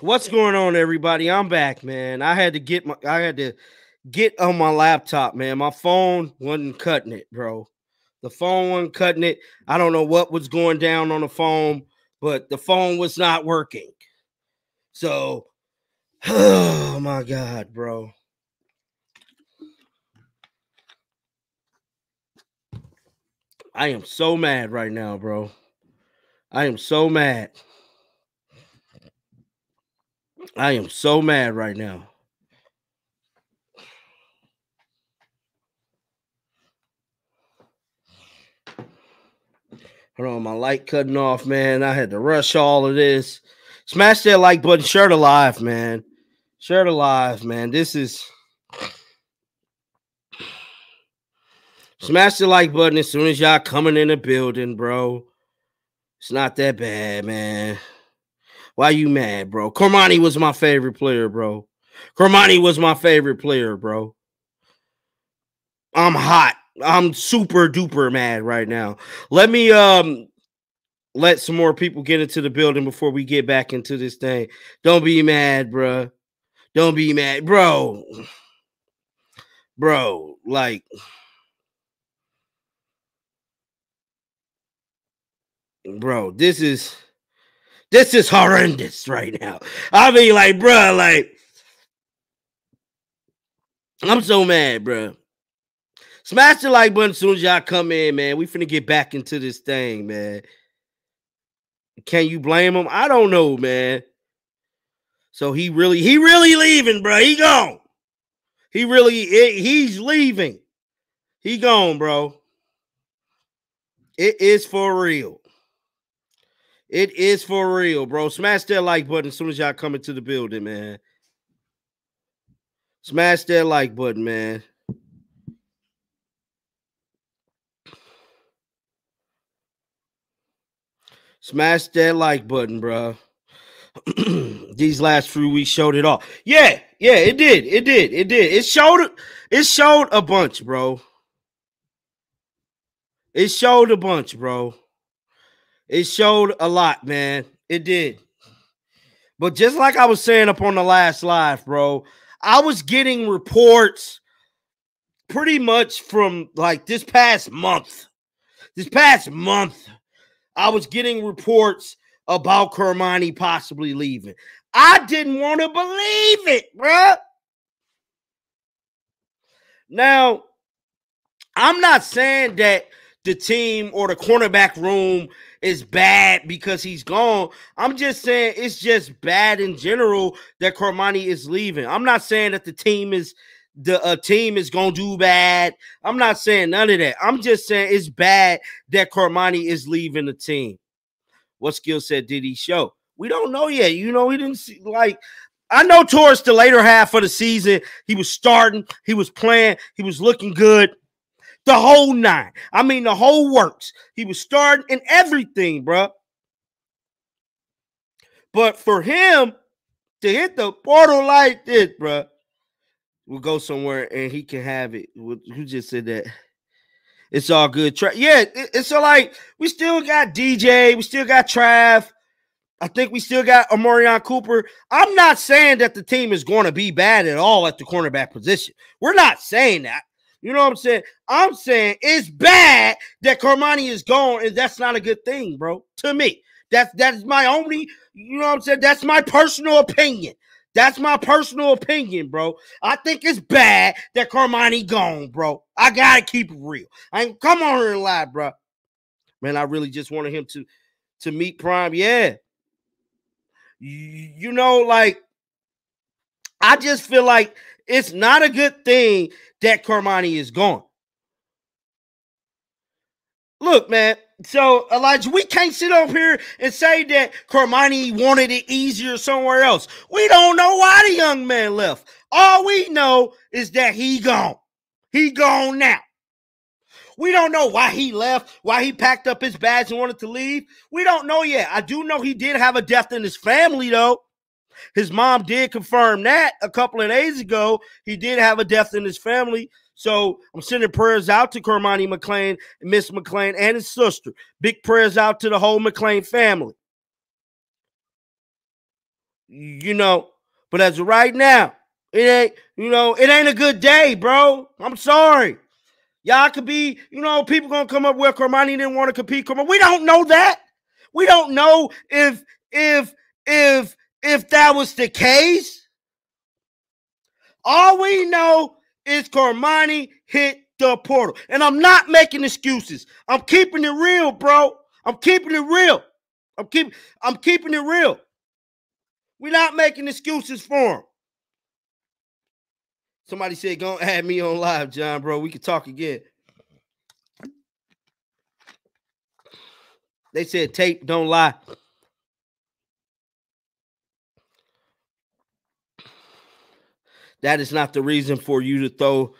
What's going on, everybody? I'm back, man. I had to get my I had to get on my laptop, man. My phone wasn't cutting it, bro. The phone wasn't cutting it. I don't know what was going down on the phone, but the phone was not working. So, oh my god, bro. I am so mad right now, bro. I am so mad. I am so mad right now. Hold on, my light cutting off, man. I had to rush all of this. Smash that like button, share the live, man. Share the live, man. This is smash the like button as soon as y'all coming in the building, bro. It's not that bad, man. Why you mad, bro? Cormani was my favorite player, bro. Cormani was my favorite player, bro. I'm hot. I'm super duper mad right now. Let me um let some more people get into the building before we get back into this thing. Don't be mad, bro. Don't be mad, bro. Bro, like bro, this is this is horrendous right now. I mean, like, bro, like, I'm so mad, bro. Smash the like button as soon as y'all come in, man. We finna get back into this thing, man. Can you blame him? I don't know, man. So he really, he really leaving, bro. He gone. He really, he's leaving. He gone, bro. It is for real. It is for real, bro. Smash that like button as soon as y'all come into the building, man. Smash that like button, man. Smash that like button, bro. These last few weeks showed it all. Yeah, yeah, it did. It did. It did. It showed it showed a bunch, bro. It showed a bunch, bro. It showed a lot, man. It did. But just like I was saying up on the last live, bro, I was getting reports pretty much from like this past month. This past month, I was getting reports about Cormani possibly leaving. I didn't want to believe it, bro. Now, I'm not saying that the team or the cornerback room is bad because he's gone. I'm just saying it's just bad in general that Cormani is leaving. I'm not saying that the team is the uh, team is gonna do bad. I'm not saying none of that. I'm just saying it's bad that Cormani is leaving the team. What skill set did he show? We don't know yet. You know, he didn't see like I know towards the later half of the season, he was starting, he was playing, he was looking good. The whole nine. I mean, the whole works. He was starting in everything, bro. But for him to hit the portal like this, bro, we'll go somewhere and he can have it. Who just said that? It's all good. Tra- yeah, it's so like we still got DJ, we still got Trav. I think we still got Omarion Cooper. I'm not saying that the team is going to be bad at all at the cornerback position. We're not saying that. You know what I'm saying? I'm saying it's bad that Cormani is gone, and that's not a good thing, bro. To me, that's that's my only. You know what I'm saying? That's my personal opinion. That's my personal opinion, bro. I think it's bad that Cormani gone, bro. I gotta keep it real. I ain't come on here and lie, bro. Man, I really just wanted him to to meet Prime. Yeah, you, you know, like I just feel like it's not a good thing that Cormani is gone. Look, man. So Elijah, we can't sit up here and say that Cormani wanted it easier somewhere else. We don't know why the young man left. All we know is that he gone. He gone now. We don't know why he left, why he packed up his bags and wanted to leave. We don't know yet. I do know he did have a death in his family, though. His mom did confirm that a couple of days ago. He did have a death in his family. So I'm sending prayers out to Cormani McClain, Miss McClain, and his sister. Big prayers out to the whole McClain family. You know, but as of right now, it ain't, you know, it ain't a good day, bro. I'm sorry. Y'all could be, you know, people gonna come up with Cormani didn't want to compete. Cormani. We don't know that. We don't know if if if if that was the case. All we know is Cormani hit the portal. And I'm not making excuses. I'm keeping it real, bro. I'm keeping it real. I'm keep I'm keeping it real. We're not making excuses for him. Somebody said, "Go add me on live, Jon, bro. We can talk again." They said, "Tape don't lie." That is not the reason for you to throw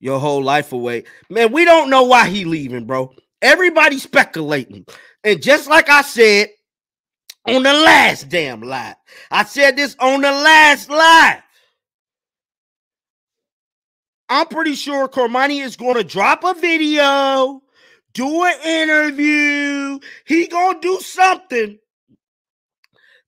your whole life away. Man, we don't know why he leaving, bro. Everybody speculating. And just like I said on the last damn live, I said this on the last live. I'm pretty sure Cormani is going to drop a video, do an interview. He going to do something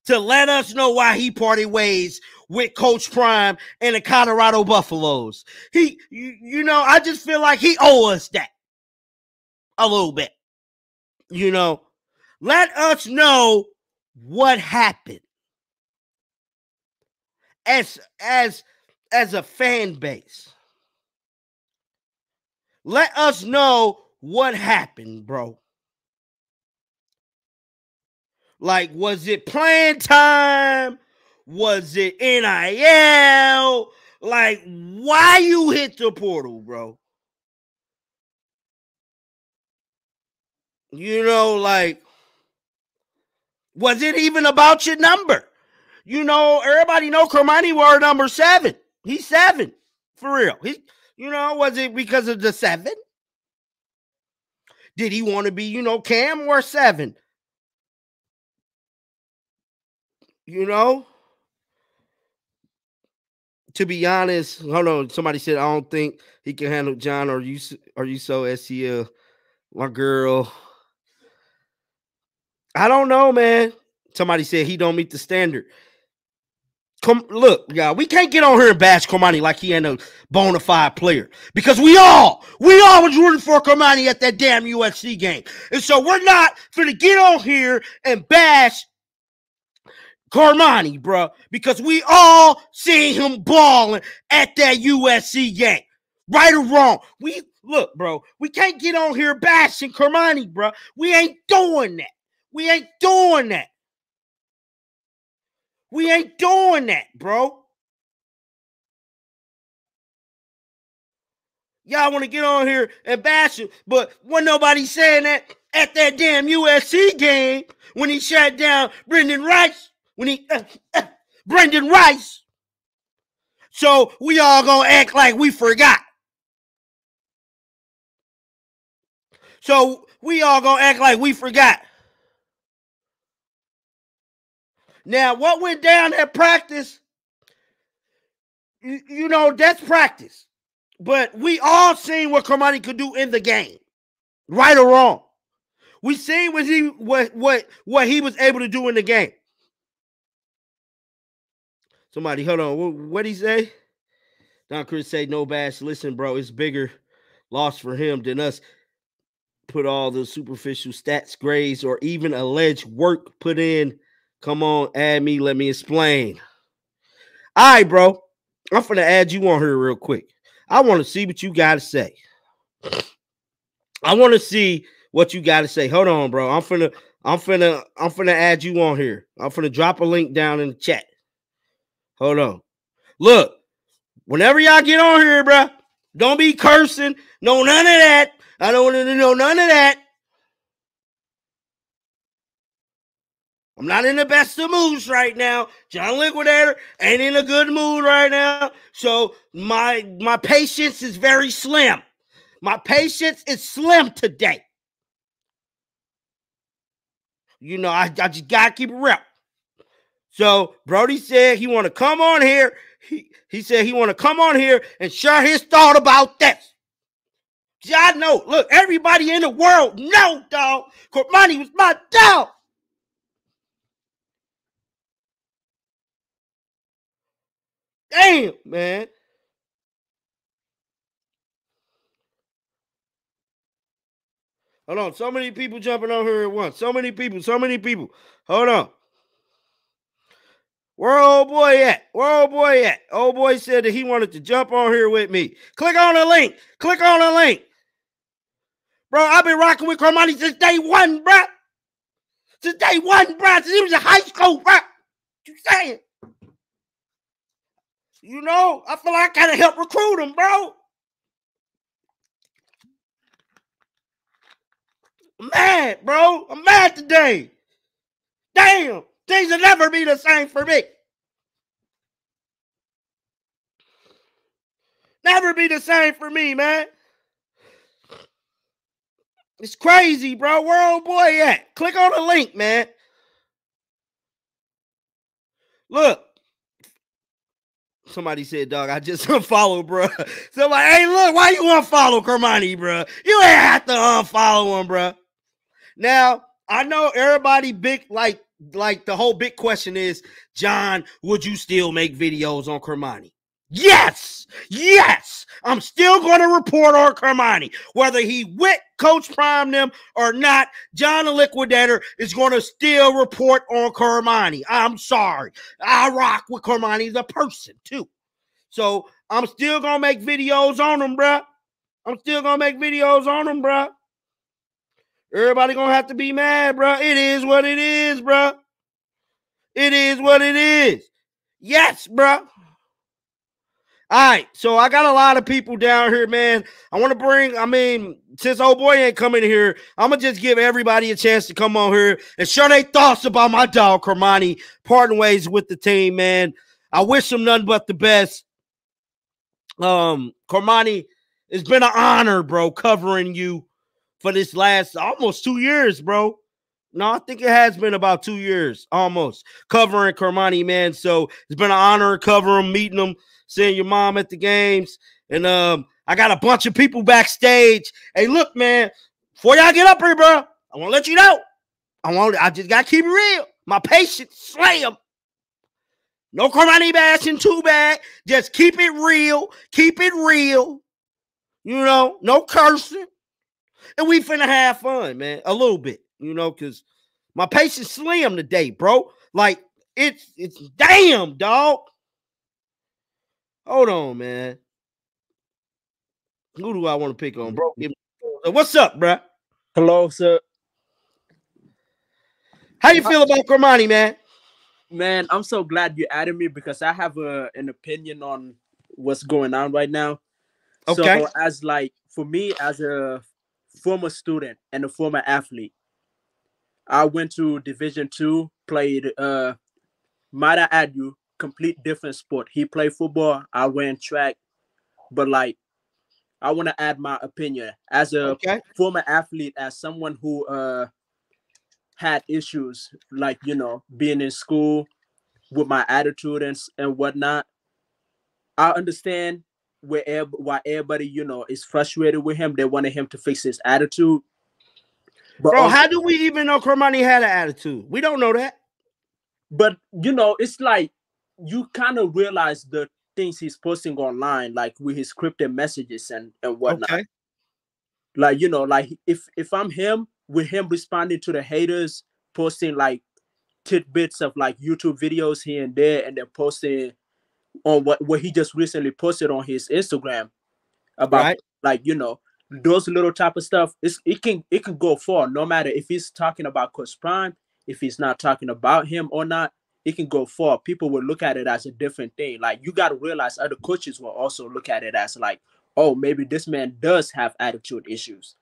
to let us know why he parted ways with Coach Prime and the Colorado Buffaloes. He, you, you know, I just feel like he owe us that a little bit. You know, let us know what happened as as as a fan base. Let us know what happened, bro. Like, was it playing time? Was it NIL? Like, why you hit the portal, bro? You know, like, was it even about your number? You know, everybody know Cormani wore number seven. He's seven, for real. He you know, was it because of the seven? Did he want to be, you know, Cam or seven? You know? To be honest, hold on. Somebody said I don't think he can handle John. Or you are you so SCL? My girl. I don't know, man. Somebody said he don't meet the standard. Come look, y'all. We can't get on here and bash Cormani like he ain't a bona fide player because we all, we all was rooting for Cormani at that damn USC game, and so we're not gonna get on here and bash Cormani, bro, because we all seen him balling at that USC game, right or wrong. We look, bro. We can't get on here bashing Cormani, bro. We ain't doing that. We ain't doing that. We ain't doing that, bro. Y'all want to get on here and bash him, but when nobody saying that at that damn USC game when he shut down Brenden Rice, when he uh, uh, Brenden Rice. So we all gonna act like we forgot. So we all gonna act like we forgot. Now, what went down at practice, you, you know, that's practice. But we all seen what Cormani could do in the game, right or wrong. We seen what he what what what he was able to do in the game. Somebody, hold on. What what he say? Don Chris say no bash. Listen, bro, it's bigger loss for him than us. Put all the superficial stats, grades, or even alleged work put in Come on, add me. Let me explain. All right, bro. I'm gonna add you on here real quick. I want to see what you got to say. I want to see what you got to say. Hold on, bro. I'm finna, I'm finna, I'm finna add you on here. I'm finna drop a link down in the chat. Hold on. Look, whenever y'all get on here, bro, don't be cursing. No, none of that. I don't want to know none of that. I'm not in the best of moods right now. Jon Liquidator ain't in a good mood right now. So my my patience is very slim. My patience is slim today. You know, I, I just gotta keep it real. So Brody said he want to come on here. He, he said he want to come on here and share his thought about this. Y'all know, look, everybody in the world know, dog. Cormani was my dog. Damn, man. Hold on. So many people jumping on here at once. So many people. So many people. Hold on. Where old boy at? Where old boy at? Old boy said that he wanted to jump on here with me. Click on the link. Click on the link. Bro, I've been rocking with Cormani since day one, bro. Since day one, bro. Since he was in high school, bro. You saying? You know, I feel like I gotta help recruit him, bro. I'm mad, bro. I'm mad today. Damn. Things will never be the same for me. Never be the same for me, man. It's crazy, bro. Where old boy at? Click on the link, man. Look. Somebody said, dog, I just unfollowed, bro. Somebody, hey, look, why you unfollow Cormani, bro? You ain't have to unfollow him, bro. Now, I know everybody big like like the whole big question is, Jon, would you still make videos on Cormani? Yes, yes, I'm still going to report on Cormani. Whether he went Coach Prime them or not, Jon the Liquidator is going to still report on Cormani. I'm sorry. I rock with Cormani the person too. So I'm still going to make videos on him, bruh. I'm still going to make videos on him, bruh. Everybody gonna have to be mad, bro. It is what it is, bro. It is what it is. Yes, bro. All right, so I got a lot of people down here, man. I want to bring, I mean, since old boy ain't coming here, I'm gonna just give everybody a chance to come on here and share their thoughts about my dog, Cormani parting ways with the team, man. I wish him nothing but the best. Um, Cormani, it's been an honor, bro, covering you for this last almost two years, bro. No, I think it has been about two years almost covering Cormani, man. So it's been an honor covering him, meeting him, seeing your mom at the games. And um, I got a bunch of people backstage. Hey, look, man, before y'all get up here, bro, I want to let you know. I want I just gotta keep it real. My patience, slam. No Cormani bashing too bad. Just keep it real. Keep it real. You know, no cursing and we finna have fun, man, a little bit, you know, because my patience slim today, bro. Like it's it's damn dog. Hold on, man. Who do I want to pick on, bro? What's up, bro? Hello, sir. How you uh, feel about Cormani, man? Man, I'm so glad you added me because I have a, an opinion on what's going on right now. Okay. So as like for me as a former student and a former athlete. I went to Division Two, played uh might add you, complete different sport. He played football, I ran track, but like I want to add my opinion as a okay. former athlete, as someone who uh had issues like you know being in school with my attitude and and whatnot. I understand where why everybody you know is frustrated with him. They wanted him to fix his attitude. But Bro, also, how do we even know Cormani had an attitude? We don't know that. But you know, it's like you kind of realize the things he's posting online, like with his scripted messages and and whatnot. Okay. Like you know, like if if I'm him, with him responding to the haters, posting like tidbits of like YouTube videos here and there, and then posting on what, what he just recently posted on his Instagram about right. like you know those little type of stuff. It's, it can it can go far no matter if he's talking about Coach Prime, if he's not talking about him or not. It can go far. People will look at it as a different thing. Like you got to realize other coaches will also look at it as like, oh, maybe this man does have attitude issues.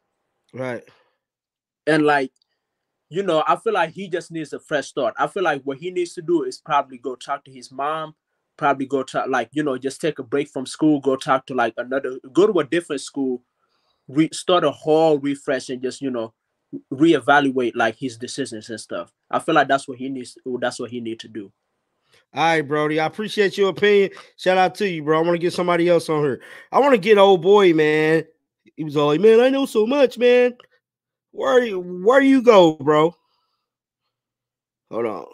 Right. And like, you know, I feel like he just needs a fresh start. I feel like what he needs to do is probably go talk to his mom probably go to like you know just take a break from school go talk to like another go to a different school re- start a whole refresh and just you know reevaluate like his decisions and stuff i feel like that's what he needs that's what he need to do all right, Brody. I appreciate your opinion. Shout out to you, bro. I want to get somebody else on here. I want to get old boy, man. He was all like, man, I know so much, man. Where you where you go, bro? Hold on.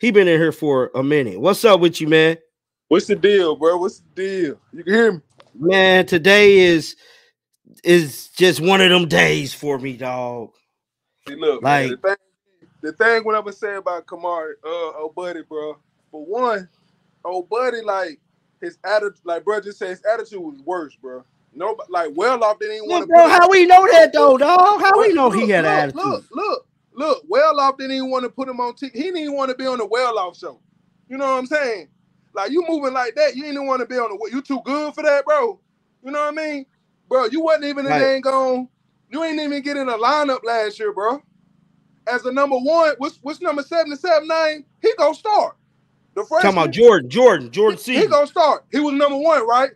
He been in here for a minute. What's up with you, man? What's the deal, bro? What's the deal? You can hear me, man. Today is is just one of them days for me, dog. See, look, like man, the, thing, the thing what I'm gonna say about Kamari, uh, oh buddy, bro. For one, oh buddy, like his attitude, like bro, just say his attitude was worse, bro. No, like well off they didn't want to. Bro, how we know that though, dog? How we know look, he had look, an attitude? Look, look, look. Well off didn't even want to put him on. T- he didn't even want to be on the well off show. You know what I'm saying? Like you moving like that, you didn't want to be on the. You too good for that, bro. You know what I mean, bro? You wasn't even in right. ain't going. You ain't even get in a lineup last year, bro. As a number one, what's what's number seven seven nine? He gonna start. The first talking about Jordan, Jordan, Jordan C. He, he gonna start. He was number one, right?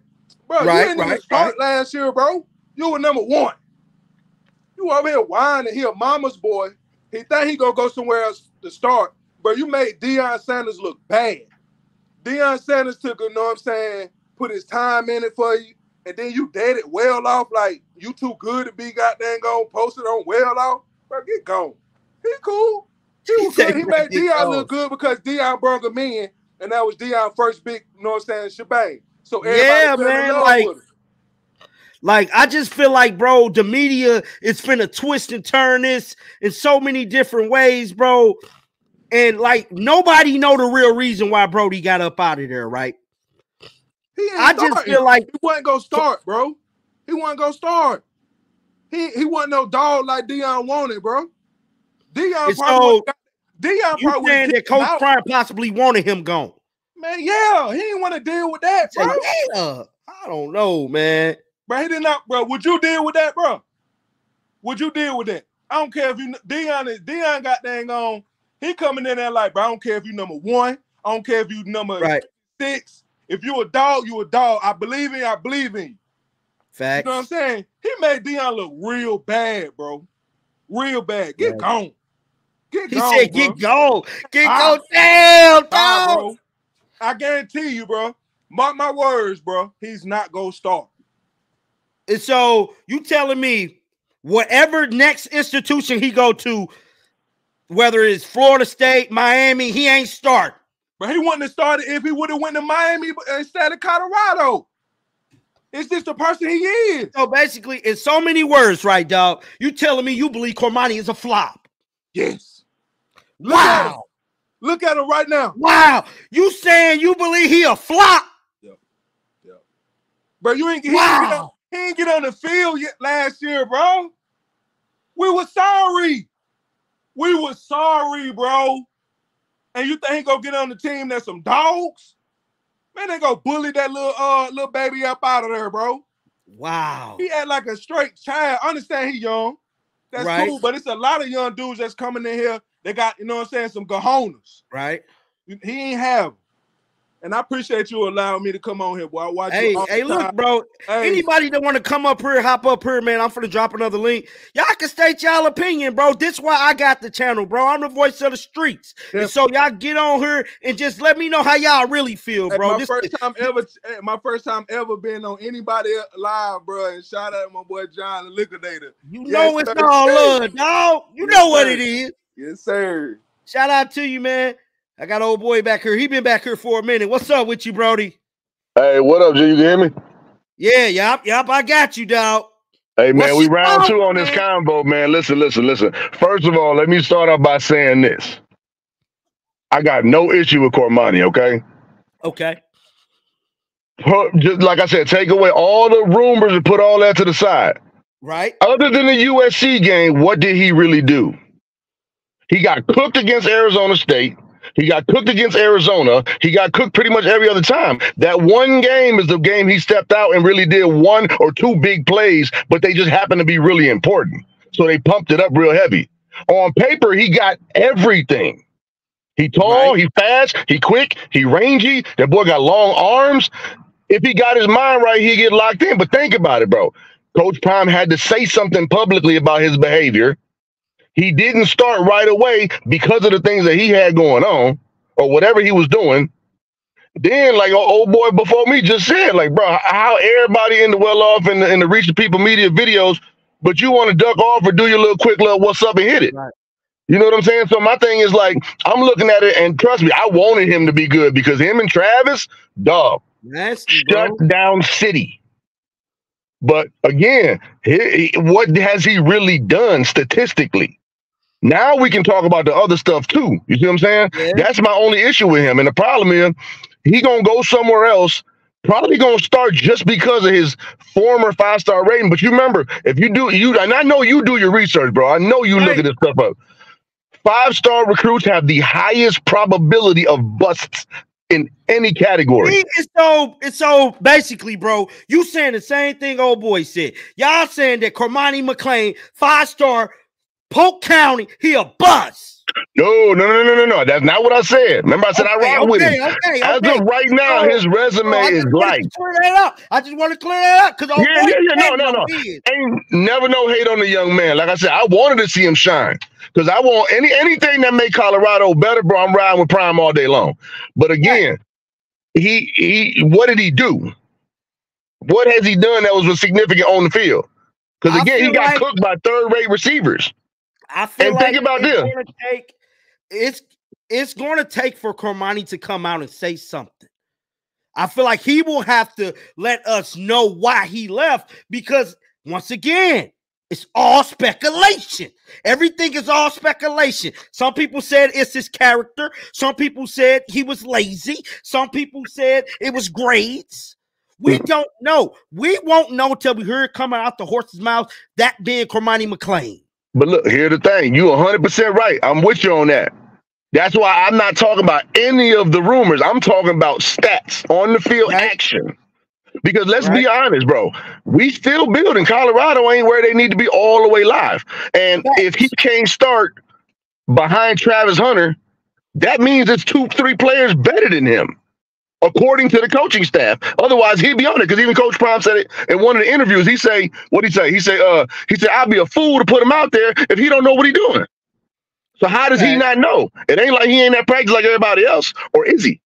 Bro, right, you didn't right, even start right. last year, bro. You were number one. You over here whining. He a mama's boy. He think he gonna go somewhere else to start, but you made Deion Sanders look bad. Deion Sanders took, you know what I'm saying, put his time in it for you, and then you dead it well off like you too good to be goddamn gone posted on well off. Bro, get gone. He cool. He, was good. he made Deion look good because Deion brought him in, and that was Deion first big, you know what I'm saying, shebang. So yeah, man, like, like I just feel like, bro, the media is finna twist and turn this in so many different ways, bro. And like nobody know the real reason why Brody got up out of there, right? He I starting. just feel like he wasn't gonna start, bro. He wasn't gonna start. He he wasn't no dog like Deion wanted, bro. Deion probably so, Deion probably saying that Coach Prime possibly wanted him gone. Man, yeah, he didn't want to deal with that, bro. Yeah, I don't know, man. Bro, he did not, bro. Would you deal with that, bro? Would you deal with that? I don't care if you Deion is Deion got dang on. He coming in there like, bro, I don't care if you number one. I don't care if you number right. six. If you a dog, you a dog. I believe in you. I believe in you. Facts. You know what I'm saying? He made Deion look real bad, bro. Real bad. Get yeah. gone. Get he gone. He said, bro. "Get gone. Get ah, gone." Damn, ah, bro. I guarantee you, bro. Mark my words, bro. He's not gonna start. And so you telling me whatever next institution he go to, whether it's Florida State, Miami, he ain't start. But he wouldn't have started if he would have went to Miami instead of Colorado. It's just the person he is. So basically, in so many words, right, dog? You telling me you believe Cormani is a flop? Yes. Wow. Look at him right now. Wow. You saying you believe he a flop? Yep. Yep. Bro, you ain't, he, wow. Ain't get on, he ain't get on the field yet last year, bro. We were sorry. We were sorry, bro. And you think he gonna get on the team that's some dogs? Man, they gonna bully that little uh little baby up out of there, bro. Wow. He act like a straight child. understand he young. That's right. cool, but it's a lot of young dudes that's coming in here. They got, you know what I'm saying, some gahonas. Right. He ain't have and I appreciate you allowing me to come on here, boy. I watch hey, hey, look, bro. Hey. Anybody that want to come up here, hop up here, man. I'm gonna drop another link. Y'all can state y'all opinion, bro. This why I got the channel, bro. I'm the voice of the streets. And so y'all get on here and just let me know how y'all really feel, bro. Hey, my this first time ever, my first time ever being on anybody live, bro. And shout out my boy Jon the Liquidator. You yes, know it's sir. all love, dog. You yes, know what sir. it is. Yes, sir. Shout out to you, man. I got old boy back here. He been back here for a minute. What's up with you, Brody? Hey, what up, G? You hear me? Yeah, yep, yep. I got you, dog. Hey man, What's we round two on man? this combo, man. Listen, listen, listen. First of all, let me start off by saying this. I got no issue with Cormani, okay? Okay. Just like I said, take away all the rumors and put all that to the side. Right. Other than the USC game, what did he really do? He got cooked against Arizona State. He got cooked against Arizona. He got cooked pretty much every other time. That one game is the game he stepped out and really did one or two big plays, but they just happened to be really important. So they pumped it up real heavy. On paper, he got everything. He tall, right. he fast, he quick, he rangy. That boy got long arms. If he got his mind right, he get locked in. But think about it, bro. Coach Prime had to say something publicly about his behavior. He didn't start right away because of the things that he had going on or whatever he was doing. Then, like oh, old boy before me just said, like, bro, how everybody in the well off and the, in the reach the people media videos, but you want to duck off or do your little quick little what's up and hit it. Right. You know what I'm saying? So my thing is like, I'm looking at it, and trust me, I wanted him to be good because him and Travis, dog, Nasty, shut bro. down city. But again, he, he- what has he really done statistically? Now we can talk about the other stuff too. You see what I'm saying? Yeah. That's my only issue with him. And the problem is, he gonna go somewhere else. Probably gonna start just because of his former five star rating. But you remember, if you do you, and I know you do your research, bro. I know you look at this stuff up. Five star recruits have the highest probability of busts in any category. It's so it's so basically, bro. You saying the same thing old boy said. Y'all saying that Cormani McClain, five star, Polk County, he a bust. No, no, no, no, no, no. That's not what I said. Remember, I said I Okay, with him. okay, As okay. of right now, his resume No, is light. clear that up. I just want to clear that up because Yeah, yeah, yeah. No, no, no. Ain't never no hate on the young man. Like I said, I wanted to see him shine because I want any anything that make Colorado better, bro. I'm riding with Prime all day long. But again, he he, what did he do? What has he done that was significant on the field? Because again, he got like- cooked by third rate receivers. I feel And like think about it's this. Gonna take, it's it's going to take for Cormani to come out and say something. I feel like he will have to let us know why he left because once again, it's all speculation. Everything is all speculation. Some people said it's his character. Some people said he was lazy. Some people said it was grades. We hmm. don't know. We won't know till we hear it coming out the horse's mouth. That being Cormani McClain. But look, here's the thing. You 100% right. I'm with you on that. That's why I'm not talking about any of the rumors. I'm talking about stats on the field Right. action. Because let's be honest, bro. We still building. Colorado ain't where they need to be all the way live. And if he can't start behind Travis Hunter, that means it's two, three players better than him, according to the coaching staff. Otherwise, he'd be on it. Because even Coach Prime said it in one of the interviews. He say, what he say? He say, uh, he said, I'd be a fool to put him out there if he don't know what he doing. So how does he not know? It ain't like he ain't at practice like everybody else, or is he?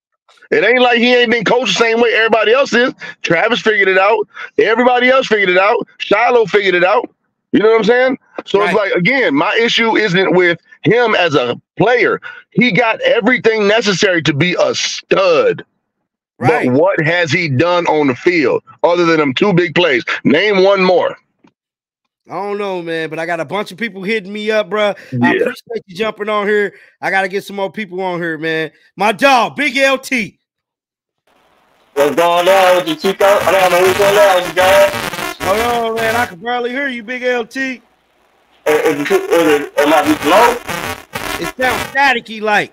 It ain't like he ain't been coached the same way everybody else is. Travis figured it out. Everybody else figured it out. Shilo figured it out. You know what I'm saying? So it's like again, my issue isn't with him as a player. He got everything necessary to be a stud. Right. But what has he done on the field other than them two big plays? Name one more. I don't know, man, but I got a bunch of people hitting me up, bro. I appreciate you jumping on here. I got to get some more people on here, man. My dog, Big LT. What's going on with you, Chico? I mean, I mean, what's going on with you, guys? Hold on, man. I can barely hear you, Big LT. Is, is, is, is, am I low? It sounds staticky like.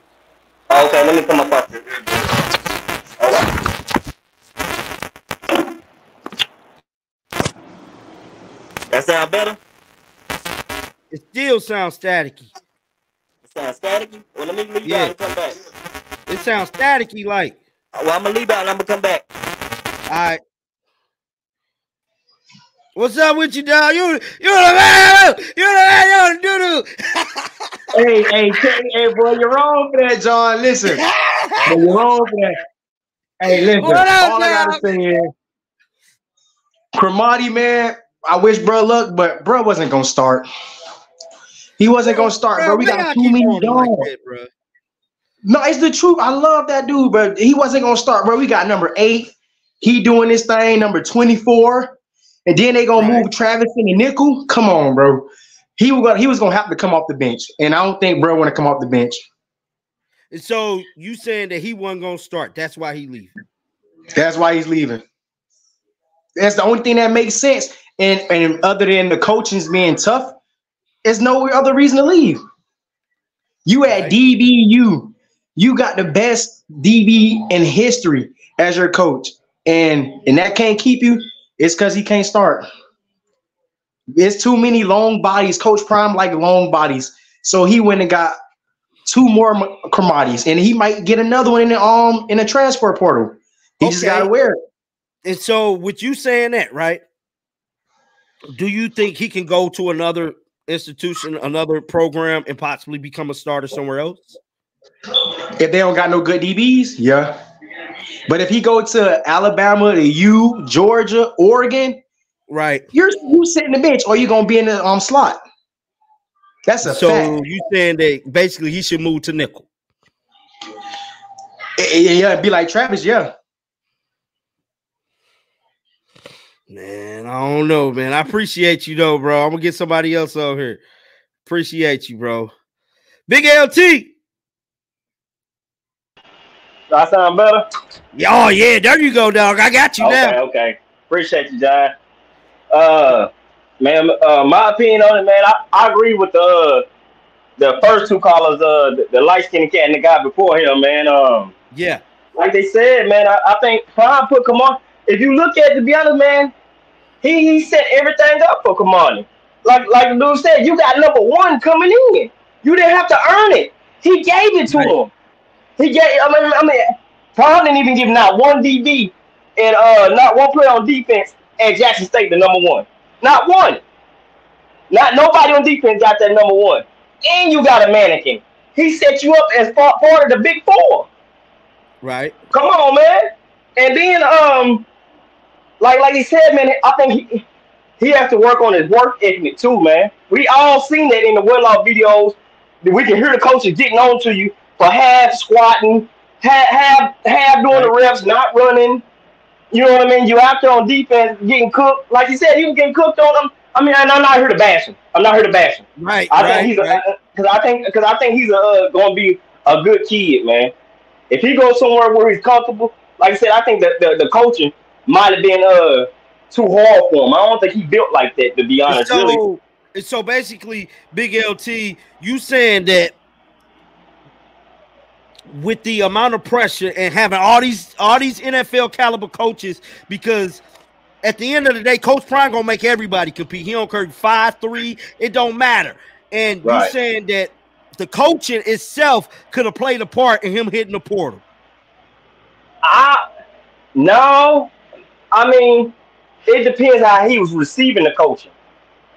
Okay, let me come up off here. All right. That sound better? It still sounds staticky. It sounds staticky? Well, let me leave Yeah. out and come back. It sounds staticky like. Well, I'm gonna leave out and I'm gonna come back. All right. What's up with you, dog? You, you the man. You the man. You the doo Hey, hey, hey, hey, boy, you're wrong for that, Jon. Listen, you're wrong for that. Hey, listen, What up, all I gotta say is, Cremati, man, I wish bro luck, but bro wasn't gonna start. He wasn't gonna start, bro. We got too many dogs. bro. No, it's the truth. I love that dude, but he wasn't gonna start, bro. We got number eight. He doing this thing, number 24. And then they gonna move Travis in the nickel. Come on, bro. He was gonna he was gonna have to come off the bench. And I don't think bro wanna come off the bench. And so you saying that he wasn't gonna start? That's why he leaving. That's why he's leaving. That's the only thing that makes sense. And and other than the coaching's being tough, there's no other reason to leave. You at DBU, you got the best DB in history as your coach, and and that can't keep you. It's because he can't start. There's too many long bodies. Coach Prime like long bodies, so he went and got two more commodities, and he might get another one in the um in the transfer portal. He just gotta wear it. And so, with you saying that, right? Do you think he can go to another institution, another program, and possibly become a starter somewhere else? If they don't got no good DBs, yeah. But if he go to Alabama, to U, Georgia, Oregon, right? You're you sit in the bench, or you gonna be in the um slot. That's a so fact. you saying that basically he should move to nickel? Yeah, be like Travis. Yeah. Man, I don't know, man. I appreciate you though, bro. I'm gonna get somebody else over here. Appreciate you, bro. Big LT. I sound better? Oh yeah, there you go, dog. I got you okay, now. Okay, appreciate you, Jon. Uh, man, uh, my opinion on it, man, I, I agree with the uh, the first two callers, uh, the, the light skinned cat and the guy before him, man. Um, yeah, like they said, man, I, I think Prime put Kamani. If you look at, to be honest, man, he he set everything up for Kamani. Like like the dude said, you got number one coming in. You didn't have to earn it. He gave it to right. him. He gave. I mean, I mean, Prime didn't even give not one DB and uh not one player on defense at Jackson State the number one. Not one. Not nobody on defense got that number one. And you got a mannequin. He set you up as part, part of the big four. Right. Come on, man. And then um, like like he said, man, I think he he has to work on his work ethic too, man. We all seen that in the well videos. We can hear the coaches getting on to you for half squatting, half half, half doing the reps, not running. You know what I mean? You out there on defense getting cooked. Like you said, he was getting cooked on them. I mean, I'm not here to bash him. I'm not here to bash him. Right. I right, think he's right. because I think because I think he's a, uh, going to be a good kid, man. If he goes somewhere where he's comfortable, like I said, I think that the, the coaching might have been uh too hard for him. I don't think he built like that, to be honest. So, really. so basically, Big LT, you saying that with the amount of pressure and having all these all these NFL caliber coaches, because at the end of the day, Coach Prime gonna make everybody compete. He don't care five three, it don't matter. And right. you saying that the coaching itself could have played a part in him hitting the portal. I no, I mean it depends how he was receiving the coaching.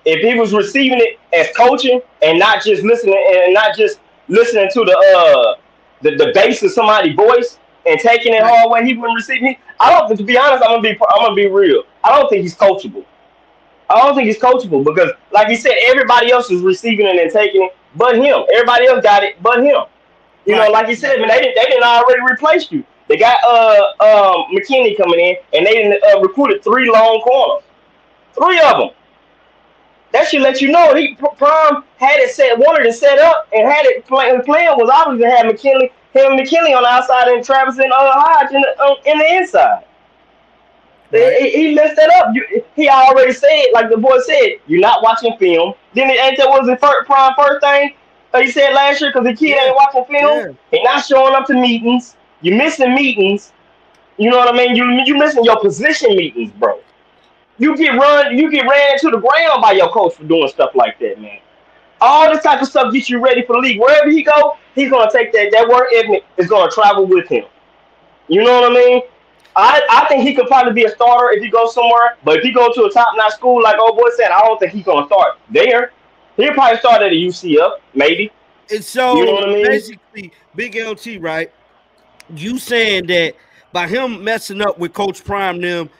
If he was receiving it as coaching and not just listening and not just listening to the uh the, the bass of somebody's voice and taking it hard when he wouldn't receive me. I don't to be honest, I'm gonna be I'm gonna be real. I don't think he's coachable. I don't think he's coachable because like you said, everybody else is receiving it and taking it, but him. Everybody else got it, but him. You right. know, like you said, man, they didn't they didn't already replace you. They got uh um McKinney coming in, and they uh, recruited three long corners, three of them. That should let you know he Prime had it set, wanted it set up, and had it play, playing was obviously had McKinney, him and McKinney on the outside, and Travis and uh, Hodge in the, uh, in the inside. Right. He, he, messed that up. You, he already said, like the boy said, you're not watching film. Then it ain't that was the first, Prime first thing he said last year because the kid yeah. ain't watching film. Yeah. He not showing up to meetings. You're missing meetings. You know what I mean? You you missing your position meetings, bro. You get run, you get ran into the ground by your coach for doing stuff like that, man. All this type of stuff gets you ready for the league. Wherever he go, he's gonna take that. That work ethic is gonna travel with him. You know what I mean? I, I think he could probably be a starter if he goes somewhere. But if he go to a top notch school like old boy said, I don't think he's gonna start there. He'll probably start at a UCF, maybe. And so you know I mean? basically, Big LT, right? You saying that by him messing up with Coach Prime them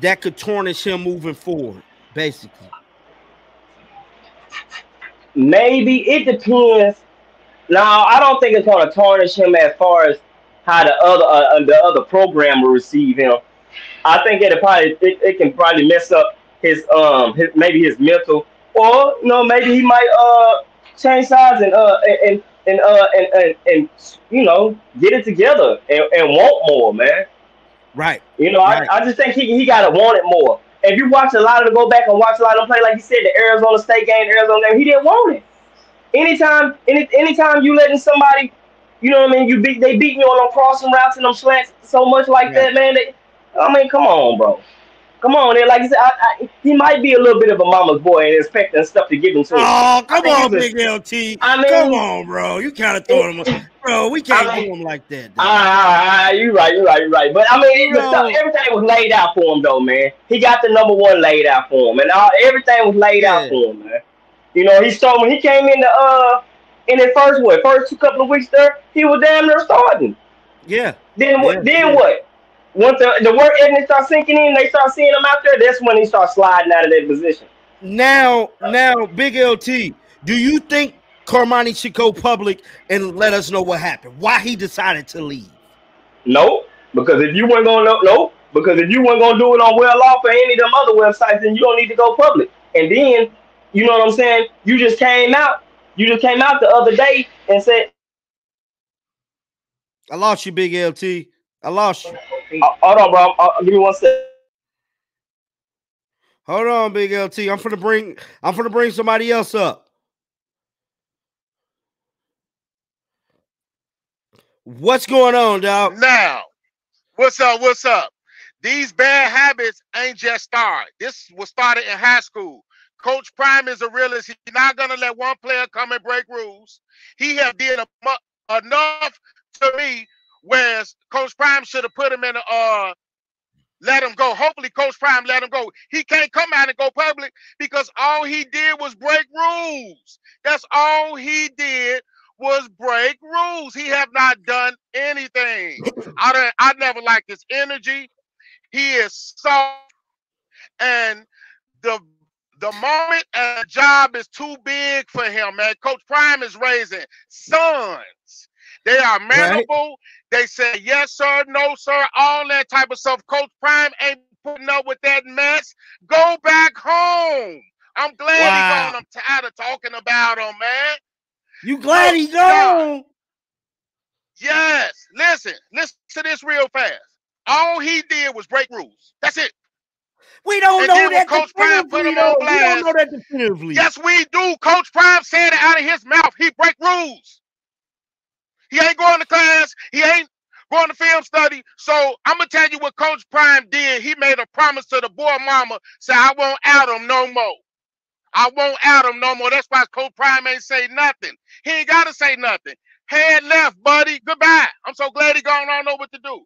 that could tarnish him moving forward, basically. Maybe it depends. Now, I don't think it's going to tarnish him as far as how the other uh, the other program will receive him. I think it probably it, it can probably mess up his um his maybe his mental, or you know maybe he might uh change sides and uh and and uh and and, and you know get it together and, and want more, man. Right. You know, right. I, I just think he, he got to want it more. If you watch a lot of them go back and watch a lot of them play, like you said, the Arizona State game, Arizona game, he didn't want it. Anytime, any anytime you letting somebody, you know what I mean, you beat they beat me on them crossing routes and them slants so much like yeah. that, man. They, I mean, come on, bro. Come on, and like you said, I, I, he might be a little bit of a mama's boy and expecting stuff to give him to him. Oh, come on, Big LT. I mean, come on, bro. You kind of throwing him, bro. We can't I mean, do him like that. Ah, uh, you right, you right, you right. But I mean, stuff, everything was laid out for him, though, man. He got the number one laid out for him, and all, everything was laid yeah. out for him, man. You know, he started when he came in the uh in his first what first two couple of weeks there, he was damn near starting. Yeah. Then what? Yeah. Then what? Once the, the work ethic starts sinking in, they start seeing them out there. That's when he starts sliding out of that position. Now, now, Big LT, Do you think Cormani should go public and let us know what happened? Why he decided to leave? No, because if you weren't gonna no, because if you weren't gonna do it on Well Off or any of them other websites, then you don't need to go public. And then, you know what I'm saying? You just came out. You just came out the other day and said, "I lost you, Big LT. I lost you." Uh, hold on, bro. Uh, give me one second. Hold on, Big LT. I'm gonna bring. I'm gonna bring somebody else up. What's going on, dog? Now, what's up? What's up? These bad habits ain't just started. This was started in high school. Coach Prime is a realist. He's not gonna let one player come and break rules. He have did a, enough to me, whereas Coach Prime should have put him in a uh, let him go. Hopefully, Coach Prime let him go. He can't come out and go public because all he did was break rules. That's all he did was break rules. He have not done anything. I don't, I never liked his energy. He is soft, and the the moment a job is too big for him, man. Coach Prime is raising sons. They are manable. Right. They say yes, sir, no, sir, all that type of stuff. Coach Prime ain't putting up with that mess. Go back home. I'm glad wow. he's gone. I'm tired of talking about him, man. You glad oh, he's gone? Yes. Listen, listen to this real fast. All he did was break rules. That's it. We don't and know that Coach Prime put him on blast. We don't know that definitively. Yes, we do. Coach Prime said it out of his mouth. He break rules. He ain't going to class. He ain't going to film study. So I'm gonna tell you what Coach Prime did. He made a promise to the boy mama. Say I won't out him no more. I won't out him no more. That's why Coach Prime ain't say nothing. He ain't gotta say nothing. Head left, buddy. Goodbye. I'm so glad he gone. I don't know what to do.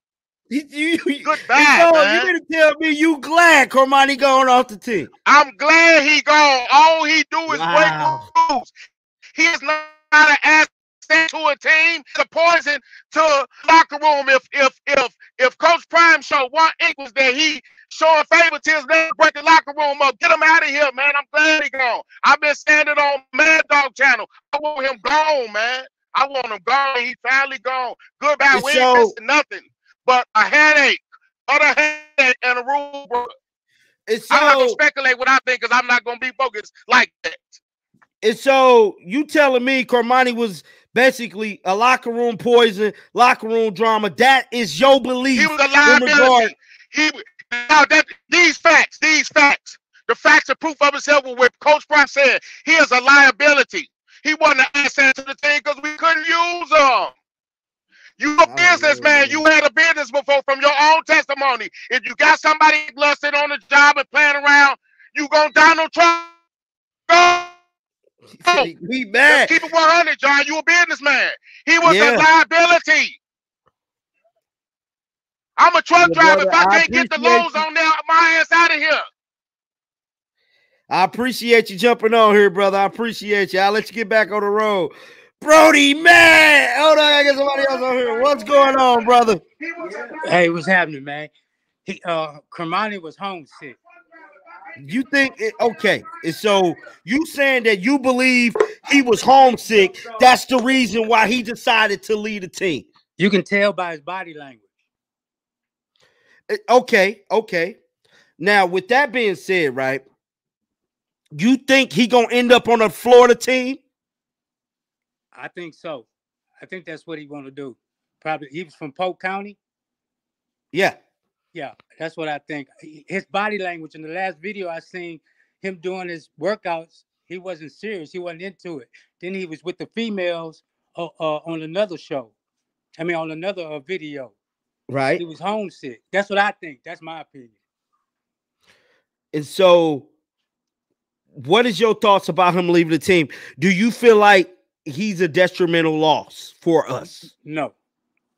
You, you, Goodbye, so, man. You gonna tell me you glad Cormani gone off the team? I'm glad he gone. All he do is wow. break rules. He is not an asset to a team, the poison to locker room. If if if if Coach Prime showed one was that he showing favoritism, they break the locker room up. Get him out of here, man. I'm glad he gone. I've been standing on Mad Dog channel. I want him gone, man. I want him gone. He finally gone. Goodbye. We ain't missing nothing but a headache, a headache and a rule book. It's so, I'm not gonna speculate what I think because I'm not gonna be focused like that. And so you telling me Cormani was basically a locker room poison, locker room drama. That is your belief. He was a liability. He now that these facts, these facts, the facts are proof of himself. What Coach Brown said, he is a liability. He wasn't an asset to the team because we couldn't use him. You a businessman. You had a business before from your own testimony. If you got somebody lusted on the job and playing around, you gonna Donald Trump. Go. We bad. keep it 100, Jon. You a businessman. He was yeah. a liability. I'm a truck driver. Brother, if I, I can't get the loans you. on there, my ass out of here. I appreciate you jumping on here, brother. I appreciate you. I'll let you get back on the road. Brody, man. Hold on, I got somebody else on here. What's going on, brother? Hey, what's happening, man? He uh Cormani was homesick. You think it, okay? So you saying that you believe he was homesick? That's the reason why he decided to lead the team. You can tell by his body language. Eh, okay, okay. Now, with that being said, right? You think he gonna end up on a Florida team? I think so. I think that's what he want to do. Probably he was from Polk County. Yeah. Yeah, that's what I think. His body language in the last video I seen him doing his workouts, he wasn't serious. He wasn't into it. Then he was with the females uh, uh, on another show. I mean, on another uh, video. Right. He was homesick. That's what I think. That's my opinion. And so, what is your thoughts about him leaving the team? Do you feel like he's a detrimental loss for us? No,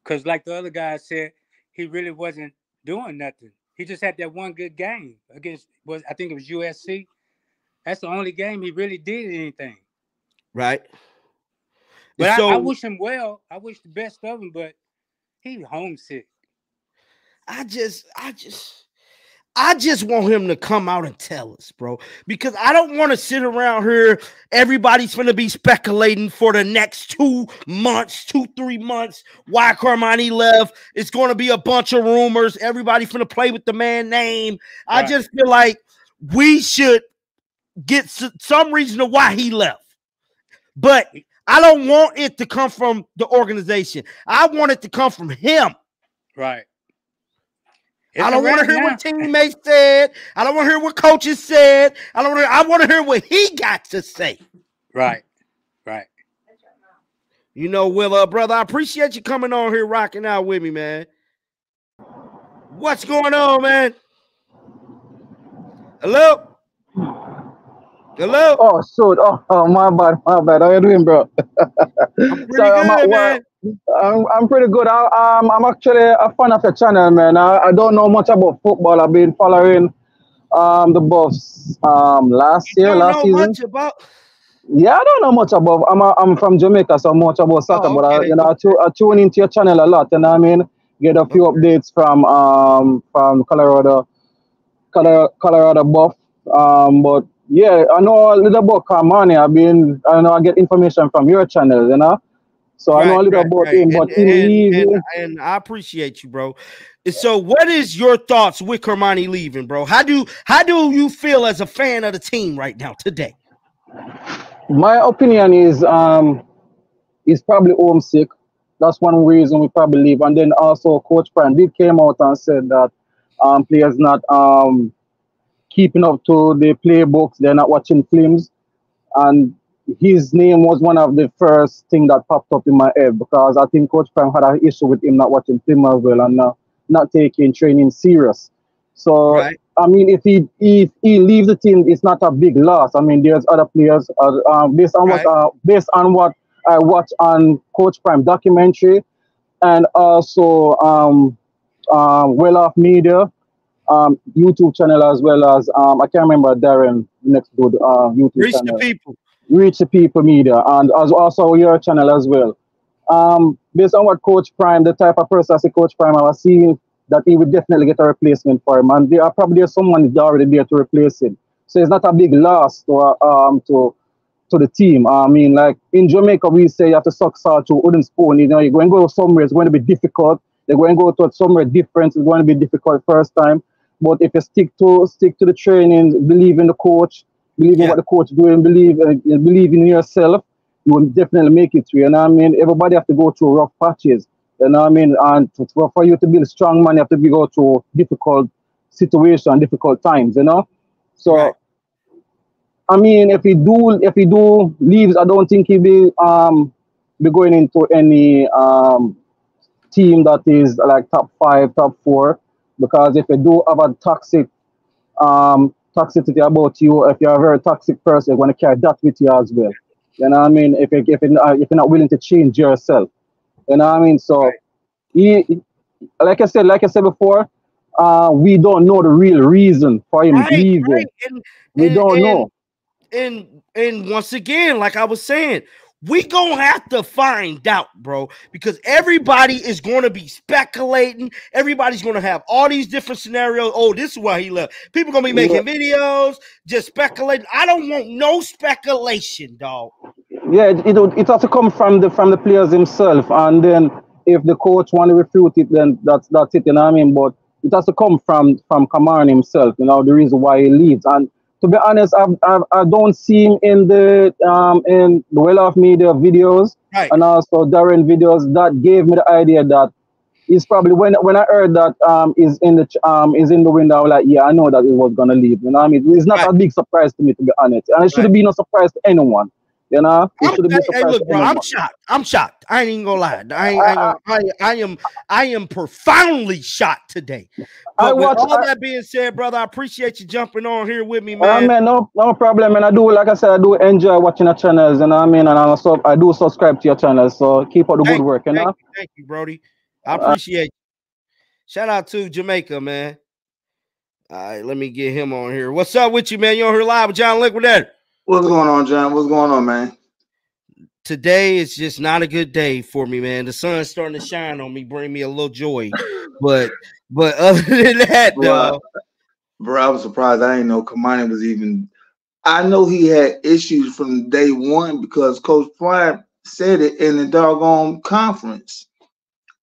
because like the other guy said, he really wasn't doing nothing. He just had that one good game against was I think it was USC. That's the only game he really did anything. Right. But so, I, I, wish him well. I wish the best of him, but he homesick. I just, I just, I just want him to come out and tell us, bro, because I don't want to sit around here. Everybody's going to be speculating for the next two months, two, three months, why Cormani left. It's going to be a bunch of rumors. Everybody's going to play with the man name. Right. I just feel like we should get some reason of why he left. But I don't want it to come from the organization. I want it to come from him. Right. I don't want to hear now. what teammates said. I don't want to hear what coaches said. I don't. Wanna, I want to hear what he got to say. Right, right. You know, Will, uh, brother, I appreciate you coming on here, rocking out with me, man. What's going on, man? Hello. Hello. Oh, shoot. Oh, oh, my bad, my bad. How you doing, bro? I'm pretty Sorry, good, I'm man. I'm, I'm pretty good. I, um, I'm actually a fan of your channel, man. I, I don't know much about football. I've been following um, the Buffs um, last you year, last season. About... Yeah, I don't know much about. I'm a, I'm from Jamaica, so much about soccer. Oh, okay. But I, you know, I, tu- I tune into your channel a lot, and I mean, get a few okay. updates from um from Colorado, Colorado, Colorado Buff. Um, but yeah, I know a little about Cormani. I've been, I know I get information from your channel, you know. So right, I know a little right, about right. him, but and, and, and, and, I appreciate you, bro. So, what is your thoughts with Cormani leaving, bro? How do how do you feel as a fan of the team right now today? My opinion is um he's probably homesick. That's one reason we probably leave. And then also Coach Prime did came out and said that um players not um keeping up to the playbooks, they're not watching films. And his name was one of the first thing that popped up in my head because I think Coach Prime had an issue with him not watching film well and uh, not taking training serious. So right. I mean, if he if he leaves the team, it's not a big loss. I mean, there's other players uh, um, based on right. what uh, based on what I watched on Coach Prime documentary, and also um, uh, Well Off Media um, YouTube channel as well as um, I can't remember Darren next good uh, YouTube Reach channel. the people. Reach the people media and as also your channel as well. Um, based on what Coach Prime, the type of person as a Coach Prime, I was seeing that he would definitely get a replacement for him, and there are probably someone already there to replace him. So it's not a big loss to um to to the team. I mean, like in Jamaica, we say you have to suck salt to wooden spoon. You know, you're going to go somewhere, it's going to be difficult. They're going to go to somewhere different. It's going to be difficult first time. But if you stick to stick to the training, believe in the coach, believe in what the coach doing, believe uh, believe in yourself, you will definitely make it through. You know what I mean? Everybody have to go through rough patches. You know what I mean? And to, for you to be a strong man, you have to be go through difficult situation, difficult times. You know, so. Right. I mean, if he do if he do leaves, I don't think he'll be um be going into any um team that is like top five, top four. Because if you do have a toxic um, toxicity about you, if you're a very toxic person, you're going to carry that with you as well. You know what I mean? If, you, if, you're, not, if you're not willing to change yourself. You know what I mean? So, he, like I said, like I said before, uh, we don't know the real reason for him right, leaving. Right. And, we and, don't and, know. And and once again, like I was saying, we gonna have to find out, bro, because everybody is gonna be speculating. Everybody's gonna have all these different scenarios. Oh, this is why he left. People gonna be making yeah. videos, just speculating. I don't want no speculation, dog. Yeah, it, it it has to come from the from the players himself, and then if the coach want to refute it, then that's that's it. You know what I mean? But it has to come from from Kamara himself. You know the reason why he leaves and to be honest, I've, I've, I don't see him in the um in the well off media videos right. and also Darren videos. That gave me the idea that he's probably when when I heard that um is in the um is in the window. I was like, yeah, I know that he was gonna leave. You know, I mean, it's not right. a big surprise to me to be honest, and it should have right. been a surprise to anyone. You know, hey, hey, look, bro, I'm shocked. I'm shocked. I ain't even gonna lie. I, ain't, I, I, I, am I am profoundly shocked today. But with all I, that being said, brother, I appreciate you jumping on here with me, man. Uh, man, no, no problem, man. I do, like I said, I do enjoy watching your channels, you know what I mean, and I also I do subscribe to your channels. So keep up the thank good work, you, know. Thank you, thank you, Brody. I appreciate you. Shout out to Jamaica, man. All right, let me get him on here. What's up with you, man? You on here live with Jon Liquidator? What's going on, Jon? What's going on, man? Today is just not a good day for me, man. The sun's starting to shine on me, bring me a little joy. But but other than that, though, Bro, I was surprised. I didn't know Cormani was even. I know he had issues from day one because Coach Prime said it in the doggone conference.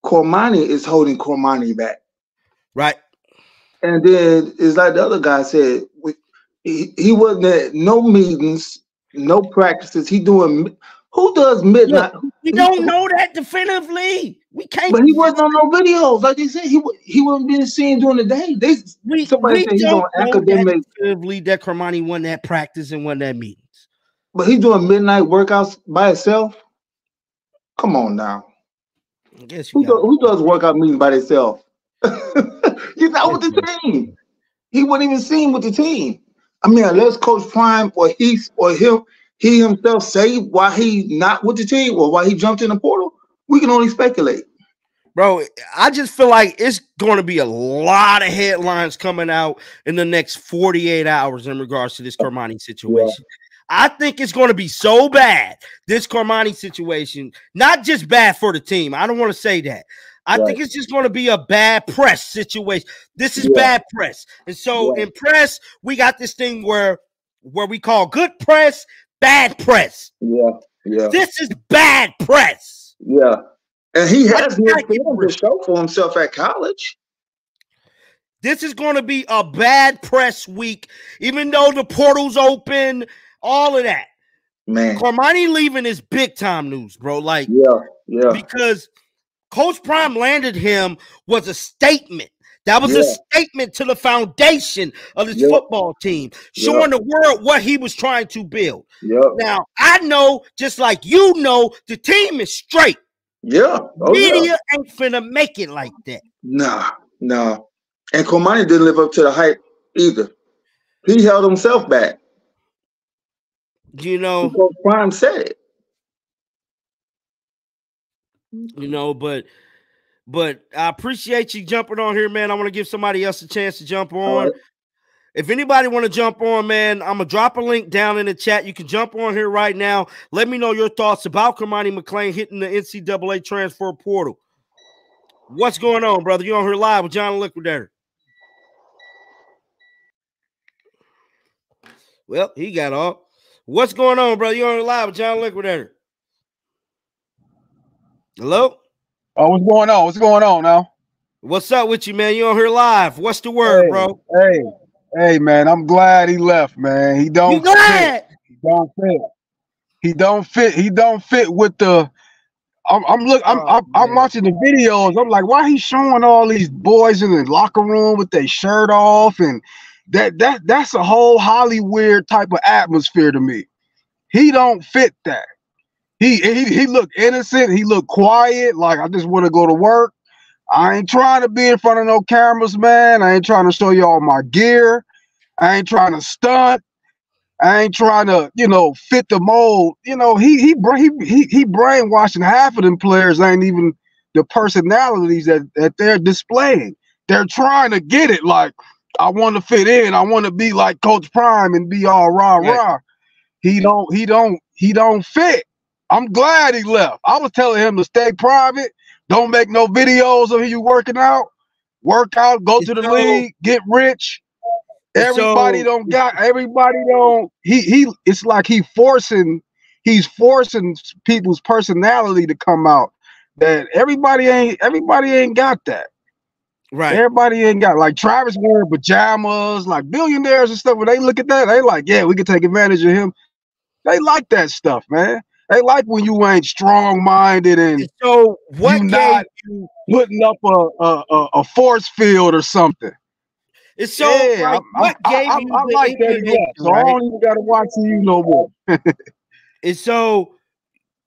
Cormani is holding Cormani back. Right. And then it's like the other guy said, he, he wasn't at no meetings, no practices. He doing who does midnight? Look, we don't know that definitively. We can't. But he wasn't on no videos, like they said. He he wasn't being seen during the day. They we, somebody we said he's on academic. That, that won that practice and won that meetings. But he's doing midnight workouts by himself. Come on now. I guess who, do, who does workout meetings by themselves? He's out with the team. He wasn't even seen with the team. I mean, unless Coach Prime or he or him, he himself say why he not with the team or why he jumped in the portal, we can only speculate. Bro, I just feel like it's going to be a lot of headlines coming out in the next 48 hours in regards to this Cormani situation. Yeah. I think it's going to be so bad, this Cormani situation, not just bad for the team. I don't want to say that. I right. think it's just going to be a bad press situation. This is yeah. bad press. And so in press, we got this thing where where we call good press, bad press. Yeah. Yeah. This is bad press. Yeah. And he has no film to show for himself at college. This is going to be a bad press week, even though the portal's open, all of that. Man, Cormani leaving is big time news, bro. Like, yeah, yeah. Because Coach Prime landed him was a statement. That was yeah. a statement to the foundation of this yep. football team, showing yep. the world what he was trying to build. Yep. Now, I know, just like you know, the team is straight. Yeah. Oh, Media yeah. ain't finna make it like that. Nah, nah. And Cormani didn't live up to the hype either. He held himself back. You know, Prime said it. You mm-hmm. know, but but I appreciate you jumping on here, man. I want to give somebody else a chance to jump on. Right. If anybody want to jump on, man, I'm gonna drop a link down in the chat. You can jump on here right now. Let me know your thoughts about Cormani McClain hitting the NCAA transfer portal. What's going on, brother? You on here live with Jon Liquidator? Well, he got off. What's going on, brother? You on here live with Jon Liquidator? Hello? Oh, what's going on? What's going on now? What's up with you, man? You on here live? What's the word, hey, bro? Hey, hey, man. I'm glad he left, man. He don't glad? fit. He don't fit. He don't fit. He don't fit with the. I'm, I'm look. I'm, oh, I'm, I'm, watching the videos. I'm like, why he showing all these boys in the locker room with their shirt off, and that that that's a whole Hollywood type of atmosphere to me. He don't fit that. He he he looked innocent. He looked quiet. Like I just want to go to work. I ain't trying to be in front of no cameras, man. I ain't trying to show y'all my gear. I ain't trying to stunt. I ain't trying to, you know, fit the mold. You know, he he he he, he brainwashing half of them players. Ain't even the personalities that that they're displaying. They're trying to get it. Like I want to fit in. I want to be like Coach Prime and be all rah rah. He don't. He don't. He don't fit. I'm glad he left. I was telling him to stay private. Don't make no videos of you working out. Work out, go to the so, league, get rich. Everybody so, don't got everybody don't he he it's like he forcing he's forcing people's personality to come out that everybody ain't everybody ain't got that. Right. Everybody ain't got like Travis wearing pajamas, like billionaires and stuff. When they look at that, they like, yeah, we can take advantage of him. They like that stuff, man. They like when you ain't strong minded and so what you not you, putting up a, a, a force field or something. It's so yeah, like, I, what I, gave I, you I, like that. Yeah, so right? I don't even gotta watch you no more. and so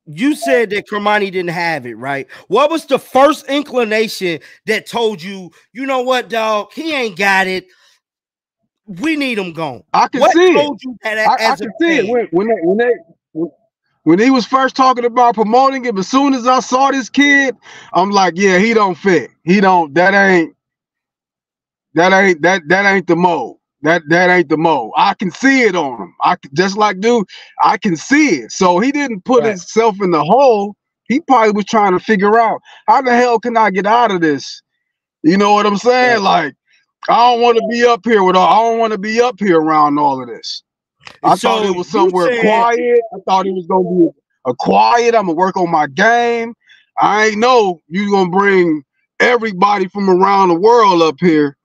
you said that Cormani didn't have it, right? What was the first inclination that told you, you know what, dog, he ain't got it. We need him gone. I can what see it. I, I can see it when, when they when they when he was first talking about promoting him, as soon as I saw this kid, I'm like, yeah, he don't fit. He don't. That ain't. That ain't that that ain't the mode. That that ain't the mode. I can see it on him. I just like dude, I can see it. So he didn't put right. himself in the hole. He probably was trying to figure out how the hell can I get out of this. You know what I'm saying? Like I don't want to be up here with all. I don't want to be up here around all of this. I so thought it was somewhere saying, quiet. I thought it was gonna be a quiet. I'm gonna work on my game. I ain't know you gonna bring everybody from around the world up here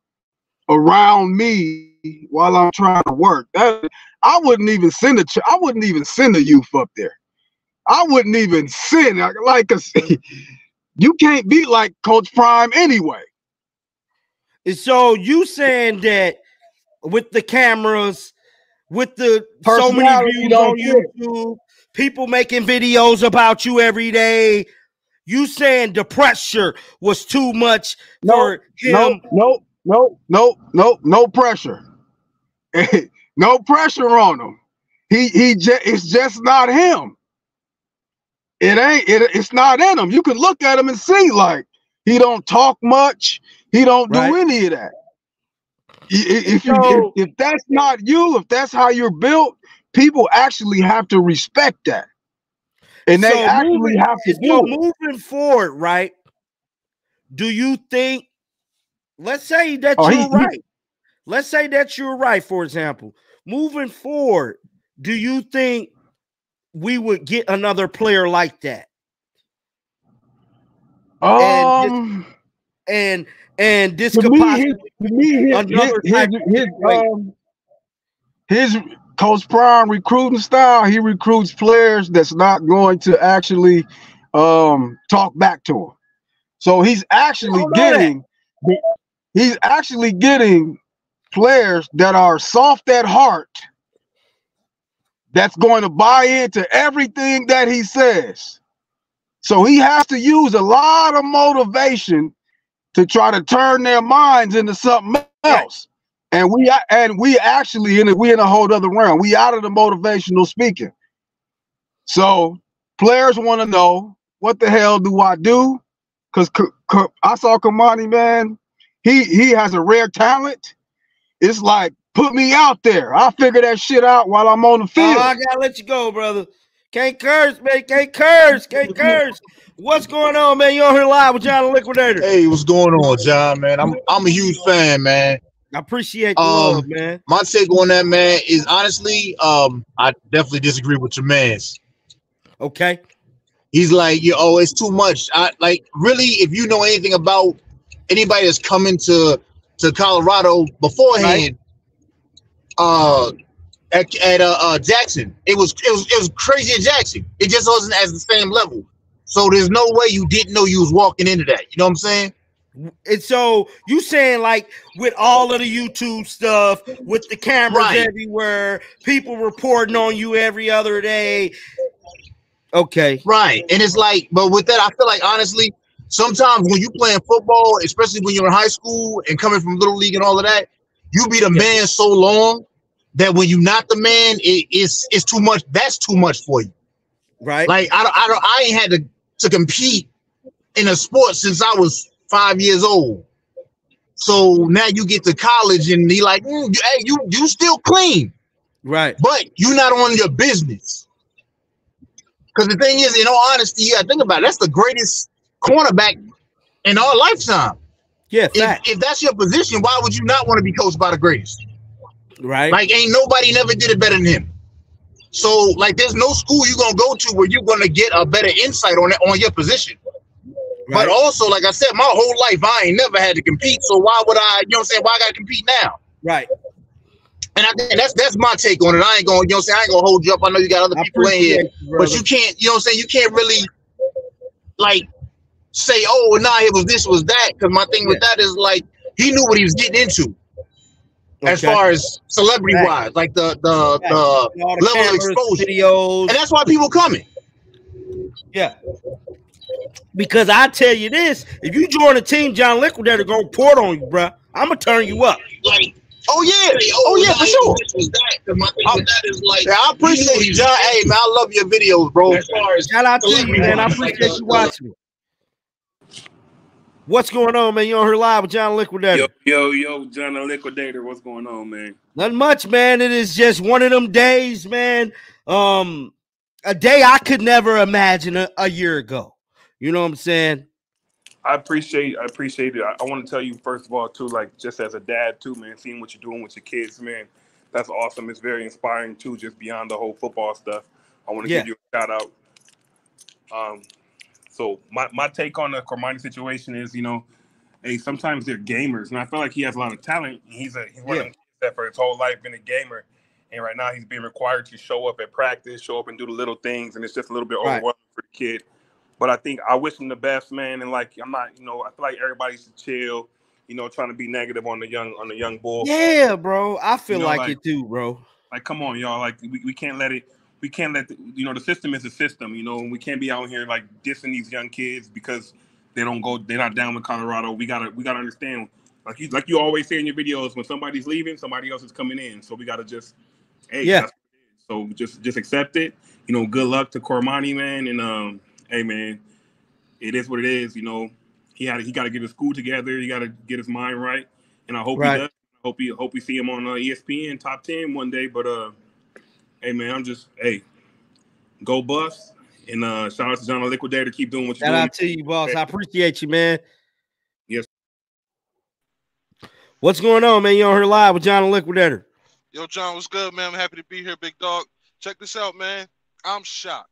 around me while I'm trying to work. That I wouldn't even send a I wouldn't even send a youth up there. I wouldn't even send like a, you can't be like Coach Prime anyway. And So you saying that with the cameras, with the so many views on YouTube, people making videos about you every day, you saying the pressure was too much no, for him? No, no, no, no, no pressure. no pressure on him. He he just it's just not him. It ain't it, it's not in him. You can look at him and see like he don't talk much. He don't do any of that. If, you, so, if, if that's not you, if that's how you're built, people actually have to respect that. And they so actually moving, have to do moving forward, right? Do you think let's say that oh, you're he, right. He, let's say that you're right, for example. Moving forward, do you think we would get another player like that? Um and and, and this could me, possibly me, his, his, his, um, his coach prime recruiting style, he recruits players that's not going to actually um talk back to him. So he's actually getting he's actually getting players that are soft at heart that's going to buy into everything that he says. So he has to use a lot of motivation to try to turn their minds into something else. And we and we actually in it, we in a whole other realm. We out of the motivational speaking. So players want to know what the hell do I do? Because I saw Cormani, man, he he has a rare talent. It's like put me out there. I'll figure that shit out while I'm on the field. Oh, I gotta let you go, brother. Can't curse, man. Can't curse. Can't curse. What's going on, man? You on here live with Jon the Liquidator? Hey, what's going on, Jon? Man, I'm I'm a huge fan, man. I appreciate the um, love, man. My take on that, man, is honestly, um, I definitely disagree with your man's. Okay. He's like, you oh, it's too much. I like really, if you know anything about anybody that's coming to to Colorado beforehand, right. uh, at, at uh, uh, Jackson, it was it was it was crazy at Jackson. It just wasn't as the same level. So there's no way you didn't know you was walking into that. You know what I'm saying? And so you saying like with all of the YouTube stuff, with the cameras right. everywhere, people reporting on you every other day. Okay. Right. And it's like, but with that, I feel like honestly, sometimes when you playing football, especially when you're in high school and coming from little league and all of that, you be the man so long that when you're not the man, it, it's it's too much. That's too much for you. Right. Like I don't I don't I ain't had to to compete in a sport since I was five years old. So now you get to college and he like, mm, hey, you you still clean, right? But you're not on your business. Because the thing is, in all honesty, you gotta think about it, that's the greatest cornerback in our lifetime. Yeah, if, if, that's your position, why would you not want to be coached by the greatest? Right. Like, ain't nobody never did it better than him. So, like, there's no school you're gonna go to where you're gonna get a better insight on it on your position. Right. But also, like I said, my whole life I ain't never had to compete. So why would I, you know what I'm saying? Why I gotta compete now? Right. And I think that's that's my take on it. I ain't gonna, you know what I'm saying? I ain't gonna hold you up. I know you got other people in here, you, but you can't, you know what I'm saying? You can't really like say, oh, nah, it was this, was that. Because my thing yeah. with that is like he knew what he was getting into. Okay. As far as celebrity right. wise, like the the, the, the level of exposure, videos. and that's why people coming. Yeah, because I tell you this: if you join a team, Jon Liquidator gonna report on you, bro. I'm gonna turn you up. Like, oh yeah, oh yeah, for sure. yeah, I appreciate you, Jon. Hey man, I love your videos, bro. Shout out to you, man. I appreciate you watching. What's going on, man? You on here live with Jon Liquidator? Yo, yo, yo, Jon Liquidator. What's going on, man? Not much, man. It is just one of them days, man. Um, a day I could never imagine a, a year ago. You know what I'm saying? I appreciate I appreciate it. I, I want to tell you first of all too, like just as a dad too, man, seeing what you're doing with your kids, man, that's awesome. It's very inspiring too, just beyond the whole football stuff. I want to yeah. give you a shout out. Um, so my, my take on the Cormani situation is, you know, hey, sometimes they're gamers, and I feel like he has a lot of talent. He's a he's one yeah. of them that for his whole life been a gamer, and right now he's being required to show up at practice, show up and do the little things, and it's just a little bit right. overwhelming for the kid. But I think I wish him the best, man. And like I'm not, you know, I feel like everybody should chill, you know, trying to be negative on the young on the young bull. Yeah, bro. I feel you know, like, like, it too, bro. Like, come on, y'all. Like we, we can't let it we can't let the, you know the system is a system, you know, and we can't be out here like dissing these young kids because they don't go they're not down with Colorado. We gotta we gotta understand like you like you always say in your videos when somebody's leaving, somebody else is coming in. So we gotta just hey yeah. So just just accept it. You know, good luck to Cormani, man, and um hey man, it is what it is. You know, he had he got to get his school together. He got to get his mind right, and I hope right. he does. I hope he hope we see him on uh, ESPN top ten one day. But uh, hey man, I'm just hey, go bust. And uh, shout out to Jon the Liquidator. Keep doing what you're shout doing. out to you, boss. I appreciate you, man. Yes. What's going on, man? You on here live with Jon the Liquidator? Yo, Jon, what's good, man? I'm happy to be here, big dog. Check this out, man. I'm shocked.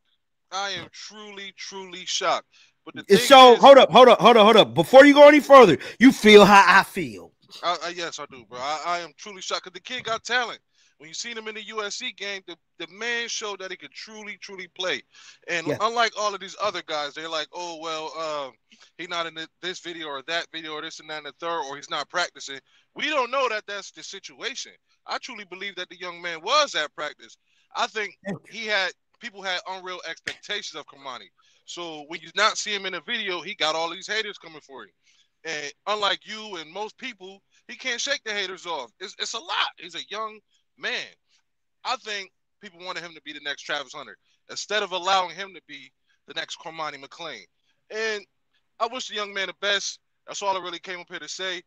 I am truly, truly shocked. But the so is, hold up, hold up, hold up, hold up. Before you go any further, you feel how I feel. I, I, yes, I do, bro. I, I am truly shocked because the kid got talent. When you seen him in the USC game, the, the man showed that he could truly, truly play. And unlike all of these other guys, they're like, oh well, uh, he's not in this video or that video or this and that and the third, or he's not practicing. We don't know that that's the situation. I truly believe that the young man was at practice. I think he had people had unreal expectations of Cormani. So when you not see him in a video, he got all these haters coming for him. And unlike you and most people, he can't shake the haters off. It's, it's a lot. He's a young man. I think people wanted him to be the next Travis Hunter instead of allowing him to be the next Cormani McClain. And I wish the young man the best. That's all I really came up here to say.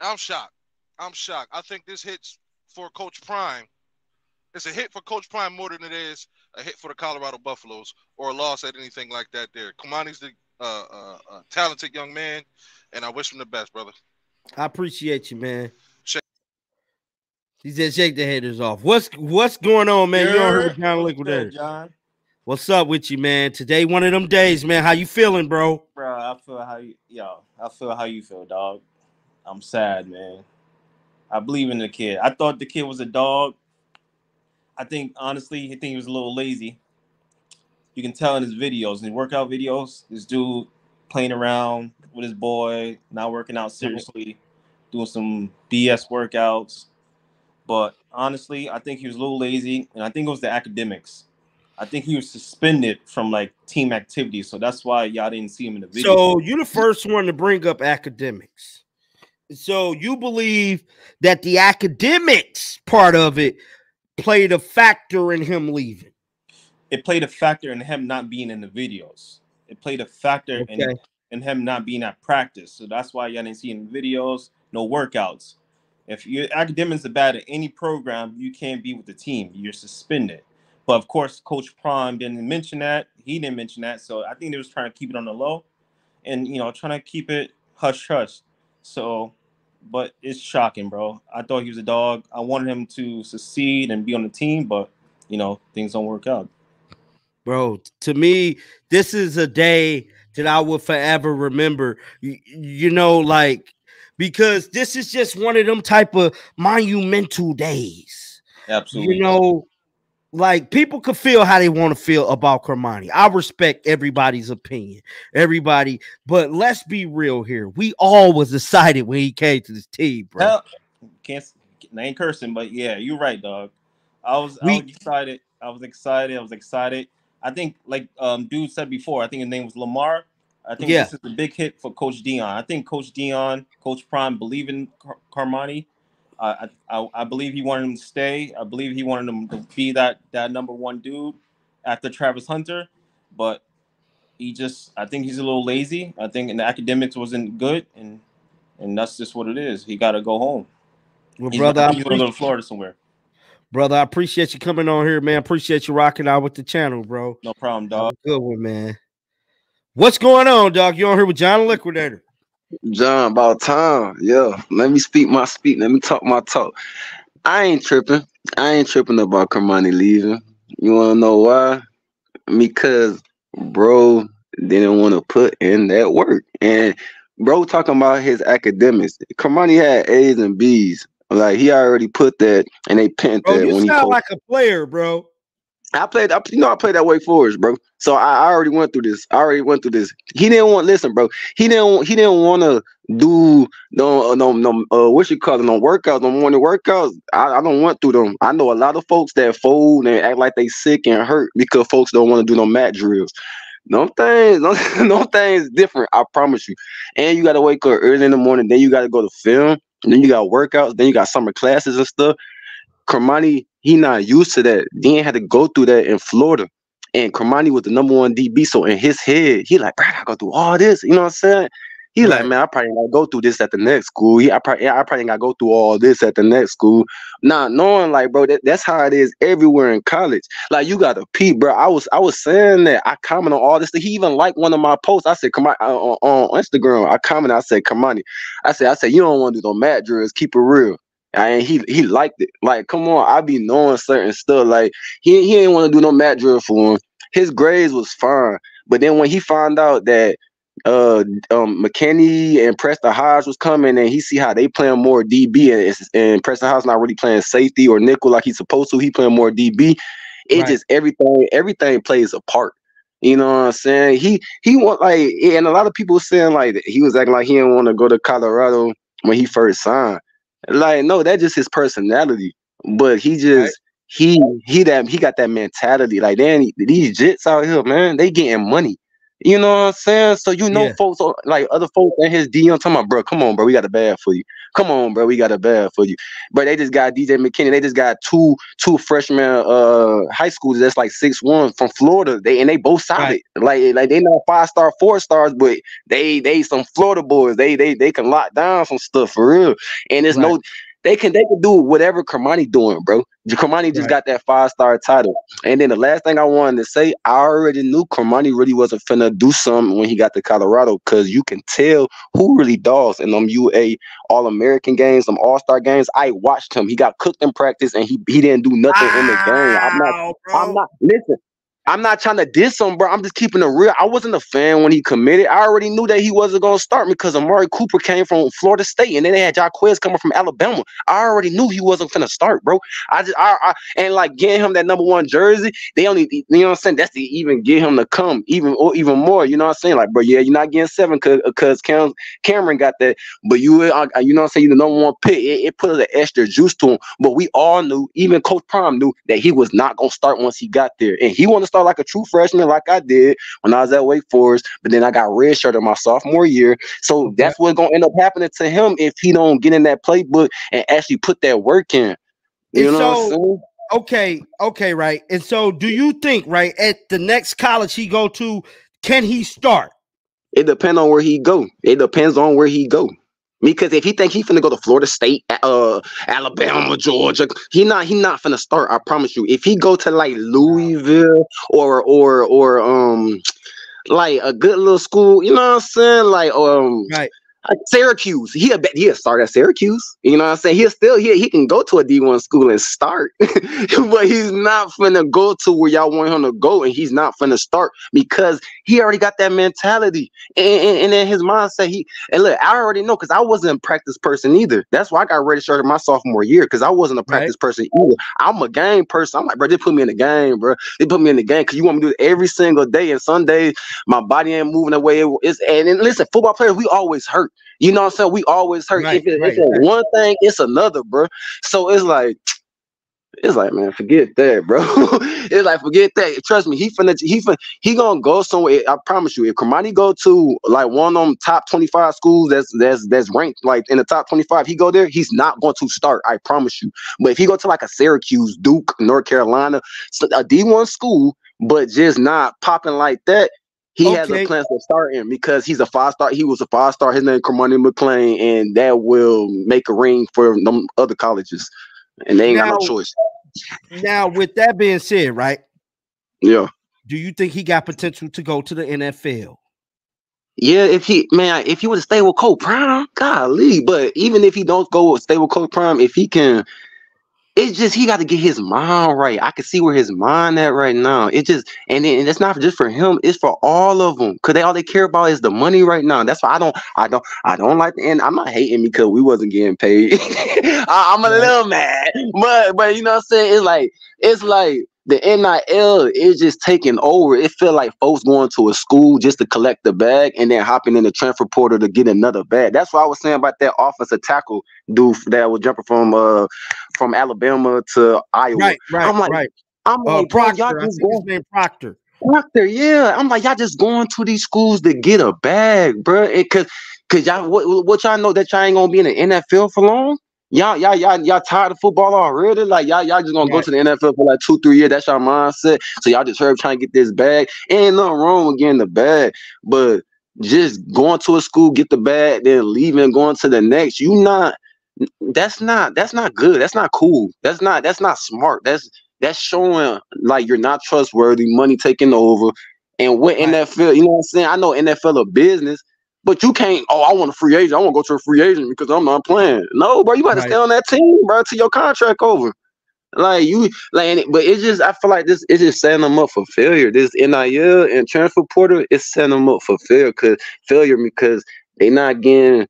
I'm shocked. I'm shocked. I think this hits for Coach Prime. It's a hit for Coach Prime more than it is a hit for the Colorado Buffaloes or a loss at anything like that. There, Cormani's the uh, uh, uh, talented young man, and I wish him the best, brother. I appreciate you, man. He said, "Shake the haters off." What's what's going on, man? You on here with Jon Liquidator? Jon. What's up with you, man? Today, one of them days, man. How you feeling, bro? Bro, I feel how you, yo. I feel how you feel, dog. I'm sad, man. I believe in the kid. I thought the kid was a dog. I think honestly, I think he was a little lazy. You can tell in his videos, in his workout videos, this dude playing around with his boy, not working out seriously, doing some BS workouts. But honestly, I think he was a little lazy, and I think it was the academics. I think he was suspended from like team activities, so that's why y'all didn't see him in the video. So you're the first one to bring up academics. So you believe that the academics part of it played a factor in him leaving? It played a factor in him not being in the videos. It played a factor okay. in, in him not being at practice. So that's why y'all didn't see in videos, no workouts. If your academics are bad at any program, you can't be with the team. You're suspended. But of course, Coach Prime didn't mention that. He didn't mention that. So I think they was trying to keep it on the low and you know, trying to keep it hush hush. So but it's shocking, bro. I thought he was a dog. I wanted him to succeed and be on the team, but you know, things don't work out. Bro, to me, this is a day that I will forever remember. You, you know, like because this is just one of them type of monumental days. Absolutely. You know, like people could feel how they want to feel about Cormani. I respect everybody's opinion, everybody, but let's be real here. We all was excited when he came to this team, bro. Hell, can't name cursing, but yeah, you're right, dog. I was, we, I was excited. I was excited. I was excited. I think, like um, dude said before, I think his name was Lamar. I think yeah. this is a big hit for Coach Deion. I think Coach Deion, Coach Prime believe in Car- Cormani. I, I, I believe he wanted him to stay. I believe he wanted him to be that that number one dude after Travis Hunter, but he just I think he's a little lazy. I think in the academics wasn't good, and and that's just what it is. He got to go home. Well, he's brother, I'm going to Florida somewhere. Brother, I appreciate you coming on here, man. Appreciate you rocking out with the channel, bro. No problem, dog. Good one, man. What's going on, Doc? You on here with Jon Liquidator? Jon, about time. Yeah. Let me speak my speak. Let me talk my talk. I ain't tripping. I ain't tripping about Cormani leaving. You wanna know why? Because bro didn't want to put in that work. And bro talking about his academics. Cormani had A's and B's. Like he already put that and they pinned bro, that you when sound he like a player, bro. I played, I, you know, I played that Wake Forest, bro. So I, I, already went through this. I already went through this. He didn't want, listen, bro. He didn't, he didn't want to do no, no, no. Uh, what you call it? No workouts, no morning workouts. I, I don't want through them. I know a lot of folks that fold and act like they sick and hurt because folks don't want to do no mat drills. No things, no, no things different. I promise you. And you got to wake up early in the morning. Then you got to go to film. Then you got workouts. Then you got summer classes and stuff. Cormani, he not used to that. Then had to go through that in Florida. And Cormani was the number one DB. So in his head, he like, bro, I gotta go through all this. You know what I'm saying? He right. like, man, I probably gotta go through this at the next school. He, I probably, I probably gotta go through all this at the next school. Not knowing, like, bro, that, that's how it is everywhere in college. Like, you gotta pee, bro. I was, I was saying that. I comment on all this. He even liked one of my posts. I said, come on, uh, on, on Instagram. I commented. I said, come on. I said, I said, you don't want to do no mat drills. Keep it real. And he he liked it. Like, come on, I be knowing certain stuff. Like, he he didn't want to do no mat drill for him. His grades was fine, but then when he found out that uh um McKinney and Preston Hodge was coming and he see how they playing more DB and, and Preston Hodge not really playing safety or nickel like he's supposed to. He playing more DB. It right. just everything everything plays a part. You know what I'm saying? He he want like and a lot of people saying like he was acting like he didn't want to go to Colorado when he first signed. Like, no, that's just his personality. But he just right. he he that he got that mentality. Like, then these jits out here, man, they getting money. You know what I'm saying? So you know, yeah. folks like other folks in his DM talking about, bro, come on, bro, we got a bad for you. Come on, bro, we got a bad for you. But they just got DJ McKinney. They just got two two freshmen uh high schools that's like six one from Florida. They and they both solid. Right. Like like they not five star, four stars, but they they some Florida boys. They they they can lock down some stuff for real. And there's right. no they can they can do whatever Cormani doing, bro. Cormani just right. got that five star title. And then the last thing I wanted to say, I already knew Cormani really wasn't finna do something when he got to Colorado because you can tell who really dogs in them UA All American games, them All Star games. I watched him. He got cooked in practice and he he didn't do nothing in the game. I'm not. Bro. I'm not. Listen. I'm not trying to diss him, bro. I'm just keeping it real. I wasn't a fan when he committed. I already knew that he wasn't gonna start because Omarion Cooper came from Florida State, and then they had Jaquez coming from Alabama. I already knew he wasn't gonna start, bro. I just, I, I and like getting him that number one jersey. They only, you know what I'm saying? That's to even get him to come even or even more. You know what I'm saying? Like, bro, yeah, you're not getting seven because because Cam, Cameron got that, but you, uh, you know what I'm saying? You the number one pick. It, it put an extra juice to him. But we all knew, even Coach Prime knew that he was not gonna start once he got there, and he wanted to start like a true freshman, like I did when I was at Wake Forest. But then I got redshirted my sophomore year, so that's what's gonna end up happening to him if he don't get in that playbook and actually put that work in. You and know so, Okay, okay, right. And so do you think, right, at the next college he go to, can he start? It depends on where he go. It depends on where he go. Because if he think he finna go to Florida State, uh, Alabama, Georgia, he not he not finna start. I promise you. If he go to like Louisville or or or um like a good little school, you know what I'm saying? Like um right. Syracuse. He'll he'll start at Syracuse. You know what I'm saying? He'll still he, he can go to a D1 school and start, but he's not finna go to where y'all want him to go, and he's not finna start because he already got that mentality. And, and, and in his mindset, he and look, I already know because I wasn't a practice person either. That's why I got ready started my sophomore year because I wasn't a practice right. person either. I'm a game person. I'm like, bro, they put me in the game, bro. They put me in the game because you want me to do it every single day. And Sunday, my body ain't moving the way it is. And, and listen, football players, we always hurt. You know what I'm saying? We always hurt. Right, if, it, right, if right. one thing, it's another, bro. So it's like, it's like, man, forget that, bro. it's like, forget that. Trust me, he finna, he finna, he gonna go somewhere. I promise you, if Cormani go to like one of them top 25 schools that's that's that's ranked like in the top 25, he go there, he's not going to start. I promise you. But if he go to like a Syracuse, Duke, North Carolina, a D1 school, but just not popping like that, he okay. has a plan to start him because he's a five star. He was a five star. His name Cormani McClain, and that will make a ring for them other colleges, and they ain't now, got no choice. Now, with that being said, right? Yeah. Do you think he got potential to go to the NFL? Yeah, if he man, if he would stay with Coach Prime, golly. But even if he don't go stay with Coach Prime, if he can it's just he got to get his mind right. I can see where his mind at right now. It just and then and it's not just for him, it's for all of them. Cause they all they care about is the money right now. That's why I don't I don't I don't like the end. I'm not hating because we wasn't getting paid. I, am a little mad. But but you know what I'm saying? It's like it's like the NIL is just taking over. It feel like folks going to a school just to collect the bag and then hopping in the transfer portal to get another bag. That's what I was saying about that offensive tackle dude that was jumping from uh from Alabama to Iowa. Right, right, I'm like, right. I'm uh, like, Proctor, y'all just going, Proctor. Proctor, yeah. I'm like, y'all just going to these schools to get a bag, bro. It, cause, cause y'all, what, what y'all know that y'all ain't gonna be in the NFL for long. Y'all, y'all, y'all, y'all tired of football already? Like y'all, y'all just gonna go to the NFL for like two, three years. That's your mindset. So y'all just heard trying to get this bag. Ain't nothing wrong with getting the bag, but just going to a school, get the bag, then leaving, going to the next. You not. That's not. That's not good. That's not cool. That's not. That's not smart. That's that's showing like you're not trustworthy. Money taking over, and what right. NFL. You know what I'm saying? I know NFL a business, but you can't, oh, I want a free agent. I want to go to a free agent because I'm not playing. No, bro, you got to right. stay on that team, bro, till your contract over. Like you, like, but it's just I feel like this is just setting them up for failure. This NIL and transfer portal is setting them up for failure because failure because they not getting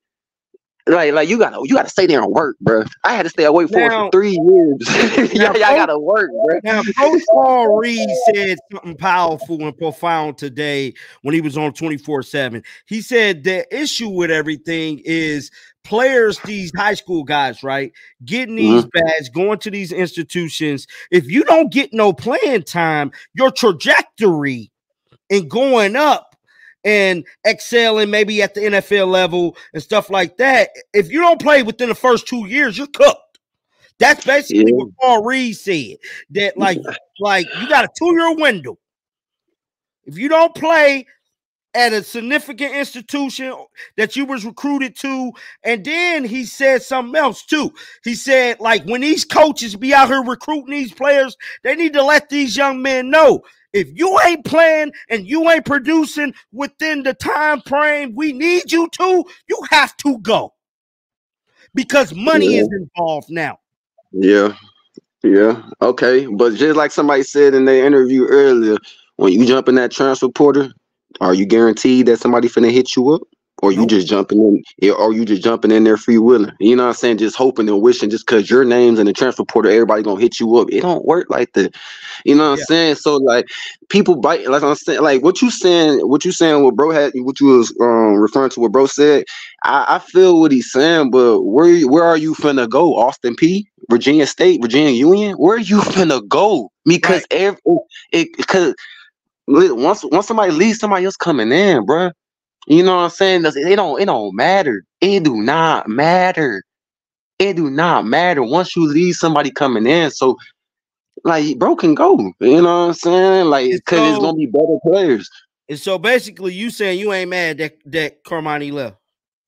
like, like you gotta you gotta stay there and work, bro. I had to stay away for now, for three years. yeah, y'all gotta work, bro. Now, Coach Paul Reed said something powerful and profound today when he was on 24-7. He said the issue with everything is players, these high school guys, right? Getting these mm-hmm. badges, going to these institutions. If you don't get no playing time, your trajectory and going up and excelling maybe at the NFL level and stuff like that. If you don't play within the first two years, you're cooked. That's basically yeah. what Paul Reed said. That like, like you got a two-year window. If you don't play at a significant institution that you was recruited to, and then he said something else too. He said, like, when these coaches be out here recruiting these players, they need to let these young men know if you ain't playing and you ain't producing within the time frame we need you to, you have to go because money yeah. is involved now. Yeah. Yeah. Okay. But just like somebody said in their interview earlier, when you jump in that transfer portal, are you guaranteed that somebody finna hit you up? Or you just jumping in, or you just jumping in there free willing. You know what I'm saying? Just hoping and wishing, just because your name's in the transfer portal, everybody gonna hit you up. It don't work like that. You know what yeah. I'm saying? So like people bite, like I'm saying, like what you saying, what you saying, what bro had, what you was um referring to, what bro said. I, I feel what he's saying, but where where are you finna go? Austin Peay, Virginia State, Virginia Union. Where are you finna go? Because right. every it because once once somebody leaves, somebody else coming in, bro. You know what I'm saying? It don't it don't matter. It do not matter. It do not matter once you leave somebody coming in. So like bro can go. You know what I'm saying? Like because so, it's gonna be better players. And so basically you saying you ain't mad that that Cormani left.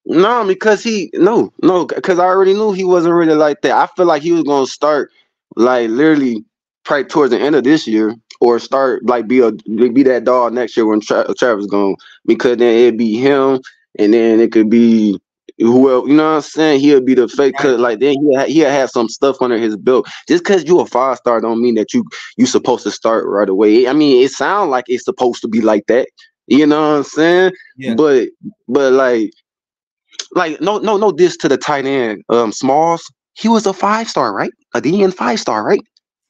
No, because he no, no, because I already knew he wasn't really like that. I feel like he was gonna start like literally probably towards the end of this year or start like be a be that dog next year when Tra- Travis gone because then it'd be him and then it could be whoever you know what I'm saying? He'll be the fake cut like then he'll, he'll have some stuff under his belt. Just because you a five star don't mean that you you supposed to start right away. I mean it sounds like it's supposed to be like that you know what I'm saying? Yeah. but but like like no no no this to the tight end um Smalls. He was a five star right? A DN five star right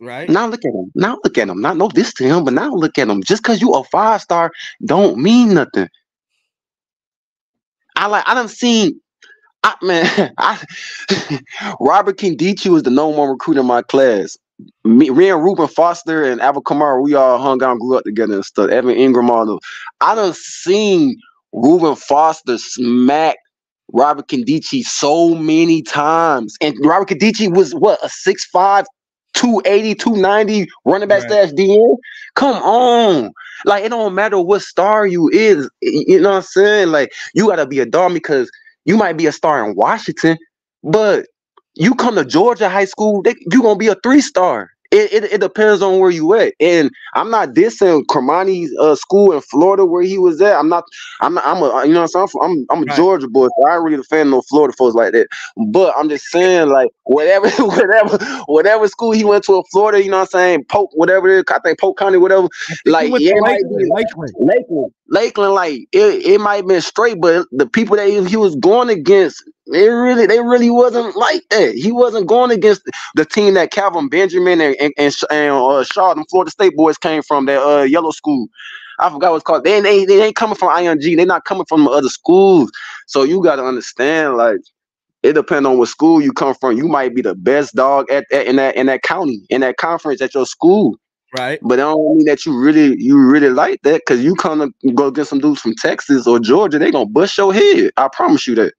Right. Now look at him. Now look at him. Not know this to him, but now look at him. Just because you a five star don't mean nothing. I like I done seen I man, I Robert Nkemdiche was the number one recruit in my class. Me, me and Reuben Foster and Alvin Kamara, we all hung out and grew up together and stuff. Evan Engram, all I done seen Reuben Foster smack Robert Nkemdiche so many times. And Robert Nkemdiche was what a six five 280, 290 running back right. slash DN. Come on. Like it don't matter what star you is. You know what I'm saying? Like you gotta be a dog because you might be a star in Washington, but you come to Georgia high school, they, you gonna be a three star. It, it, it, depends on where you at. And I'm not dissing Cormani's uh, school in Florida where he was at. I'm not. I'm not. I'm a. You know what I'm saying? I'm. I'm a right. Georgia boy. So I ain't really a fan of no Florida folks like that. But I'm just saying, like whatever, whatever, whatever school he went to in Florida. You know what I'm saying? Pope, whatever it is. I think Polk County, whatever. Like yeah, Lakeland, Lakeland. Lakeland. Lakeland, like it, it might have been straight, but the people that he, was going against they really, they really wasn't like that. He wasn't going against the team that Kelvin Benjamin and and, and, and uh, Shaw, the Florida State boys came from that uh, yellow school. I forgot what's called. They, they they ain't coming from IMG. They're not coming from other schools. So you got to understand, like it depends on what school you come from. You might be the best dog at, at in that in that county in that conference at your school. Right. But I don't mean that you really you really like that because you come to go get some dudes from Texas or Georgia, they gonna bust your head. I promise you that.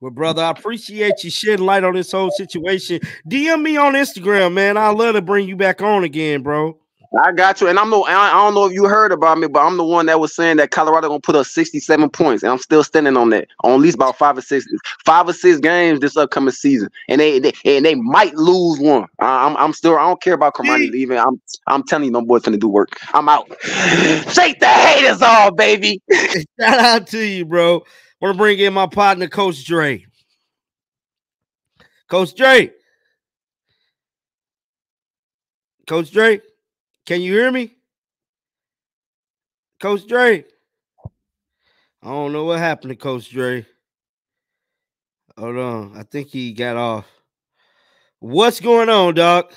Well, brother, I appreciate you shedding light on this whole situation. DM me on Instagram, man. I'd love to bring you back on again, bro. I got you, and I'm no. I don't know if you heard about me, but I'm the one that was saying that Colorado gonna put up 67 points, and I'm still standing on that. On at least about five or six, five or six games this upcoming season, and they, they and they might lose one. I'm I'm still. I don't care about Cormani leaving. I'm I'm telling you, no boy's gonna do work. I'm out. Shake the haters off, baby. Shout out to you, bro. Want to bring in my partner, Coach Dre. Coach Dre. Coach Dre, can you hear me? Coach Dre. I don't know what happened to Coach Dre. Hold on. I think he got off. What's going on, Doc?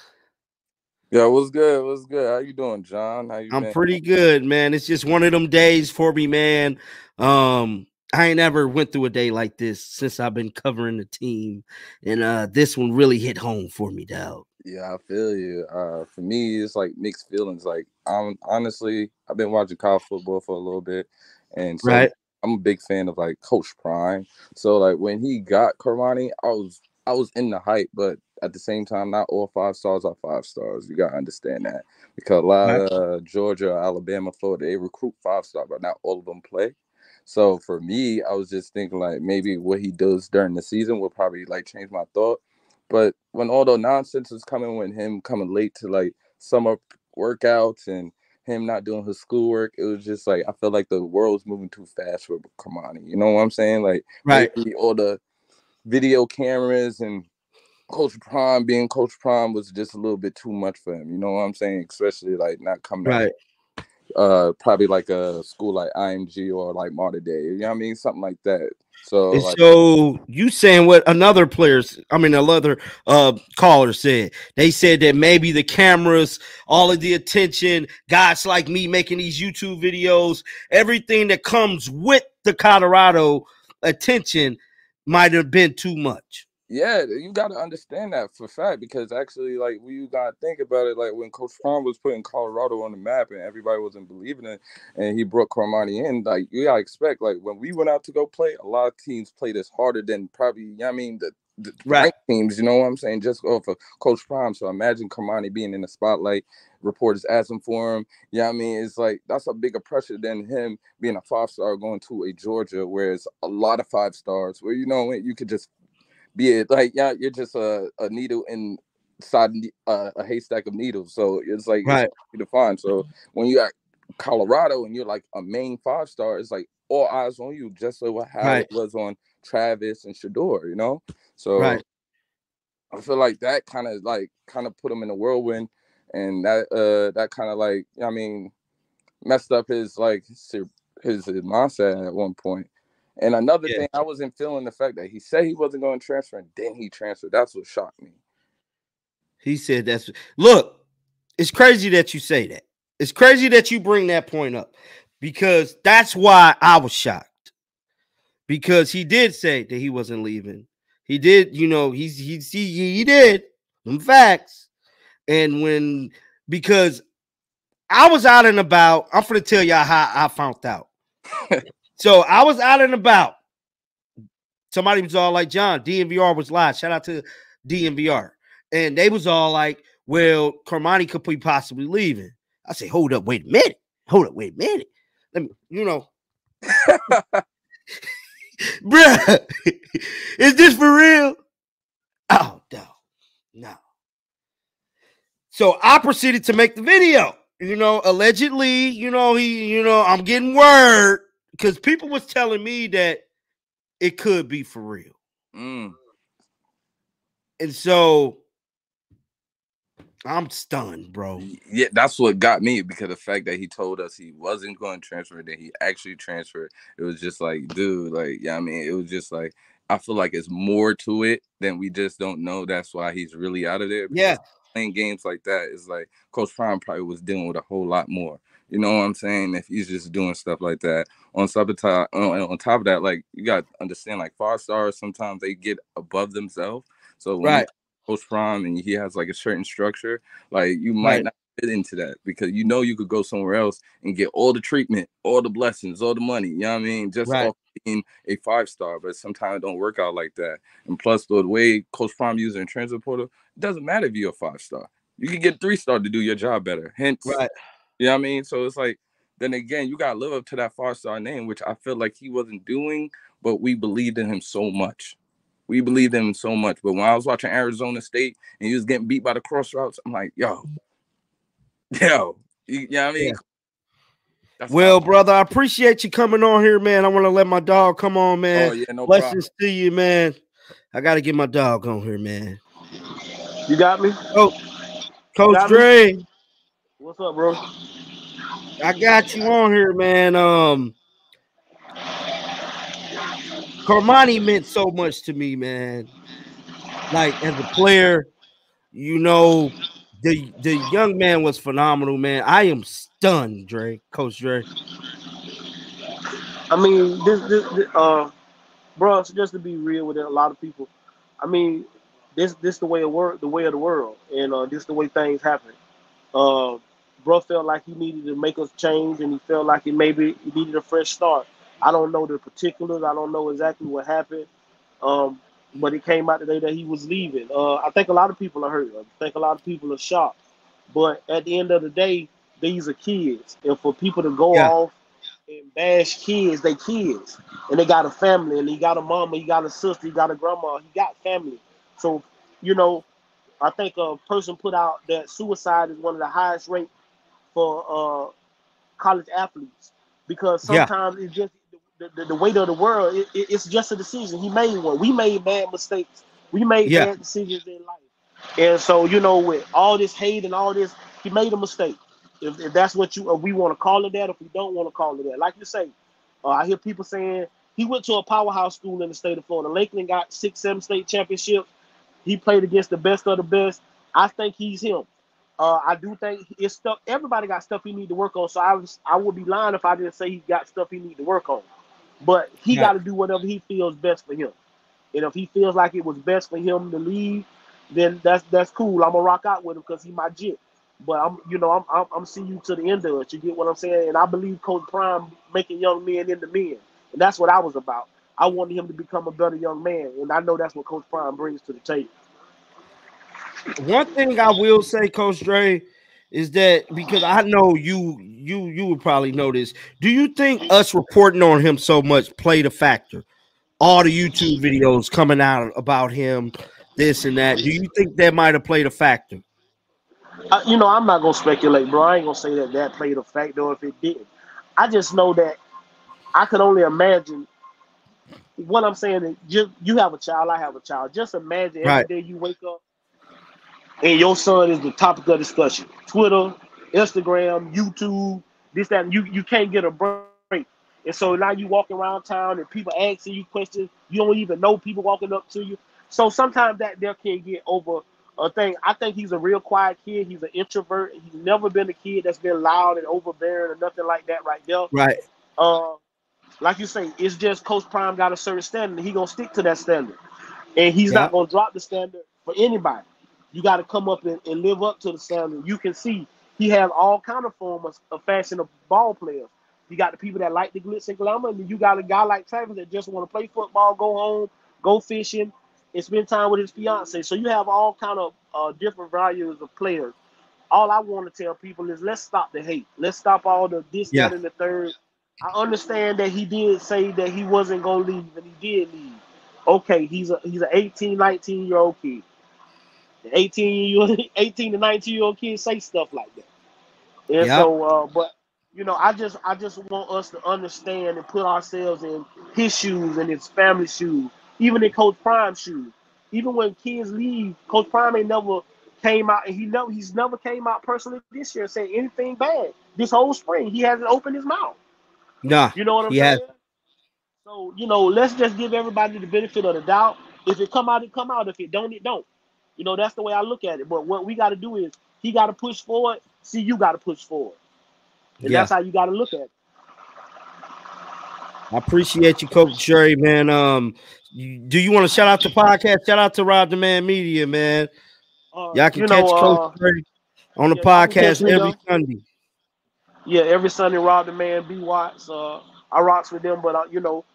Yeah, what's good? What's good? How you doing, Jon? How you I'm been? pretty good, man. It's just one of them days for me, man. Um, I ain't ever went through a day like this since I've been covering the team, and uh, this one really hit home for me, dog. Yeah, I feel you. Uh, for me, it's like mixed feelings. Like I'm honestly, I've been watching college football for a little bit, and so right. I'm a big fan of like Coach Prime. So like when he got Cormani, I was I was in the hype, but at the same time, not all five stars are five stars. You gotta understand that because a lot of uh, Georgia, Alabama, Florida, they recruit five star, but not all of them play. So for me, I was just thinking like maybe what he does during the season will probably like change my thought. But when all the nonsense was coming, when him coming late to like summer workouts and him not doing his schoolwork, it was just like I felt like the world's moving too fast for Cormani. You know what I'm saying? Like right. all the video cameras and Coach Prime being Coach Prime was just a little bit too much for him. You know what I'm saying? Especially like not coming right uh probably like a school like IMG or like Mater Dei. You know what I mean? Something like that. So like, so you saying what another players, I mean another uh caller said. They said that maybe the cameras, all of the attention, guys like me making these YouTube videos, everything that comes with the Colorado attention might have been too much. Yeah, you got to understand that for fact because actually, like, we you got to think about it. Like when Coach Prime was putting Colorado on the map and everybody wasn't believing it, and he brought Cormani in, like you gotta expect. Like when we went out to go play, a lot of teams played us harder than probably. You know I mean, the, the right teams. You know what I'm saying? Just off of Coach Prime. So imagine Cormani being in the spotlight. Reporters asking for him. Yeah, you know I mean, it's like that's a bigger pressure than him being a five star going to a Georgia, where it's a lot of five stars, where you know you could just be it like yeah, you're just a, a needle inside uh, a haystack of needles. So it's like right. it's to find. So when you at Colorado and you're like a main five star, it's like all eyes on you, just so how right. it was on Travis and Shedeur, you know. So right. I feel like that kind of like kind of put him in a whirlwind, and that uh that kind of like I mean messed up his like his, his mindset at one point. And another yeah. thing, I wasn't feeling the fact that he said he wasn't going to transfer, and then he transferred. That's what shocked me. He said that's look, it's crazy that you say that. It's crazy that you bring that point up because that's why I was shocked. Because he did say that he wasn't leaving. He did, you know, he's he's he, he did some facts. And when because I was out and about, I'm gonna tell y'all how I found out. So I was out and about. Somebody was all like, Jon, DNVR was live. Shout out to DNVR. And they was all like, well, Cormani could be possibly leaving. I say, hold up, wait a minute. Hold up, wait a minute. Let me, you know. Bruh, is this for real? Oh, no. No. so I proceeded to make the video. You know, allegedly, you know, he, you know, I'm getting word because people was telling me that it could be for real. Mm. And so I'm stunned, bro. Yeah, that's what got me because the fact that he told us he wasn't going to transfer, that he actually transferred. It was just like, dude, like, yeah, I mean, it was just like, I feel like it's more to it than we just don't know. That's why he's really out of there. Yeah. Playing games like that is like Coach Prime probably was dealing with a whole lot more. You know what I'm saying? If he's just doing stuff like that. On top of top, on top of that, like you got to understand, like five stars sometimes they get above themselves. So right post prime and he has like a certain structure, like you might right. not fit into that because you know you could go somewhere else and get all the treatment, all the blessings, all the money. You know what I mean? Just right. off being a five star, but sometimes it don't work out like that. And plus, the way Coach Prime user in transfer portal, it doesn't matter if you're a five star. You can get three star to do your job better. Hence, right. You know what I mean? So it's like then again, you gotta live up to that five star name, which I feel like he wasn't doing, but we believed in him so much. We believed in him so much. But when I was watching Arizona State and he was getting beat by the cross routes, I'm like, yo, mm. yo, you, know what I mean? That's well, brother, I appreciate you coming on here, man. I want to let my dog come on, oh, man. Oh, yeah, no Blessings problem. to you, man. I got to get my dog on here, man. You got me? Oh, Coach Dre. Me? What's up, bro? I got you on here, man. Um, Cormani meant so much to me, man. Like as a player, you know, the the young man was phenomenal, man. I am stunned, Dre, Coach Dre. I mean, this, this, this uh, bro, just to be real with it, a lot of people. I mean, this this the way of work, the way of the world, and uh, this the way things happen. Uh, bro felt like he needed to make us change, and he felt like he maybe he needed a fresh start. I don't know the particulars. I don't know exactly what happened. Um, but it came out today that he was leaving. Uh, I think a lot of people are hurt. I think a lot of people are shocked. But at the end of the day, these are kids. And for people to go yeah. off and bash kids, they kids. And they got a family and he got a mama, he got a sister, he got a grandma, he got family. So, you know, I think a person put out that suicide is one of the highest rate for uh, college athletes because sometimes yeah. it's just the, the, the, weight of the world, it, it, it's just a decision. He made one. We made bad mistakes. We made yeah. bad decisions in life. And so, you know, with all this hate and all this, he made a mistake. If, if that's what you, we want to call it that, if we don't want to call it that, like you say, uh, I hear people saying he went to a powerhouse school in the state of Florida. Lakeland got six, seven state championships. He played against the best of the best. I think he's him. Uh, I do think it's stuff. Everybody got stuff he need to work on. So I was, I would be lying if I didn't say he got stuff he need to work on. But he yeah. got to do whatever he feels best for him. And if he feels like it was best for him to leave, then that's that's cool. I'm gonna rock out with him because he my jit. But I'm, you know, I'm, I'm, I'm seeing you to the end of it. You get what I'm saying? And I believe Coach Prime making young men into men, and that's what I was about. I wanted him to become a better young man, and I know that's what Coach Prime brings to the table. One thing I will say, Coach Dre, is that because I know you you you would probably know this. Do you think us reporting on him so much played a factor? All the YouTube videos coming out about him, this and that. Do you think that might have played a factor? Uh, you know, I'm not gonna speculate, bro. I ain't gonna say that that played a factor if it didn't. I just know that I could only imagine. What I'm saying is, just you have a child, I have a child. Just imagine every right. day you wake up and your son is the topic of discussion. Twitter, Instagram, YouTube, this, that, and you, you can't get a break. And so now you walk around town and people asking you questions. You don't even know people walking up to you. So sometimes that there can get over a thing. I think he's a real quiet kid. He's an introvert. He's never been a kid that's been loud and overbearing or nothing like that right there. Right. Uh, like you say, it's just Coach Prime got a certain standard. He gonna stick to that standard, and he's yeah. not gonna drop the standard for anybody. You got to come up and, and, live up to the standard. You can see he has all kind of forms of fashion of ball players. You got the people that like the glitz and glamour, and you got a guy like Travis that just want to play football, go home, go fishing, and spend time with his fiance. So you have all kind of uh, different values of players. All I want to tell people is let's stop the hate. Let's stop all the this, yeah. that, and the third. I understand that he did say that he wasn't gonna leave, and he did leave. Okay, he's a he's an 18, 19 year old kid 18 year 18 to 19 year old kids say stuff like that. And yep. so, uh, but you know, I just I just want us to understand and put ourselves in his shoes and his family shoes, even in Coach Prime's shoes. Even when kids leave, Coach Prime ain't never came out and he never he's never came out personally this year saying anything bad. This whole spring, he hasn't opened his mouth. Nah, you know what I'm saying? Has. So you know, let's just give everybody the benefit of the doubt. If it come out, it come out. If it don't, it don't. You know, that's the way I look at it. But what we got to do is he got to push forward. See, you got to push forward. And yeah. that's how you got to look at it. I appreciate you, Coach Jerry, man. Um, you, do you want to shout out to podcast? Shout out to Rob the Man Media, man. Uh, Y'all can catch know, Coach uh, Jerry on the yeah, podcast every Sunday. Yeah, every Sunday, Rob the Man, B Watts. Uh, I rocks with them, but uh, you know,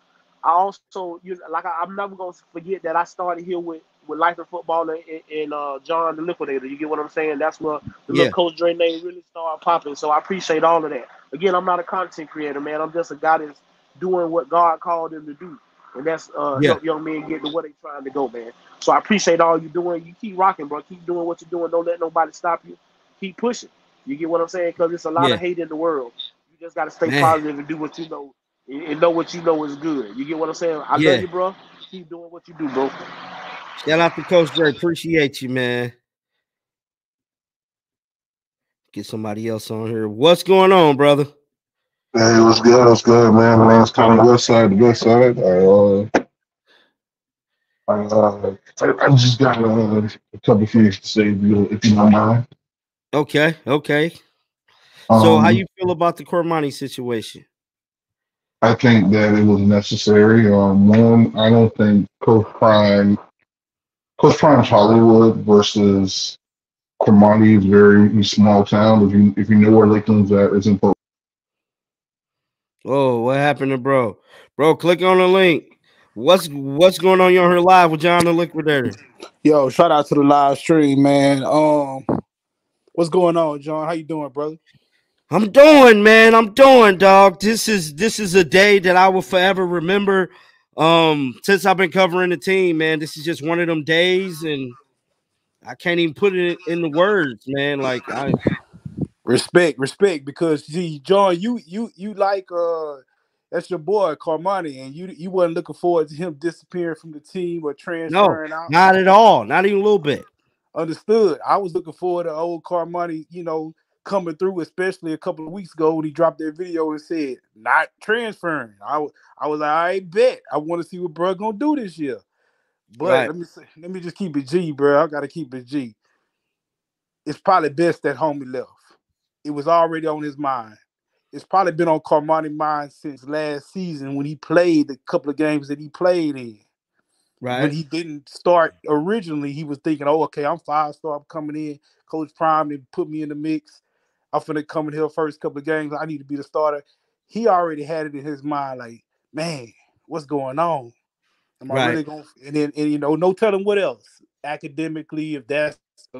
I also you like I, am never gonna forget that I started here with with Life and Football and, and uh, Jon the Liquidator. You get what I'm saying? That's where the yeah. little Coach Dre name really started popping. So I appreciate all of that. Again, I'm not a content creator, man. I'm just a guy that's doing what God called him to do. And that's uh yeah. help young men get to where they trying to go, man. So I appreciate all you doing. You keep rocking, bro. Keep doing what you're doing. Don't let nobody stop you. Keep pushing. You get what I'm saying? Because it's a lot yeah. of hate in the world. You just gotta stay man. positive and do what you know and know what you know is good. You get what I'm saying? I yeah. love you, bro. Keep doing what you do, bro. Shout out to Coach Dre. Appreciate you, man. Get somebody else on here. What's going on, brother? Hey, what's good? What's good, man? My name's Tony Westside, the Westside. I, uh, I, uh, I, I just got uh, a couple things to say, if you, if you don't mind. Okay, okay. So, um, how you feel about the Cormani situation? I think that it was necessary. Um, one, I don't think Coach Prime Coach Prime's Hollywood versus Cormani is very small town. If you if you know where Lakeland's at, it's important. Oh, what happened to bro? Bro, click on the link. What's what's going on on here live with Jon the Liquidator? Yo, shout out to the live stream, man. Um, what's going on, Jon? How you doing, brother? I'm doing, man. I'm doing, dog. This is this is a day that I will forever remember um, since I've been covering the team, man, this is just one of them days, and I can't even put it in the words, man. Like I respect, respect, because see, Jon, you you you like uh that's your boy Cormani, and you you wasn't looking forward to him disappearing from the team or transferring no, out. Not at all, not even a little bit. Understood. I was looking forward to old Cormani, you know, coming through, especially a couple of weeks ago when he dropped that video and said not transferring. I, I was like, I bet I want to see what bro gonna do this year. But right. let me say, let me just keep it G, bro. I gotta keep it G. It's probably best that homie left. It was already on his mind. It's probably been on Cormani's mind since last season when he played the couple of games that he played in. Right. When he didn't start originally, he was thinking, "Oh, okay, I'm five star. I'm coming in. Coach Prime and put me in the mix. I'm finna come in here first couple of games. I need to be the starter. He already had it in his mind, like, man, what's going on? Am I right. really going? And then, and you know, no telling what else academically, if that's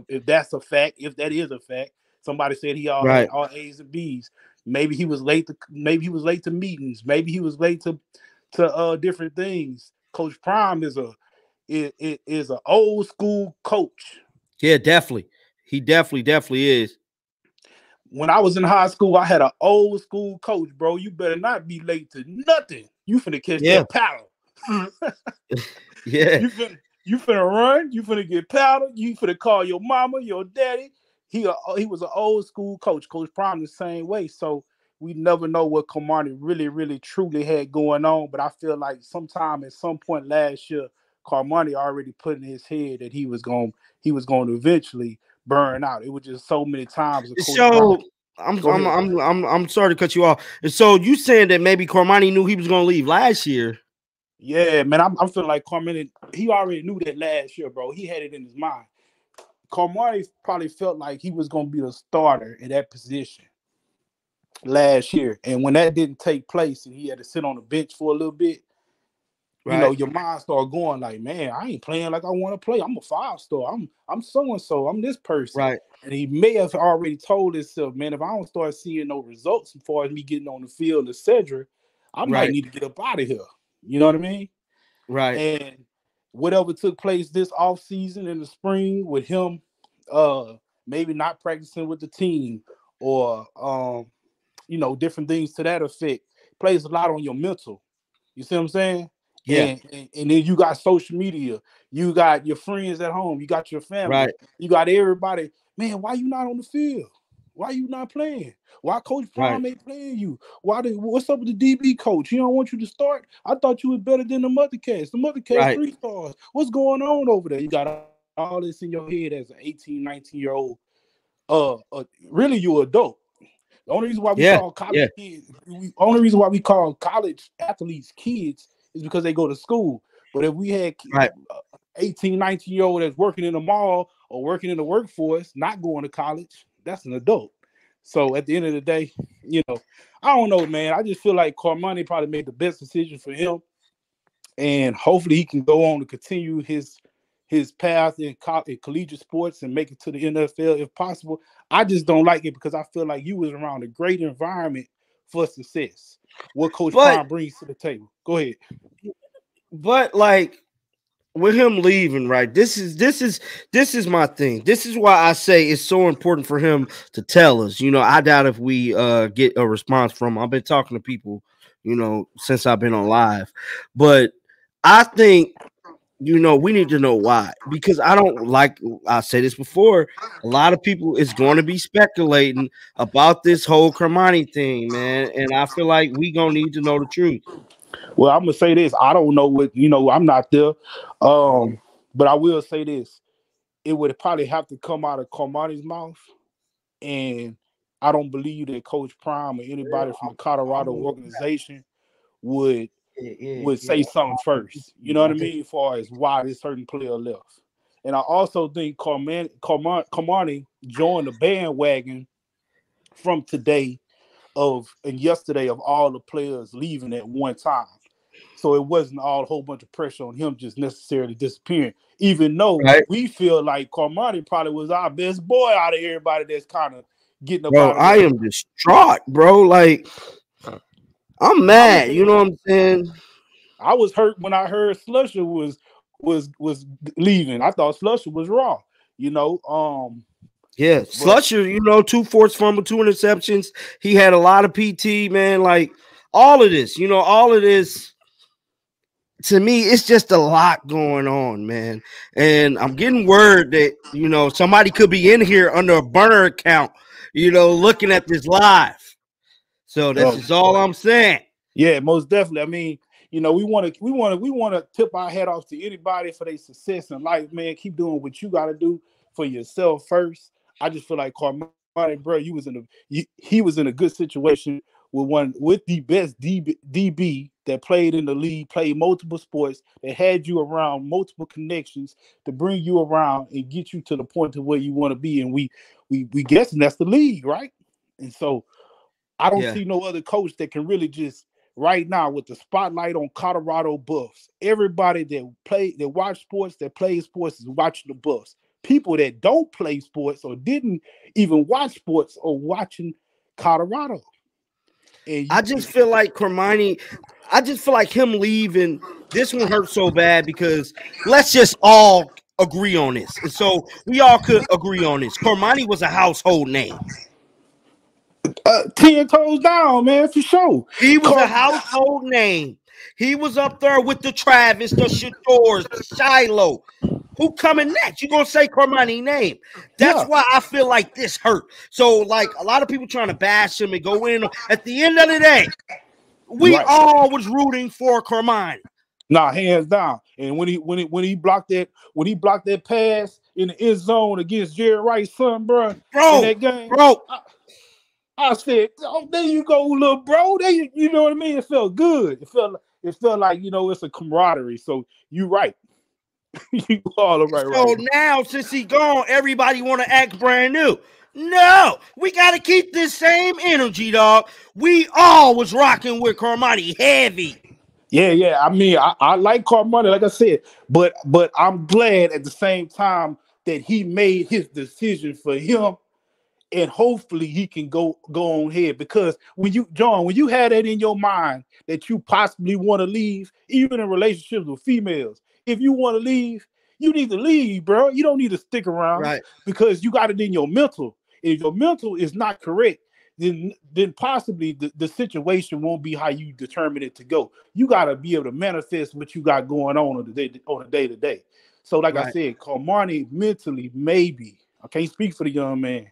if that's a fact, if that is a fact. Somebody said he all right. all A's and B's. Maybe he was late to maybe he was late to meetings. Maybe he was late to to uh different things. Coach Prime is a is, is an old school coach. Yeah, definitely. He definitely, definitely is when I was in high school, I had an old school coach, bro. You better not be late to nothing. You finna catch yeah. that powder. yeah. You finna, you finna run. You finna get powder. You finna call your mama, your daddy. He a, uh, he was an old school coach. Coach Prime the same way. So we never know what Cormani really, really, truly had going on. But I feel like sometime at some point last year, Cormani already put in his head that he was going he was going to eventually burn out. It was just so many times. So I'm I'm, I'm I'm I'm sorry to cut you off. And so you saying that maybe Cormani knew he was going to leave last year? Yeah, man, I'm, I'm feeling like Cormani. He already knew that last year, bro. He had it in his mind. Cormani probably felt like he was going to be the starter in that position last year, and when that didn't take place, and he had to sit on the bench for a little bit, Right. You know, your mind start going like, man, I ain't playing like I want to play. I'm a five star. I'm I'm so and so. I'm this person. Right. And he may have already told himself, man, if I don't start seeing no results as far as me getting on the field, etc., I might right. need to get up out of here. You know what I mean? Right. And whatever took place this off season in the spring with him uh maybe not practicing with the team or um you know different things to that effect plays a lot on your mental you see what i'm saying yeah and, and, and, then you got social media you got your friends at home you got your family right. you got everybody man why you not on the field why you not playing? Why Coach Prime right. ain't playing you? Why did what's up with the DB coach? He don't want you to start. I thought you was better than the mother cats. The mother cats right. three stars. What's going on over there? You got all this in your head as an 18, 19 year old. Uh, uh really you adult. The only reason why we yeah. call college yeah. kids, we, only reason why we call college athletes kids is because they go to school. But if we had right. Uh, 18, 19 year old that's working in the mall or working in the workforce, not going to college, that's an adult. So at the end of the day, you know, I don't know, man. I just feel like Cormani probably made the best decision for him, and hopefully he can go on to continue his his path in, co- in collegiate sports and make it to the NFL if possible. I just don't like it because I feel like you was around a great environment for success. What Coach Prime brings to the table. Go ahead. But like with him leaving, right? This is this is this is my thing. This is why I say it's so important for him to tell us. You know, I doubt if we uh get a response from him. I've been talking to people, you know, since I've been on live, but I think you know we need to know why because I don't like I said this before. A lot of people is going to be speculating about this whole Cormani thing, man, and I feel like we gonna need to know the truth. Well, I'm gonna say this. I don't know what you know. I'm not there, um, but I will say this. It would probably have to come out of Cormani's mouth, and I don't believe that Coach Prime or anybody from the Colorado organization would would say something first. You know what I mean? As far as why this certain player left, and I also think Cormani, Cormani joined the bandwagon from today of and yesterday of all the players leaving at one time. So it wasn't all a whole bunch of pressure on him just necessarily disappearing. Even though right. we feel like Cormani probably was our best boy out of everybody that's kind of getting up. Bro, I am distraught, bro. Like I'm mad. You know what I'm saying? I was hurt when I heard Slusher was was was leaving. I thought Slusher was raw. You know, um, yeah, Slusher, you know, two forced fumble, two interceptions. He had a lot of PT, man. Like all of this, you know, all of this. To me, it's just a lot going on, man. And I'm getting word that you know somebody could be in here under a burner account, you know, looking at this live. So that's oh, just all I'm saying. Yeah, most definitely. I mean, you know, we want to, we want to, we want to tip our head off to anybody for their success in life, man. Keep doing what you got to do for yourself first I just feel like Cormani, bro, you was in a you, he was in a good situation with one with the best DB, DB that played in the league, played multiple sports, that had you around multiple connections to bring you around and get you to the point to where you want to be. And we we we guessing that's the league, right? And so I don't yeah. see no other coach that can really just right now with the spotlight on Colorado Buffs. Everybody that play that watch sports, that play sports is watching the Buffs people that don't play sports or didn't even watch sports are watching Colorado. And I just feel like Cormani, I just feel like him leaving. This one hurt so bad because let's just all agree on this. And so we all could agree on this. Cormani was a household name. Uh, ten toes down, man, for sure. He was a household name. He was up there with the Travis, the Shedeurs, the Shilo. Who coming next? You gonna say Cormani name? That's yeah. why I feel like this hurt. So, like a lot of people trying to bash him and go in. At the end of the day, we right. all was rooting for Carmine. Nah, hands down. And when he when he when he blocked that when he blocked that pass in the end zone against Jerry Rice's son, bro, bro, in that game, bro. I, I said, "Oh, there you go, little bro. There you, you know what I mean? It felt good. It felt it felt like you know it's a camaraderie. So you right. you all right. So right. now, since he gone, everybody want to act brand new. No, we got to keep this same energy, dog. We all was rocking with Cormani heavy. Yeah, yeah. I mean, I, I like Cormani, like I said, but but I'm glad at the same time that he made his decision for him and hopefully he can go go on here because when you Jon, when you had that in your mind that you possibly want to leave, even in relationships with females, if you want to leave, you need to leave, bro. You don't need to stick around, right? Because you got it in your mental. If your mental is not correct, then then possibly the, the situation won't be how you determine it to go. You got to be able to manifest what you got going on on the day on a day to day. So, like right. I said, Cormani mentally, maybe I can't speak for the young man,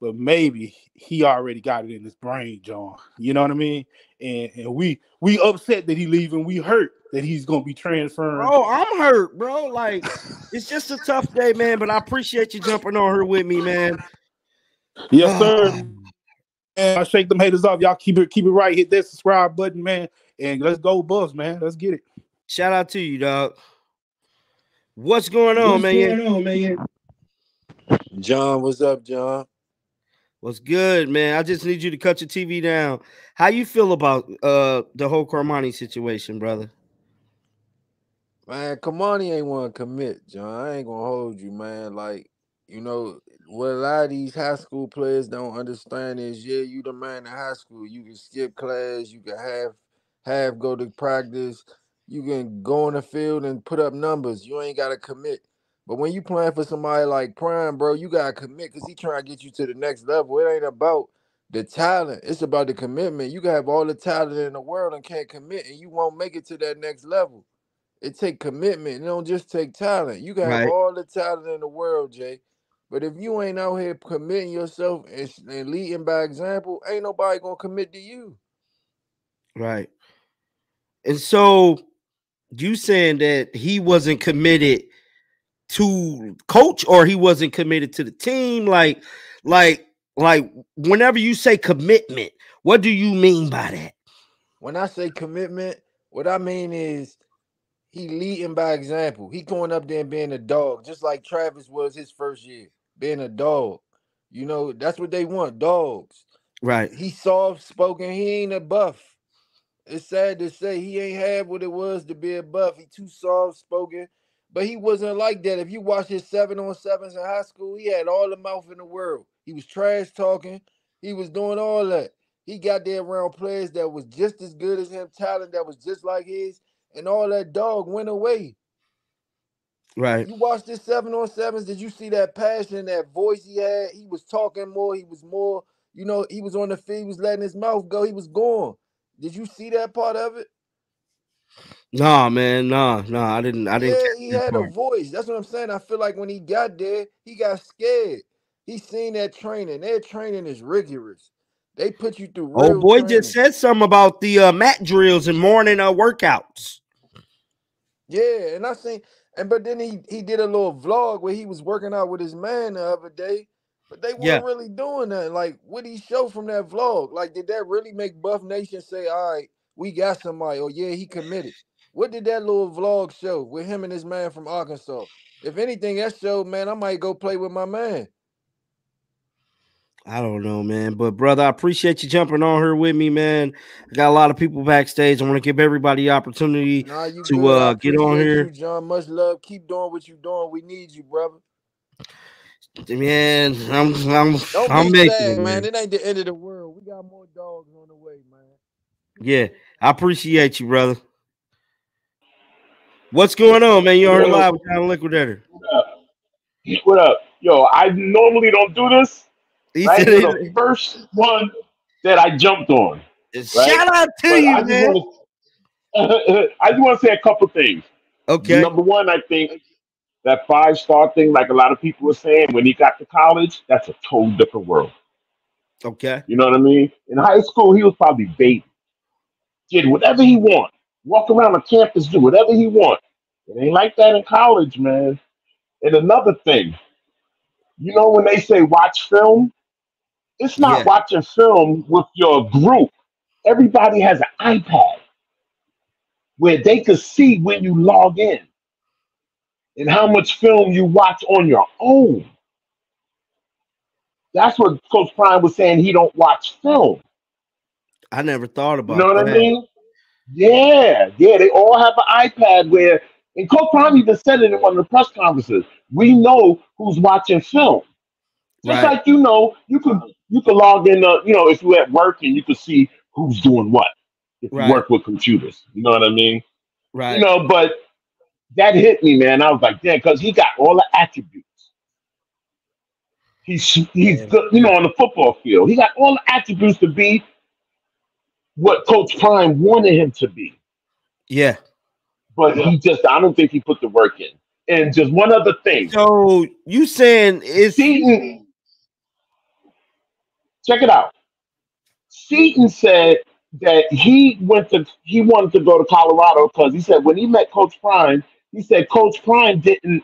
but maybe he already got it in his brain, Jon. You know what I mean? And and we we upset that he leaving. We hurt that he's gonna be transferring. Oh, I'm hurt, bro. Like it's just a tough day, man. But I appreciate you jumping on her with me, man. Yes, sir. Ah. and I shake them haters off. Y'all keep it keep it right. Hit that subscribe button, man. And let's go, Buzz, man. Let's get it. Shout out to you, dog. What's going on, What's man? Going on, man? Jon, what's up, Jon? What's good, man? I just need you to cut your TV down. How you feel about uh the whole Cormani situation, brother? Man, Cormani ain't want to commit, Jon. I ain't gonna hold you, man. Like, you know, what a lot of these high school players don't understand is, yeah, you the man in high school. You can skip class, you can have have go to practice, you can go on the field and put up numbers. You ain't gotta commit. But when you playing for somebody like Prime, bro, you gotta commit because he trying to get you to the next level. It ain't about the talent; it's about the commitment. You can have all the talent in the world and can't commit, and you won't make it to that next level. It take commitment. It don't just take talent. You can have all the talent in the world, Jay. But if you ain't out here committing yourself and, and leading by example, ain't nobody gonna commit to you. Right. And so you saying that he wasn't committed to coach or he wasn't committed to the team? Like like like whenever you say commitment what do you mean by that? When i say commitment what i mean is he leading by example. He going up there and being a dog just like travis was his first year being a dog. You know that's what they want dogs. Right. He soft spoken he ain't a buff. It's sad to say he ain't had what it was to be a buff. He too soft spoken but he wasn't like that. If you watch his seven on sevens in high school, he had all the mouth in the world. He was trash talking. He was doing all that. He got there around players that was just as good as him, talent that was just like his, and all that dog went away. Right. You watched this seven on sevens. Did you see that passion, that voice he had? He was talking more. He was more, you know, he was on the field. He was letting his mouth go. He was gone. Did you see that part of it? Nah, man, nah, nah. I didn't. I didn't. Yeah, he had part. a voice. That's what I'm saying. I feel like when he got there, he got scared. He seen that training. Their training is rigorous. They put you through. oh boy, training. just said something about the uh, mat drills and morning uh, workouts. Yeah, and I seen, and but then he he did a little vlog where he was working out with his man the other day, but they weren't yeah. really doing that. Like, what he show from that vlog? Like, did that really make Buff Nation say, "All right, we got somebody"? Oh yeah, he committed. What did that little vlog show with him and his man from Arkansas? If anything, that showed, man, I might go play with my man. I don't know, man. But brother, I appreciate you jumping on here with me, man. I got a lot of people backstage. I want to give everybody the opportunity nah, to uh, get on here. You, Jon, much love. Keep doing what you're doing. We need you, brother. Man, I'm I'm Don't I'm making sad, it, man. man. It ain't the end of the world. We got more dogs on the way, man. Yeah, I appreciate you, brother. What's going on, man? You are live with Jon Liquidator. What up? what up? Yo, I normally don't do this. He right? said the first one that I jumped on. Right? Shout out to but you, I man. Wanna, I just want to say a couple things. Okay. Number one, I think that five star thing, like a lot of people were saying, when he got to college, that's a totally different world. Okay. You know what I mean? In high school, he was probably bait. Did whatever he want walk around the campus, do whatever he want. It ain't like that in college, man. And another thing, you know, when they say watch film, it's not yeah. watching film with your group. Everybody has an iPad where they could see when you log in and how much film you watch on your own. That's what Coach Prime was saying. He don't watch film. I never thought about. You know what that. I mean? Yeah, yeah, they all have an iPad where, and Coach Prime even said it in one of the press conferences. We know who's watching film, Just right. like you know, you could you could log in. Uh, you know, if you're at work and you could see who's doing what. If right. you work with computers, you know what I mean. Right. You know, but that hit me, man. I was like, damn, because he got all the attributes. He's he's good, you know, on the football field. He got all the attributes to be what Coach Prime wanted him to be. Yeah. But he just I don't think he put the work in. And just one other thing. So you saying is check it out. Seton said that he went to he wanted to go to Colorado because he said when he met Coach Prime, he said Coach Prime didn't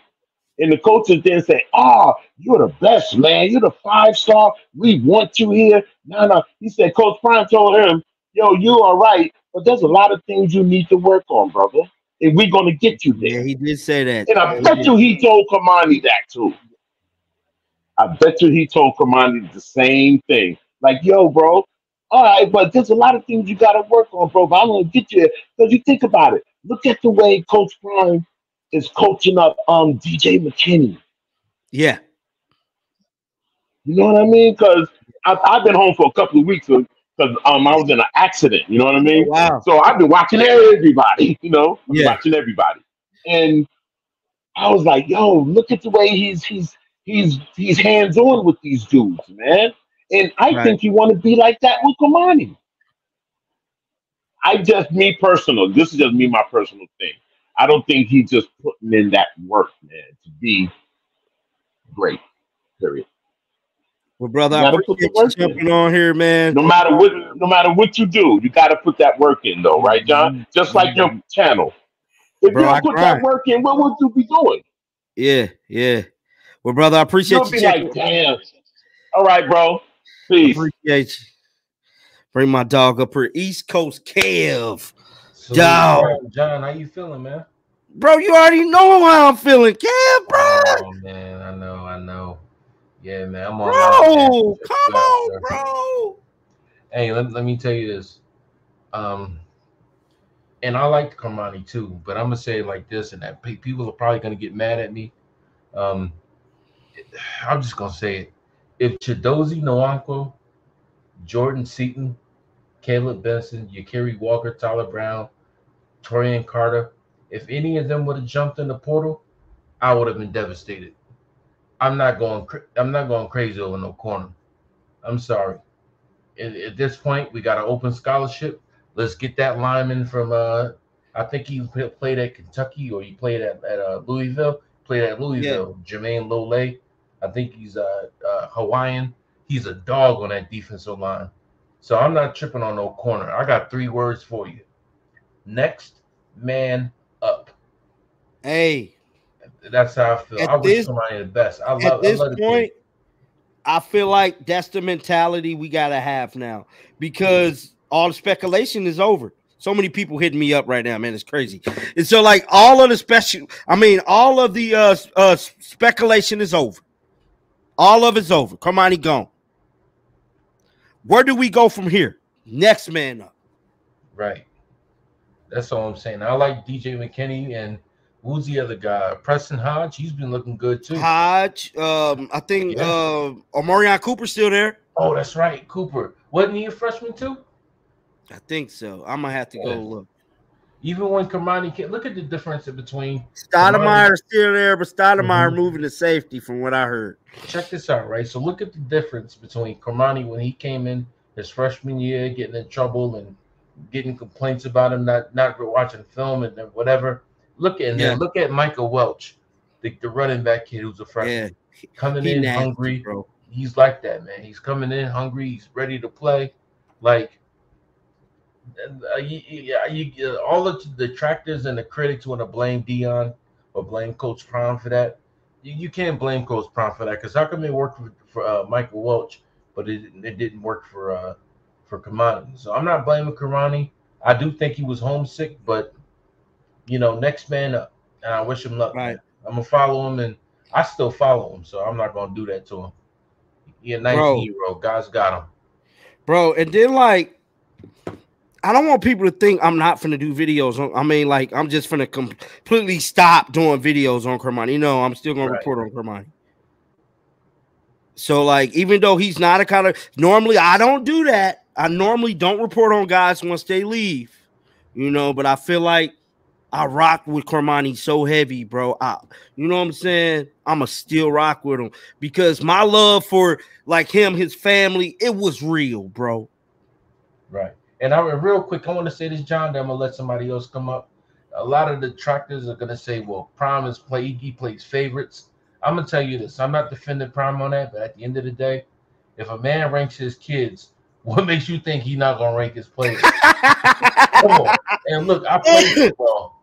and the coaches didn't say, Oh, ah, you're the best, man. You're the five star. We want you here. No, no. He said Coach Prime told him, Yo, you are right, but there's a lot of things you need to work on, brother. And we're gonna get you there. Yeah, he did say that. And I bet you he told Cormani that too. I bet you he told Cormani the same thing. Like, yo, bro, all right, but there's a lot of things you got to work on, bro. But I'm gonna get you because you think about it. Look at the way Coach Prime is coaching up um DJ McKinney. Yeah, you know what I mean? Because I've, I've been home for a couple of weeks because um I was in an accident. You know what I mean? Oh, wow. So I've been watching everybody. You know, Yeah. watching everybody, and I was like, yo, look at the way he's he's he's he's hands on with these dudes, man. And I Right. think you want to be like that with Cormani. I just me personal. This is just me, my personal thing. I don't think he's just putting in that work, man, to be great. Period. Well, brother, You I gotta put the appreciate you work in. on here, man. No matter what, no matter what you do, you got to put that work in, though, right, Jon? Mm-hmm. Just like your mm-hmm. channel. If Bro, you I don't put grind. that work in, what would you be doing? Yeah, yeah. Well, brother, I appreciate You'll you be like, damn. All right, bro. Peace. Appreciate you. Bring my dog up here, East Coast Kev. So, Dog. Jon, Jon, how you feeling, man? Bro, you already know how I'm feeling, Kev, bro. Oh man, I know, I know. Yeah, man, I'm on. Bro, come on, bro. Hey, let, let me tell you this. Um, and I like Cormani too, but I'm gonna say it like this, and that people are probably gonna get mad at me. Um, I'm just gonna say it. If Chidozie Nwankwo, Jordan Seaton, Caleb Benson, Yakiri Walker, Tyler Brown, Torian Carter, if any of them would have jumped in the portal, I would have been devastated. I'm not going. I'm not going crazy over no corner. I'm sorry. At, at this point, we got an open scholarship. Let's get that lineman from. Uh, I think he played at Kentucky or he played at, at uh, Louisville. Played at Louisville. Jermayne Lole. I think he's uh, uh, Hawaiian. He's a dog on that defensive line. So I'm not tripping on no corner. I got three words for you. Next man up. Hey, That's how I feel. At I wish this- somebody the best. I love, At this I love point, I feel like that's the mentality we gotta have now because all the speculation is over. So many people hitting me up right now, man. It's crazy. And so, like, all of the special, I mean, all of the uh, uh speculation is over. All of it's over. Cormani gone. Where do we go from here? Next man up. Right. That's all I'm saying. I like DJ McKinney and who's the other guy? Preston Hodge. He's been looking good too. Hodge, um, I think Yeah. uh Omarion Cooper's still there. Oh, that's right. Cooper. Wasn't he a freshman too? I think so. I'm gonna have to Yeah. go look. Even when Cormani came, look at the difference between Stoutmire's still there, but Stoutmire Mhm. moving to safety from what I heard. check this out, right? So look at the difference between Cormani when he came in his freshman year, getting in trouble and getting complaints about him not not watching film and whatever. Look at Yeah. look at Michael Welch, the, the running back kid who's a freshman, coming he in nasty, hungry. bro. He's like that, man. He's coming in hungry. He's ready to play. Like uh, you, you, you, uh, all the detractors and the critics want to blame Deion or blame Coach Prime for that. You, you can't blame Coach Prime for that because how come it worked for, for uh, Michael Welch, but it, it didn't work for uh, for Cormani? So I'm not blaming Cormani. I do think he was homesick, but you know, next man up, and I wish him luck. man. I'm gonna follow him, and I still follow him, so I'm not gonna do that to him. He a nice Bro. hero. God's got him. Bro, and then like I don't want people to think I'm not finna do videos on. I mean, like I'm just finna completely stop doing videos on Cormani. You know, I'm still gonna Right. report on Cormani. So like, even though he's not a kind of normally, I don't do that. I normally don't report on guys once they leave, you know. But I feel like I rock with Cormani so heavy, bro. I, you know what I'm saying? I'ma still rock with him because my love for like him, his family, it was real, bro. Right. And I real quick, I want to say this, Jon. Then I'm gonna let somebody else come up. A lot of detractors are gonna say, "Well, Prime is play. He plays favorites." I'm gonna tell you this. I'm not defending Prime on that, but at the end of the day, if a man ranks his kids, what makes you think he's not gonna rank his players? Come on. And look, I played football.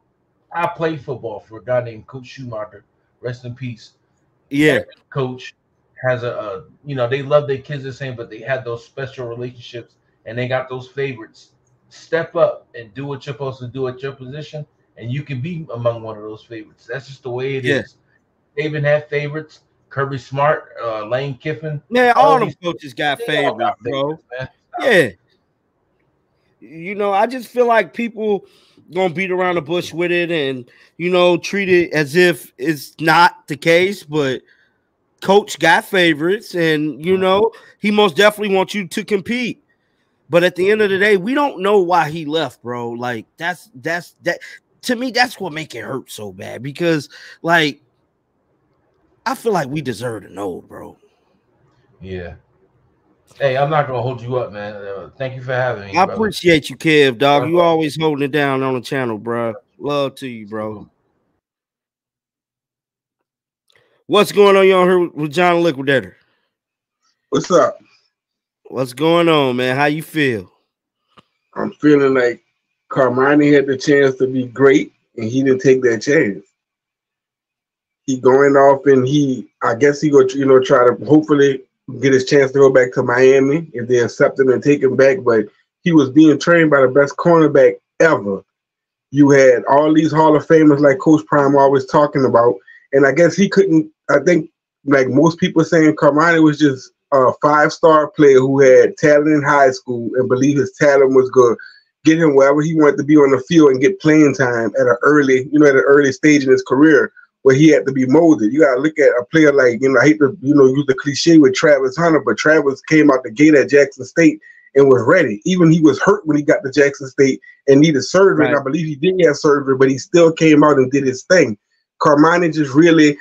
I played football for a guy named Coach Schumacher. Rest in peace. Yeah. coach has a, a, you know, they love their kids the same, but they had those special relationships and they got those favorites. Step up and do what you're supposed to do at your position, and you can be among one of those favorites. That's just the way it Yeah. is. They even have favorites. Kirby Smart, uh, Lane Kiffin. Man, all them coaches got they all favorites, bro. man. Yeah. You know, I just feel like people gonna beat around the bush with it and you know treat it as if it's not the case, but coach got favorites, and you know, he most definitely wants you to compete. But at the end of the day, we don't know why he left, bro. Like that's that's that to me, that's what make it hurt so bad because like I feel like we deserve to know, bro. Yeah. Hey, I'm not gonna hold you up, man. Uh, thank you for having me. I brother. appreciate you, Kev, dog. You always holding it down on the channel, bro. Love to you, bro. What's going on, y'all here with Jon Liquidator? What's up? What's going on, man? How you feel? I'm feeling like Carmine had the chance to be great, and he didn't take that chance. He going off, and he, I guess he go, you know, try to hopefully get his chance to go back to Miami if they accept him and take him back. But he was being trained by the best cornerback ever. You had all these Hall of Famers like Coach Prime always talking about, and I guess he couldn't. I think like most people saying Carmine was just a five star player who had talent in high school and believed his talent was good. Get him wherever he wanted to be on the field and get playing time at an early, you know, at an early stage in his career where he had to be molded. You gotta look at a player like, you know, I hate to, you know, use the cliche with Travis Hunter, but Travis came out the gate at Jackson State and was ready. Even he was hurt when he got to Jackson State and needed surgery. And I believe he did have surgery, but he still came out and did his thing. Carmine just really,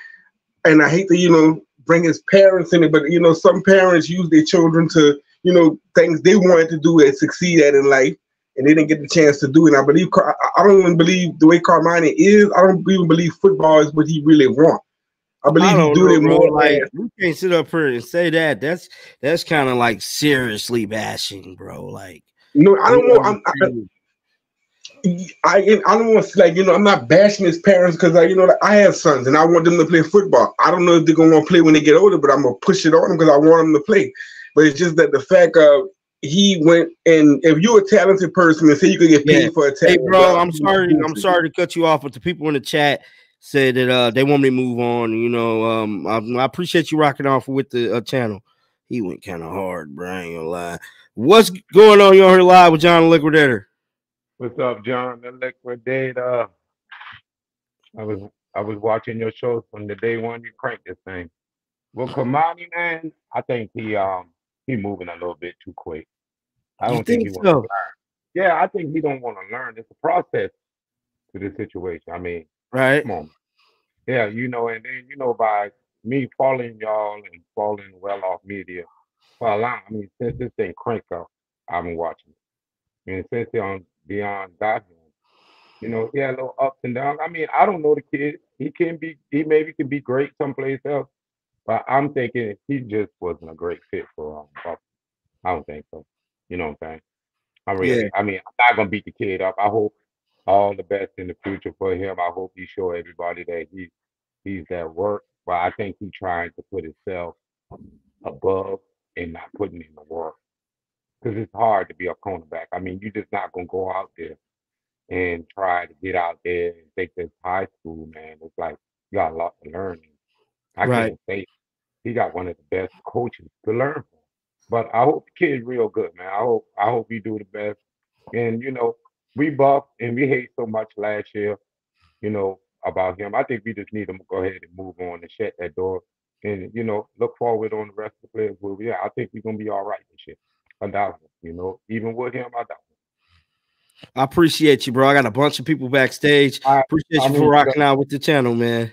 and I hate to, you know, bring his parents in it, but you know, some parents use their children to, you know, things they wanted to do and succeed at in life, and they didn't get the chance to do it. And I believe Car- I I don't even believe the way Carmine is. I don't even believe football is what he really wants. I believe I he's doing know, it more Like we can't sit up here and say that. That's that's kind of like seriously bashing, bro. Like no, I don't know. I'm, I, I I don't want to like you know I'm not bashing his parents because I you know like, I have sons and I want them to play football. I don't know if they're gonna want to play when they get older, but I'm gonna push it on them because I want them to play. But it's just that the fact of he went and if you're a talented person and say you could get paid Yeah. for a Hey, bro, I'm sorry. I'm sorry to cut you off, but the people in the chat said that uh they want me to move on. You know, um, I, I appreciate you rocking off with the uh, channel. He went kind of hard, bro. I ain't gonna lie. What's going on? You're here live with Jon Liquidator. What's up, Jon? The Liquidator. I was I was watching your show from the day one you cranked this thing. Well, Cormani, man, I think he um he moving a little bit too quick. I don't think, think he want to learn. Yeah, I think he don't want to learn. It's a process to this situation. I mean, Right. come on. Yeah, you know, and then you know by me following y'all and following well off media for a long. I mean, since this thing crank up, I've been watching it. And since on Beyond got you know, he had little ups and downs. I mean, I don't know the kid. He can be, he maybe can be great someplace else, but I'm thinking he just wasn't a great fit for um. Buffalo. I don't think so. You know what I'm saying? I really, Yeah. I mean, I'm not gonna beat the kid up. I hope all the best in the future for him. I hope he show everybody that he he's at work. But I think he's trying to put himself above and not putting in the work because it's hard to be a cornerback. I mean, you're just not gonna go out there and try to get out there and think this high school, man. It's like you got a lot to learn. I Right. can't say he got one of the best coaches to learn from. But I hope the kid's real good, man. I hope I hope he do the best. And you know, we buff and we hate so much last year, you know, about him. I think we just need him to go ahead and move on and shut that door and you know, look forward on the rest of the players. Well, yeah, I think we're gonna be all right this year. Undoubtedly, you know, even with him, I doubt. I appreciate you, bro. I got a bunch of people backstage. I appreciate I you for rocking out with the channel, man.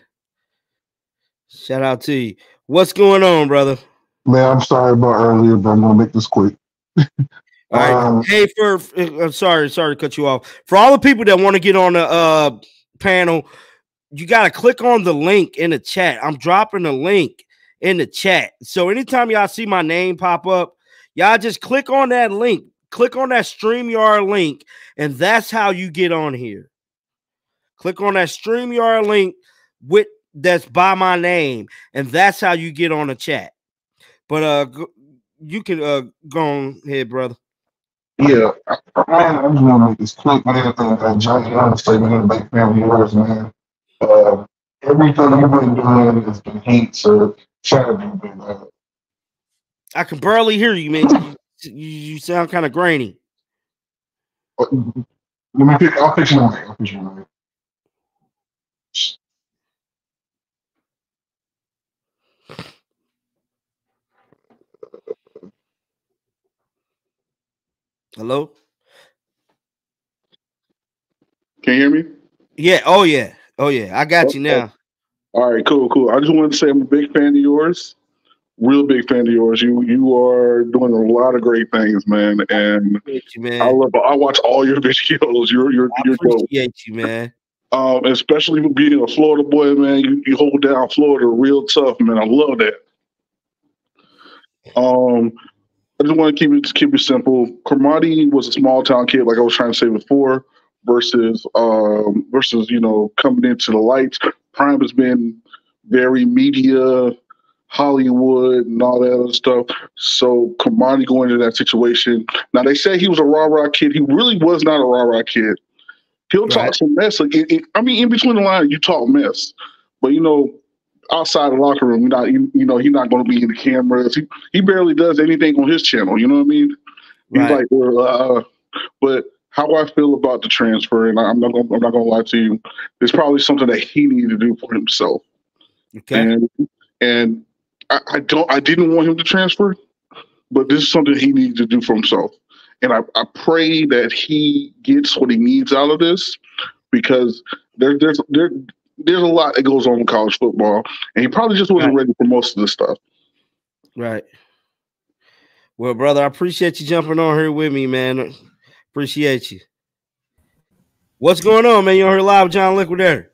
Shout out to you. What's going on, brother? Man, I'm sorry about earlier, but I'm gonna make this quick. all right. Um, hey, for I'm sorry, sorry to cut you off. For all the people that want to get on the uh panel, you gotta click on the link in the chat. I'm dropping the link in the chat. So anytime y'all see my name pop up, y'all just click on that link click on that StreamYard link, and that's how you get on here. Click on that StreamYard link with that's by my name, and that's how you get on the chat. But uh, you can uh go on ahead, brother. Yeah, I, I just gonna make this quick. Man, I think that Johnny Young statement in the big family yours, man. Uh, everything you've been doing has been hate, so trying to do better. I can barely hear you, man. You sound kind of grainy. Let me pick. I'll fix your mic. I'll fix your mic. Hello. Can you hear me? Yeah. Oh yeah. Oh yeah. I got okay. you now. All right. Cool. Cool. I just wanted to say I'm a big fan of yours real big fan of yours. You you are doing a lot of great things, man. And you, man. I love. I watch all your videos. You're you're I you're appreciate dope. you, man. Um, especially being a Florida boy, man. You, you hold down Florida real tough, man. I love that. Um, I just want to keep it keep it simple. Cromartie was a small town kid, like I was trying to say before, versus um versus you know coming into the lights. Prime has been very media Hollywood and all that other stuff. So Cormani going into that situation. Now they say he was a raw rah kid. He really was not a raw rah kid. He'll right. talk some mess. Like it, it, I mean, in between the lines, you talk mess, but you know, outside the locker room, you're not you, you know he's not going to be in the cameras. He he barely does anything on his channel. You know what I mean? He's right. like, well, uh, but how I feel about the transfer, and I'm not gonna, I'm not going to lie to you, it's probably something that he needed to do for himself. Okay. And and I, I, don't I didn't want him to transfer, but this is something he needs to do for himself. And I, I pray that he gets what he needs out of this because there, there's there there's a lot that goes on in college football, and he probably just wasn't right. ready for most of this stuff. Right. Well, brother, I appreciate you jumping on here with me, man. Appreciate you. What's going on, man? You on here live with Jon Liquidator?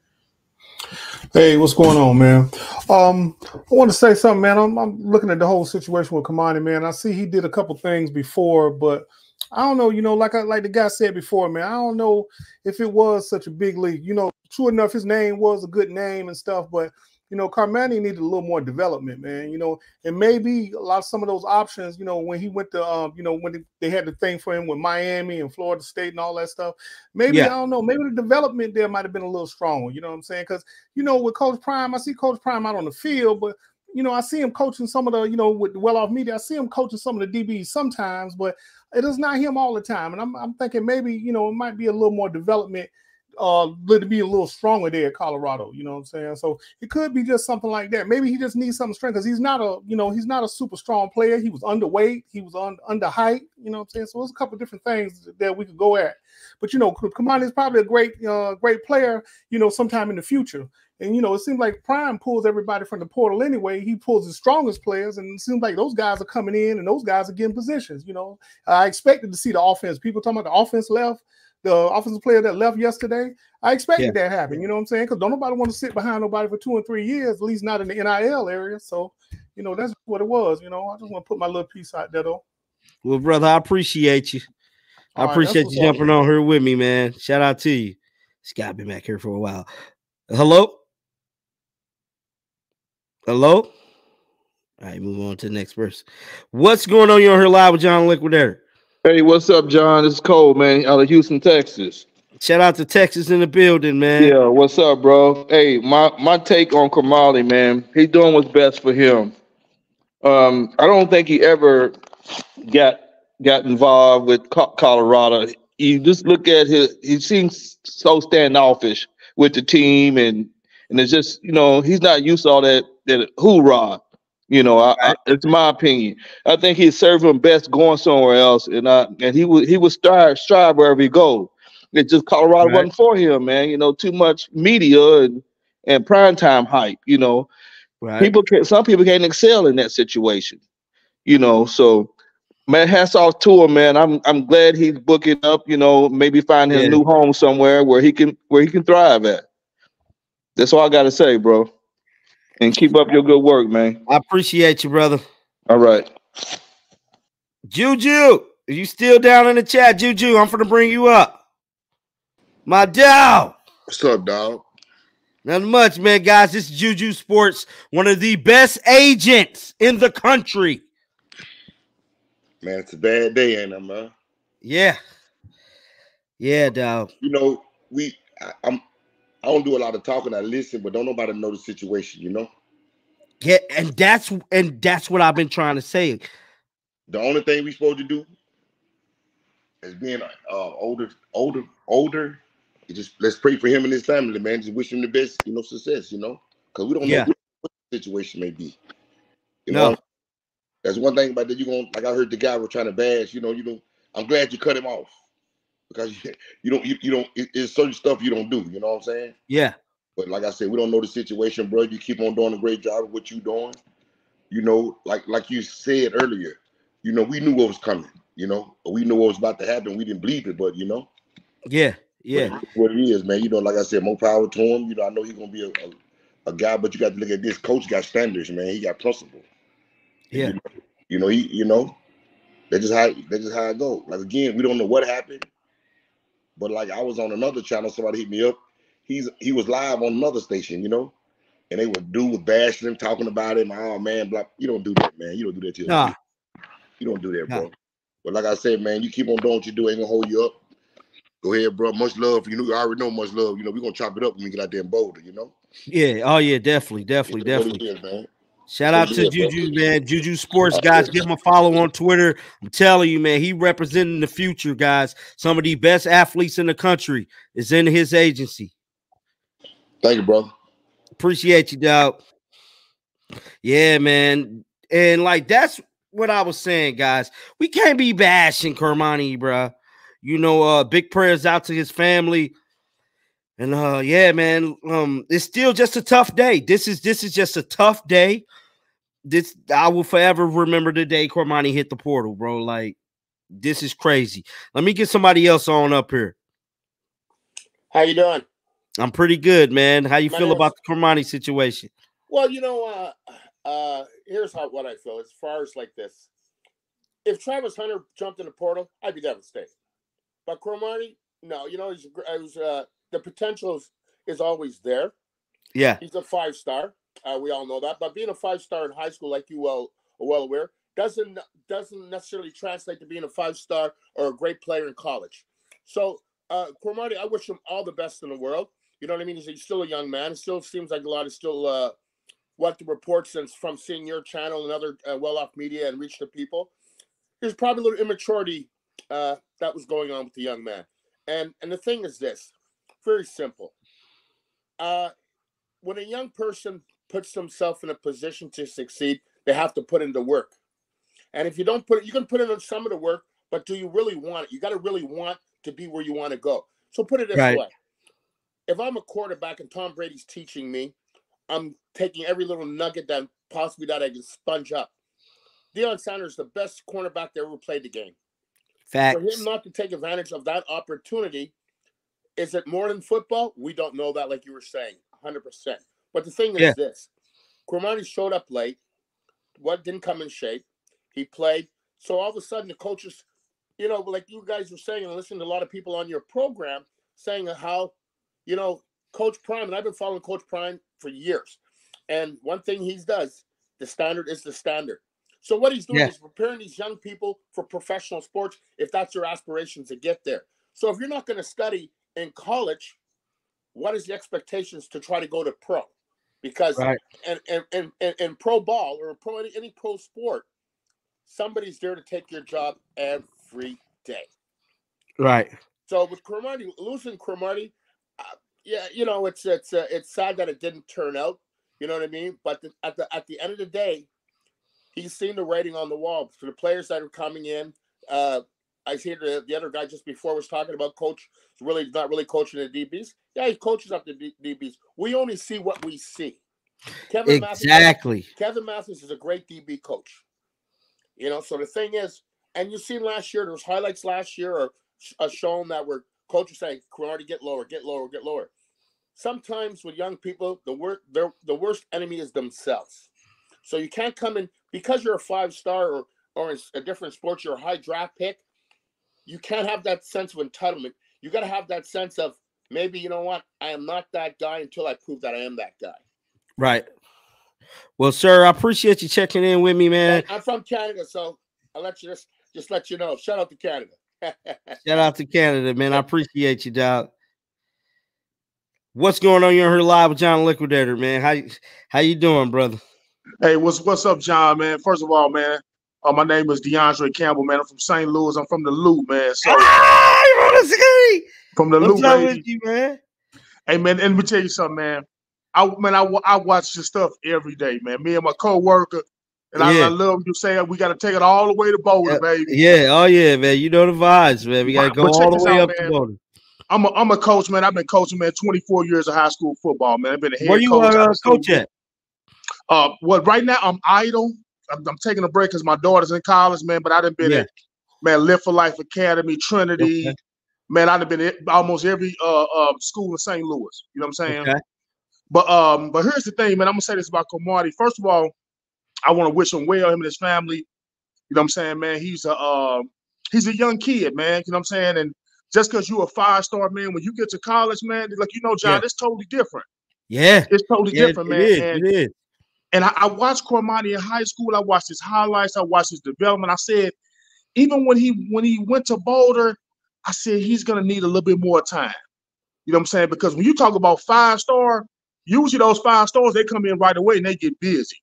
Hey, what's going on, man? Um, I want to say something, man. I'm, I'm looking at the whole situation with Cormani, man. I see he did a couple things before, but I don't know. You know, like I like the guy said before, man. I don't know if it was such a big league. You know, true enough, his name was a good name and stuff, but you know, Cormani needed a little more development, man. You know, and maybe a lot of some of those options, you know, when he went to, um, you know, when they had the thing for him with Miami and Florida State and all that stuff, maybe yeah. I don't know, maybe the development there might have been a little stronger. You know what I'm saying? Because you know, with Coach Prime, I see Coach Prime out on the field, but you know, I see him coaching some of the, you know, with well off media. I see him coaching some of the DBs sometimes, but it is not him all the time. And I'm, I'm thinking maybe, you know, it might be a little more development uh to be a little stronger there at Colorado. You know what I'm saying? So it could be just something like that. Maybe he just needs some strength because he's not a you know he's not a super strong player. He was underweight. He was on under height. You know what I'm saying? So there's a couple different things that we could go at. But you know, Cormani is probably a great uh, great player. You know, sometime in the future. And you know, it seems like Prime pulls everybody from the portal anyway. He pulls the strongest players, and it seems like those guys are coming in and those guys are getting positions. You know, I expected to see the offense. People talking about the offense left the offensive player that left yesterday. I expected yeah. that happen. You know what I'm saying? Because don't nobody want to sit behind nobody for two and three years, at least not in the NIL area. So, you know, that's what it was. You know, I just want to put my little piece out there though. Well, brother, I appreciate you. I appreciate you jumping on here with me, man. Shout out to you. Scott been back here for a while. Hello? Hello? All right, move on to the next person. What's going on? You're on here live with Jon Liquidator. Hey, what's up, Jon? Is Cole, man, out of Houston, Texas. Shout out to Texas in the building, man. Yeah, what's up, bro? Hey, my my take on Kamali, man. He's doing what's best for him. Um, I don't think he ever got got involved with Colorado. You just look at his; he seems so standoffish with the team, and and it's just you know he's not used to all that that hoorah. You know, I, I, it's my opinion. I think he'd serve him best going somewhere else, and uh, and he would he would strive strive wherever he goes. It's just Colorado right. wasn't for him, man. You know, too much media and and prime time hype. You know, right. people can some people can't excel in that situation. You know, so man, hats off to him, man. I'm I'm glad he's booking up. You know, maybe finding yeah. a new home somewhere where he can where he can thrive at. That's all I got to say, bro. And keep up your good work, man. I appreciate you, brother. All right. Juju, are you still down in the chat? Juju, I'm gonna bring you up. My dog. What's up, dog? Not much, man, guys. This is Juju Sports, one of the best agents in the country. Man, it's a bad day, ain't it, man? Yeah. Yeah, dog. You know, we I, I'm I don't do a lot of talking. I listen, but don't nobody know the situation. You know. Yeah, and that's and that's what I've been trying to say. The only thing we supposed to do is being uh, older, older, older. Just let's pray for him and his family, man. Just wish him the best, you know, success. You know, because we don't yeah. know what the situation may be. You no. know, that's one thing about that. You gonna like I heard the guy was trying to bash. You know, you know. I'm glad you cut him off because you, you don't you, you don't it, it's certain stuff you don't do. You know what I'm saying? Yeah. But like I said, we don't know the situation, bro. You keep on doing a great job of what you're doing. You know, like like you said earlier, you know, we knew what was coming. You know, we knew what was about to happen. We didn't believe it, but you know. Yeah, yeah. What it is, man. You know, like I said, more power to him. You know, I know he's gonna be a, a, a guy, but you got to look at this. Coach got standards, man. He got principle. Yeah. You know, you know, he, you know, that's just how that's just how it go. Like again, we don't know what happened. But like I was on another channel, somebody hit me up. He's he was live on another station, you know, and they would do with bashing him, talking about him. Oh man, blah. You don't do that, man. You don't do that to nah. You don't do that, bro. Nah. But like I said, man, you keep on doing what you do. Ain't gonna hold you up. Go ahead, bro. Much love. You know, I already know much love. You know, we're gonna chop it up when we get out there in Boulder. You know. Yeah. Oh yeah. Definitely. Definitely. Definitely. Is, man. Shout out to Juju, man. Juju Sports, guys. Give him a follow on Twitter. I'm telling you, man, he representing the future, guys. Some of the best athletes in the country is in his agency. Thank you, bro. Appreciate you, dog. Yeah, man. And like that's what I was saying, guys. We can't be bashing Cormani, bro. You know, uh, big prayers out to his family. And uh yeah, man, um it's still just a tough day. This is this is just a tough day. This I will forever remember the day Cormani hit the portal, bro. Like this is crazy. Let me get somebody else on up here. How you doing? I'm pretty good, man. How you My feel about the Cormani situation? Well, you know, uh uh here's how what I feel as far as like this. If Travis Hunter jumped in the portal, I'd be devastated. But Cormani, no, you know, he's I was uh the potential is, is always there. Yeah. He's a five star. Uh, we all know that. But being a five star in high school, like you well well aware, doesn't doesn't necessarily translate to being a five star or a great player in college. So, uh, Cromartie, I wish him all the best in the world. You know what I mean? He's still a young man. It still seems like a lot is still uh, what the reports since from seeing your channel and other uh, well off media and reach the people. There's probably a little immaturity uh, that was going on with the young man. And and the thing is this very simple. Uh, when a young person puts themselves in a position to succeed, they have to put in the work. And if you don't put it, you can put in some of the work, but do you really want it? You got to really want to be where you want to go. So put it this right. way. If I'm a quarterback and Tom Brady's teaching me, I'm taking every little nugget that possibly that I can sponge up. Deion Sanders is the best cornerback that ever played the game. Facts. For him not to take advantage of that opportunity is it more than football? We don't know that, like you were saying, 100%. But the thing yeah. is this Cormani showed up late. What didn't come in shape? He played. So all of a sudden, the coaches, you know, like you guys were saying, and listening to a lot of people on your program saying how, you know, Coach Prime, and I've been following Coach Prime for years. And one thing he does, the standard is the standard. So what he's doing yeah. is preparing these young people for professional sports if that's your aspirations to get there. So if you're not going to study in college, what is the expectations to try to go to pro? Because right. and, and, and, and, and pro ball or pro any, any pro sport, somebody's there to take your job every day. Right. So with Cromartie losing Cromartie, uh, yeah, you know it's it's uh, it's sad that it didn't turn out. You know what I mean? But the, at the at the end of the day, he's seen the writing on the wall for the players that are coming in. Uh, I see the, the other guy just before was talking about coach really not really coaching the DBs. Yeah, he coaches up the D- DBs. We only see what we see. Kevin exactly. Kevin Mathis is a great DB coach. You know, so the thing is, and you've seen last year, there was highlights last year are, uh, shown that where coaches saying, "Karate, get lower, get lower, get lower." Sometimes with young people, the worst the worst enemy is themselves. So you can't come in because you're a five star or or in a different sport, you're a high draft pick. You can't have that sense of entitlement. You got to have that sense of maybe you know what I am not that guy until I prove that I am that guy. Right. Well, sir, I appreciate you checking in with me, man. I'm from Canada, so I'll let you just just let you know. Shout out to Canada. Shout out to Canada, man. I appreciate you, dog. What's going on? You're here live with Jon Liquidator, man. How how you doing, brother? Hey, what's what's up, Jon, man? First of all, man, uh, my name is DeAndre Campbell, man. I'm from St. Louis. I'm from the Loop, man. So ah, from the Loop, with you, man? Hey, man, and let me tell you something, man. I man, I, I watch your stuff every day, man. Me and my coworker, and I, Yeah. I love you saying we got to take it all the way to Boulder, baby. Yeah, oh yeah, man. You know the vibes, man. We gotta go all the way out, up to man. Boulder. I'm a, I'm a coach, man. I've been coaching, man, 24 years of high school football, man. I've been a head Where you coach. I've uh, coach at? Uh, well, right now I'm idle. I'm, I'm taking a break because my daughter's in college, man. But I done been Yeah. at man Lift for Life Academy, Trinity. Okay. Man, I've been at almost every uh, uh school in St. Louis. You know what I'm saying? Okay. But um, but here's the thing, man. I'm gonna say this about Komati. First of all, I want to wish him well, him and his family. You know what I'm saying, man? He's a uh, he's a young kid, man. You know what I'm saying? And just because you're a five star man, when you get to college, man, like you know, Jon, Yeah. it's totally different. Yeah. It's totally Yeah, different, it man. is, and, it is. And I, I watched Cormani in high school. I watched his highlights. I watched his development. I said, even when he when he went to Boulder, I said he's gonna need a little bit more time. You know what I'm saying? Because when you talk about five star, usually those five stars they come in right away and they get busy.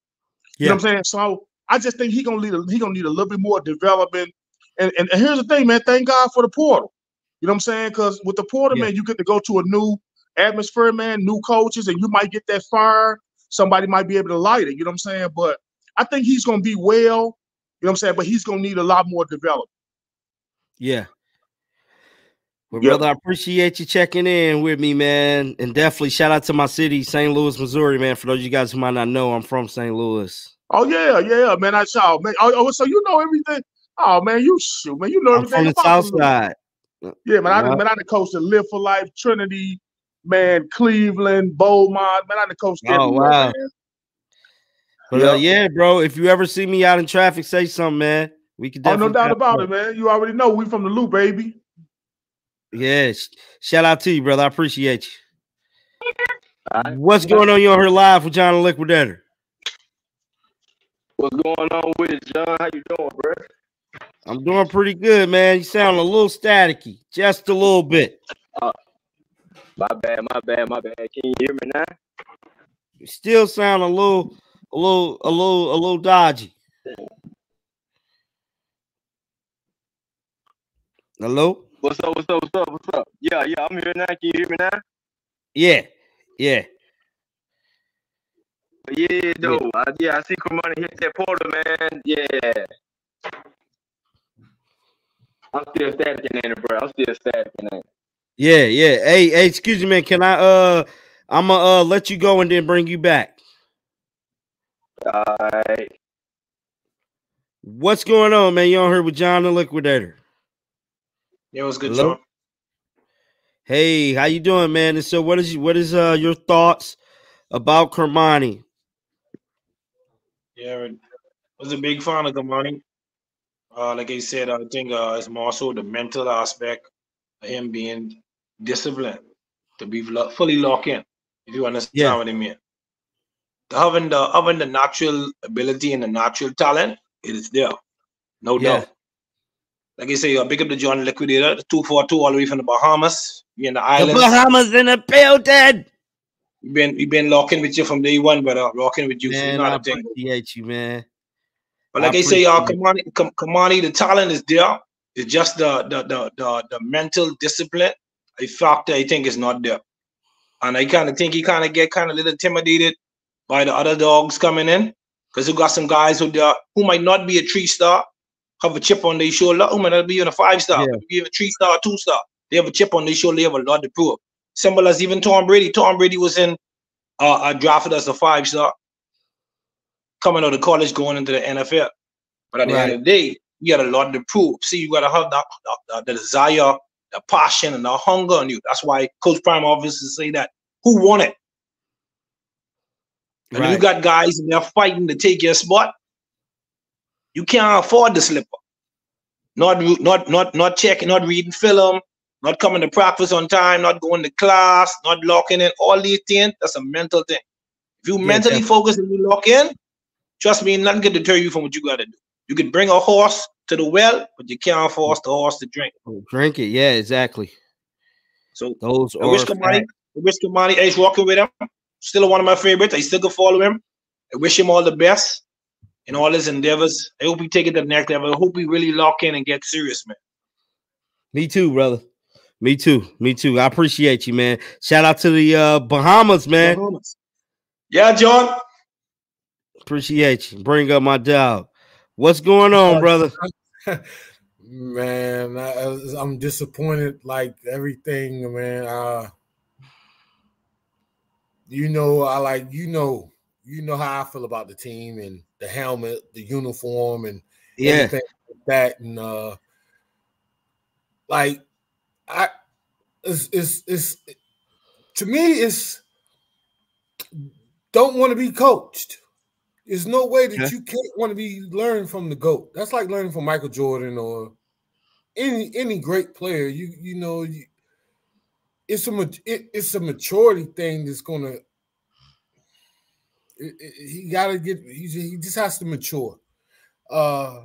You know what I'm saying? So I just think he gonna need a, he gonna need a little bit more development. And, and and here's the thing, man. Thank God for the portal. You know what I'm saying? Because with the portal, man, you get to go to a new atmosphere, man, new coaches, and you might get that fire. Somebody might be able to light it. You know what I'm saying? But I think he's gonna be well. You know what I'm saying? But he's gonna need a lot more development. Yeah. Well, Yep. brother, I appreciate you checking in with me, man. And definitely shout out to my city, St. Louis, Missouri, man. For those of you guys who might not know, I'm from St. Louis. Oh yeah, yeah, man. I saw, man. Oh, oh, so you know everything. Oh man, you shoot, man. You know everything. I'm from the South. Side. Yeah, man. I Yeah. done, man, I done coached at Lift for Life, Trinity, man, Cleveland, Beaumont. Man, I done coached Oh, wow. man. But uh, yeah, bro, if you ever see me out in traffic, say something, man. We could Oh, definitely no doubt about up. it, man. You already know we from the loop, baby. Yes. Shout out to you, brother. I appreciate you. What's going on? You're here live with Jon the Liquidator. What's going on with it, Jon? How you doing, bro? I'm doing pretty good, man. You sound a little staticky, just a little bit. Uh, my bad, my bad, my bad. Can you hear me now? You still sound a little, a little, a little, a little dodgy. Hello? What's up? What's up? What's up? What's up? Yeah, yeah, I'm here now. Can you hear me now? Yeah, yeah. Yeah, though. I, yeah, I see Cremona hit that portal, man. Yeah. I'm still static in it, bro. I'm still static in it. Yeah, yeah. Hey, hey, excuse me, man. Can I uh I'ma uh let you go and then bring you back. All right. What's going on, man? You on here with Jon the Liquidator? Yeah, what's good, Hello? Jon? Hey, how you doing, man? And so what is what is uh your thoughts about Cormani? Yeah, I was a big fan of Gamani. Uh, like I said, I think uh, it's more so the mental aspect of him being disciplined to be fully locked in. If you understand Yeah. what I mean. The having the having the natural ability and the natural talent, it is there, no Yeah. doubt. Like I say, uh, big up the Jon Liquidator, the two four two all the way from the Bahamas. We in the The. Bahamas in the building. We've been we've been locking with you from day one, brother. Rocking with you, you Man, I how to think. appreciate you, man. But like I, say, y'all, Cormani, Cormani, the talent is there. It's just the the the the, the mental discipline, a factor I think is not there. And I kind of think he kind of get kind of little intimidated by the other dogs coming in. Because you got some guys who who might not be a three star, have a chip on their shoulder, who might not be even a five star, Yeah. be a three star, two star. They have a chip on their shoulder, they have a lot to prove. Simple as even Tom Brady. Tom Brady was in uh, uh drafted as a five star, coming out of college, going into the NFL. But at the end of the day, you got a lot to prove. See, you got to have that, that, the desire, the passion, and the hunger on you. That's why Coach Prime obviously say that. Who won it? And if you got guys and they're fighting to take your spot, you can't afford the slipper. Not not not not checking, not reading film, not coming to practice on time, not going to class, not locking in. All these things, that's a mental thing. If you Yeah, mentally definitely. focus and you lock in, trust me, nothing can deter you from what you gotta do. You can bring a horse to the well, but you can't force the horse to drink. Drink it. Yeah, exactly. So those I wish Cormani. I wish Cormani is walking with him. Still one of my favorites. I still can follow him. I wish him all the best in all his endeavors. I hope he take it to the next level. I hope he really lock in and get serious, man. Me too, brother. Me too. Me too. I appreciate you, man. Shout out to the uh Bahamas, man. Yeah, Jon. Appreciate you. Bring up my dog. What's going on, brother? man, I, I'm disappointed. Like everything, man. Uh, you know, I like you know, you know how I feel about the team and the helmet, the uniform, and Yeah. everything like that. And uh, like I, it's it's it's to me, it's don't want to be coached. There's no way that Yeah. you can't want to be learning from the GOAT. That's like learning from Michael Jordan or any any great player. You you know, you, it's a it, it's a maturity thing that's gonna. it- it- he got to get. He, he just has to mature. Uh,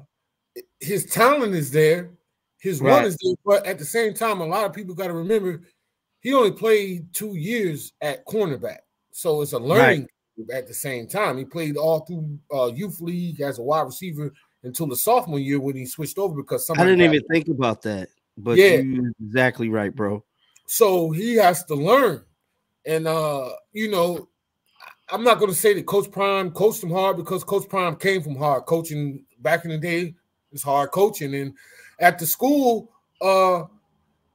his talent is there. His run Right. is there, but at the same time, a lot of people got to remember he only played two years at cornerback, so it's a learning curve at the same time. He played all through uh, youth league as a wide receiver until the sophomore year when he switched over because I didn't even think about that. But Yeah. you're exactly right, bro. so he has to learn. And uh, you know, I'm not going to say that Coach Prime coached him hard because Coach Prime came from hard coaching back in the day. It's hard coaching, and at the school, uh,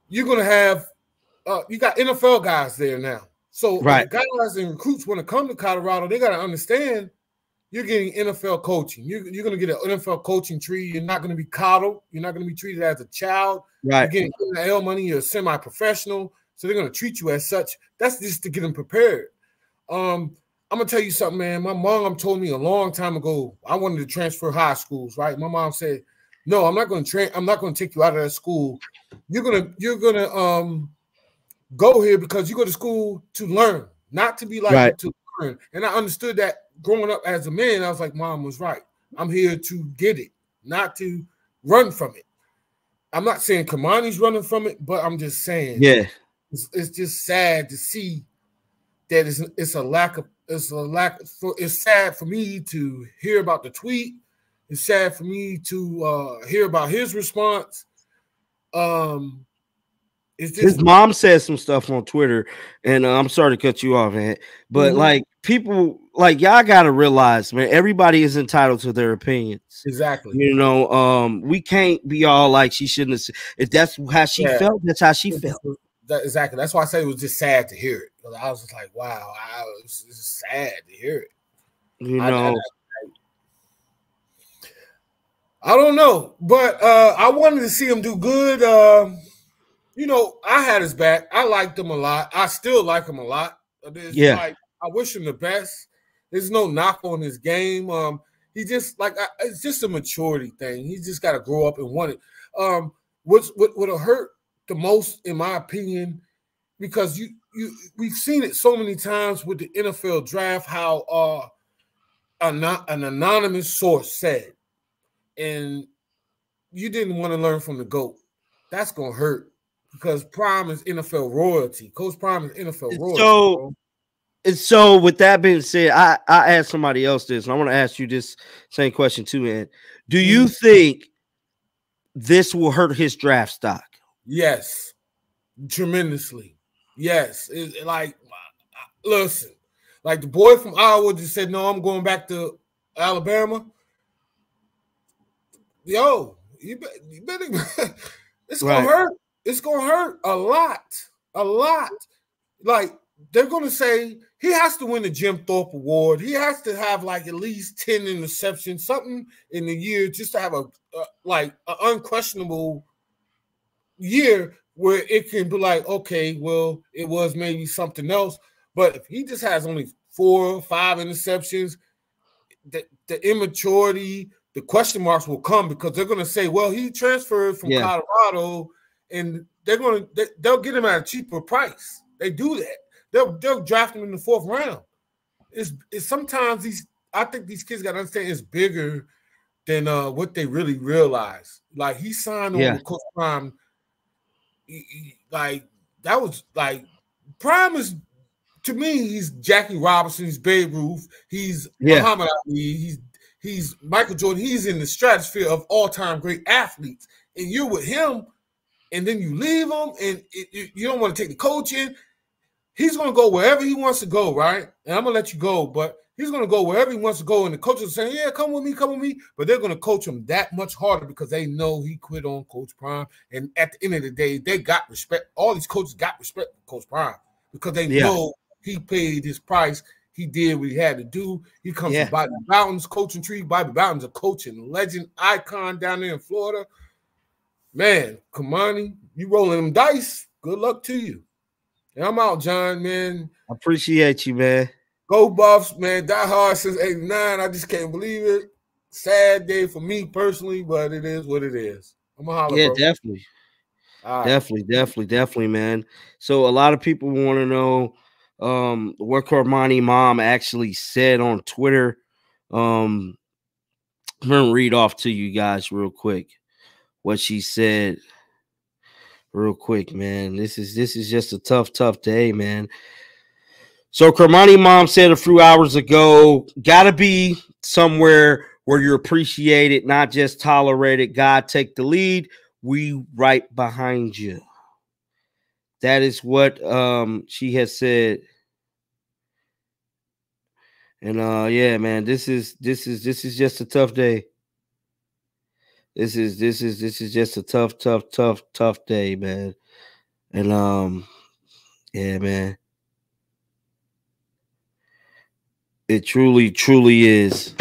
you're going to have uh, you got NFL guys there now. So if Right. guys and recruits want to come to Colorado, they got to understand you're getting NFL coaching. You're, you're going to get an NFL coaching tree. You're not going to be coddled. You're not going to be treated as a child. Right. You're getting NIL money. You're a semi-professional, so they're going to treat you as such. That's just to get them prepared. Um, I'm gonna tell you something, man. My mom told me a long time ago I wanted to transfer high schools. Right? My mom said, "No, I'm not going to train. I'm not going to take you out of that school. You're gonna you're gonna um go here because you go to school to learn, not to be like Right. to learn." And I understood that growing up as a man. I was like, "Mom was right. I'm here to get it, not to run from it." I'm not saying Cormani's running from it, but I'm just saying, Yeah. it's, it's just sad to see that it's, it's a lack of it's a lack for it's sad for me to hear about the tweet. It's sad for me to uh hear about his response. Um His mom said some stuff on Twitter, and uh, I'm sorry to cut you off, man. But Mhm. like people, like y'all gotta realize, man, everybody is entitled to their opinions. exactly. You know, um, we can't be all like she shouldn't have. said- If that's how she Yeah. felt, that's how she felt. That, exactly. That's why I say it was just sad to hear it. I was just like, wow, I was it's sad to hear it. You I- I- know, I don't know, but uh, I wanted to see him do good. Uh, you know, I had his back. I liked him a lot. I still like him a lot. It's Yeah. like, I wish him the best. There's no knock on his game. Um, he just like I, it's just a maturity thing. He just got to grow up and want it. Um, what's what what'll hurt the most, in my opinion, because you you we've seen it so many times with the NFL draft how uh an, an anonymous source said and you didn't want to learn from the GOAT, that's gonna hurt because Prime is NFL royalty. Coach Prime is NFL royalty. so bro. and so with that being said, I I asked somebody else this, and I want to ask you this same question too, man. Do you Mm-hmm. think this will hurt his draft stock? yes, tremendously. Yes, It- like listen, like the boy from Iowa just said, no, I'm going back to Alabama. Yo, you, bet, you better. it's gonna hurt. It's gonna hurt a lot, a lot. Like they're gonna say he has to win the Jim Thorpe Award. He has to have like at least ten interceptions, something in the year, just to have a, a like an unquestionable year where it can be like, okay, well, it was maybe something else. But if he just has only four or five interceptions, the, the immaturity, the question marks will come because they're going to say, well, he transferred from Yeah. Colorado and they're going to, they, they'll get him at a cheaper price. They do that. They'll, they'll draft him in the fourth round. It's, it's sometimes these, I think these kids got to understand it's bigger than uh, what they really realize. Like he signed on Yeah. with Coach Prime he- he- like that was like Prime is to me, he's Jackie Robinson, he's Babe Ruth, he's Yeah. Muhammad Ali, he's he's Michael Jordan, he's in the stratosphere of all-time great athletes, and you're with him, and then you leave him, and it, you- you don't want to take the coaching. He's gonna go wherever he wants to go, right? And I'm gonna let you go, but he's gonna go wherever he wants to go, and the coaches are saying, "Yeah, come with me, come with me," but they're gonna coach him that much harder because they know he quit on Coach Prime, and at the end of the day, they got respect. All these coaches got respect for Coach Prime because they Yeah. know he paid his price. He did what he had to do. He comes Yeah. from Bobby Bowden's coaching tree. Bobby Bowden's a coaching legend, icon down there in Florida. Man, Cormani, you rolling them dice. Good luck to you. And I'm out, Jon, man. I appreciate you, man. Go Buffs, man. Die hard since 89. I just can't believe it. Sad day for me personally, but it is what it is. I'm gonna holler, Yeah, bro. definitely. Right. Definitely, definitely, definitely, man. So a lot of people want to know um what Cormani mom actually said on Twitter. Um I'm gonna read off to you guys real quick what she said. Real quick, man. This is this is just a tough, tough day, man. So Cormani mom said a few hours ago, gotta be somewhere where you're appreciated, not just tolerated. God take the lead. We right behind you. That is what um she has said. And uh yeah, man, this is this is this is just a tough day. This is this is this is just a tough, tough, tough, tough day, man. And um yeah, man. It truly, truly is.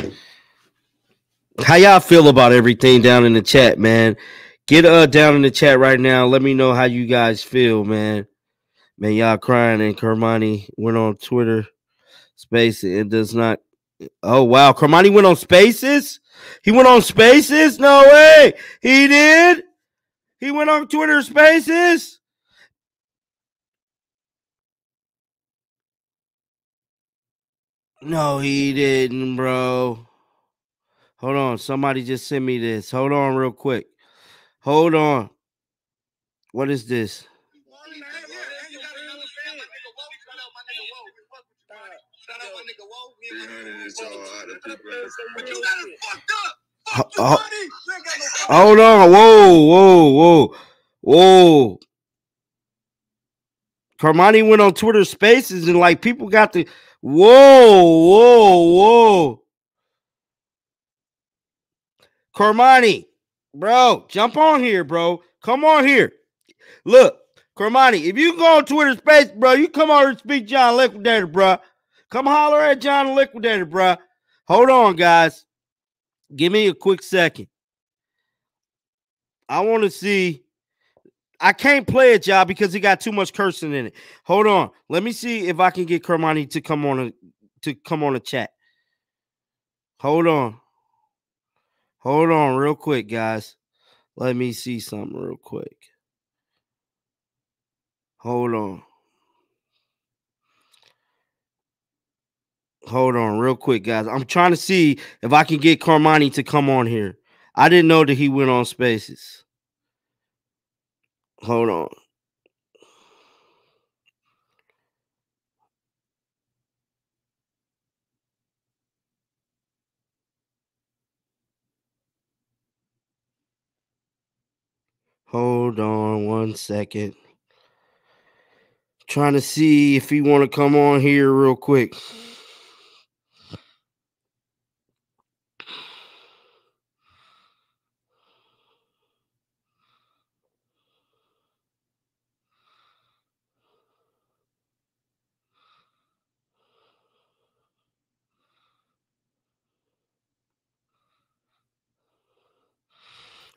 How y'all feel about everything down in the chat, man? Get uh down in the chat right now. Let me know how you guys feel, man. Man, y'all crying and Cormani went on Twitter space. It does not. Oh wow, Cormani went on spaces. He went on spaces. No way, he did. He went on Twitter spaces. No, he didn't, bro. Hold on. Somebody just sent me this. Hold on, real quick. Hold on. What is this? Ho- ho- Hold on. Whoa, whoa, whoa, whoa. Cormani went on Twitter Spaces and like people got the whoa, whoa, whoa. Cormani, bro, jump on here, bro. Come on here. Look, Cormani, if you go on Twitter Space, bro, you come over and speak Jon Liquidator, bro. Come holler at Jon Liquidator, bro. Hold on, guys. Give me a quick second. I want to see. I can't play it, y'all, because it got too much cursing in it. Hold on. Let me see if I can get Cormani to come on a to come on a chat. Hold on. Hold on, real quick, guys. Let me see something real quick. Hold on. Hold on, real quick, guys. I'm trying to see if I can get Cormani to come on here. I didn't know that he went on spaces. Hold on. Hold on one second. Trying to see if he want to come on here real quick.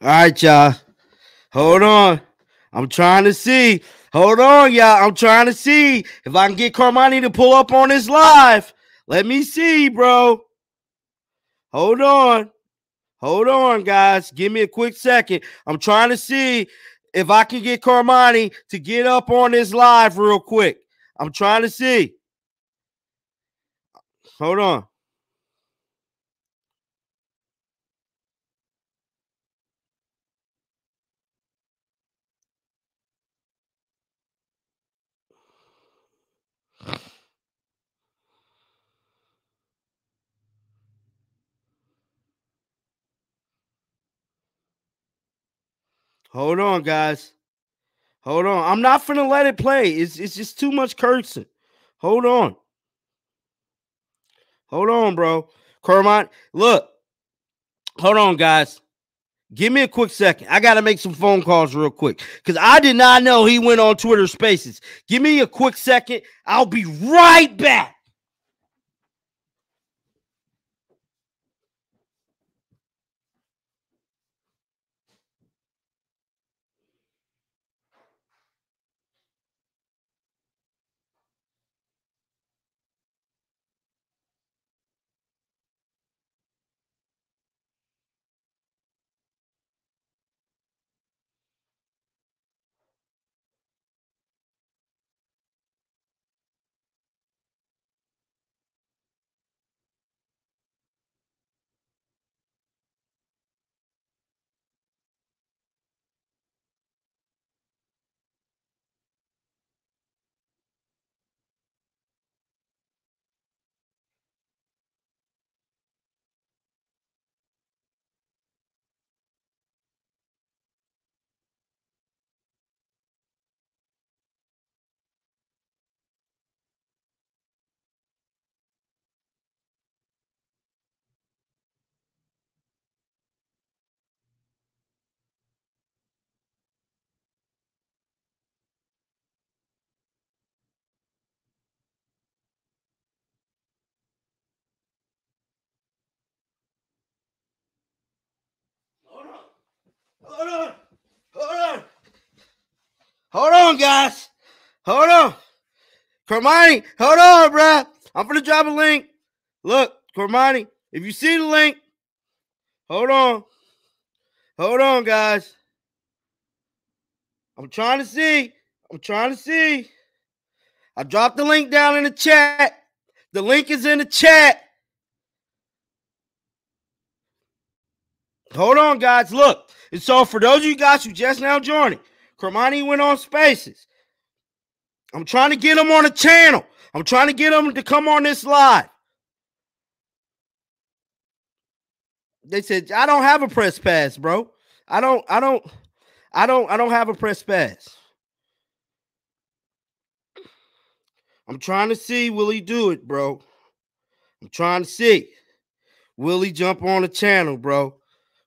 All right, y'all. Hold on. I'm trying to see. Hold on, y'all. I'm trying to see if I can get Cormani to pull up on this live. Let me see, bro. Hold on. Hold on, guys. Give me a quick second. I'm trying to see if I can get Cormani to get up on this live real quick. I'm trying to see. Hold on. Hold on, guys. Hold on. I'm not finna let it play. It's it's just too much cursing. Hold on. Hold on, bro. Kermit, look. Hold on, guys. Give me a quick second. I got to make some phone calls real quick because I did not know he went on Twitter Spaces. Give me a quick second. I'll be right back. Hold on. Hold on. Hold on, guys. Hold on. Cormani, hold on, bruh. I'm gonna drop a link. Look, Cormani, if you see the link, hold on. Hold on, guys. I'm trying to see. I'm trying to see. I dropped the link down in the chat. The link is in the chat. Hold on, guys. Look. And so, for those of you guys who just now joining, Cormani went on spaces. I'm trying to get him on the channel. I'm trying to get him to come on this live. They said, I don't have a press pass, bro. I don't, I don't, I don't, I don't have a press pass. I'm trying to see, will he do it, bro? I'm trying to see. Will he jump on the channel, bro?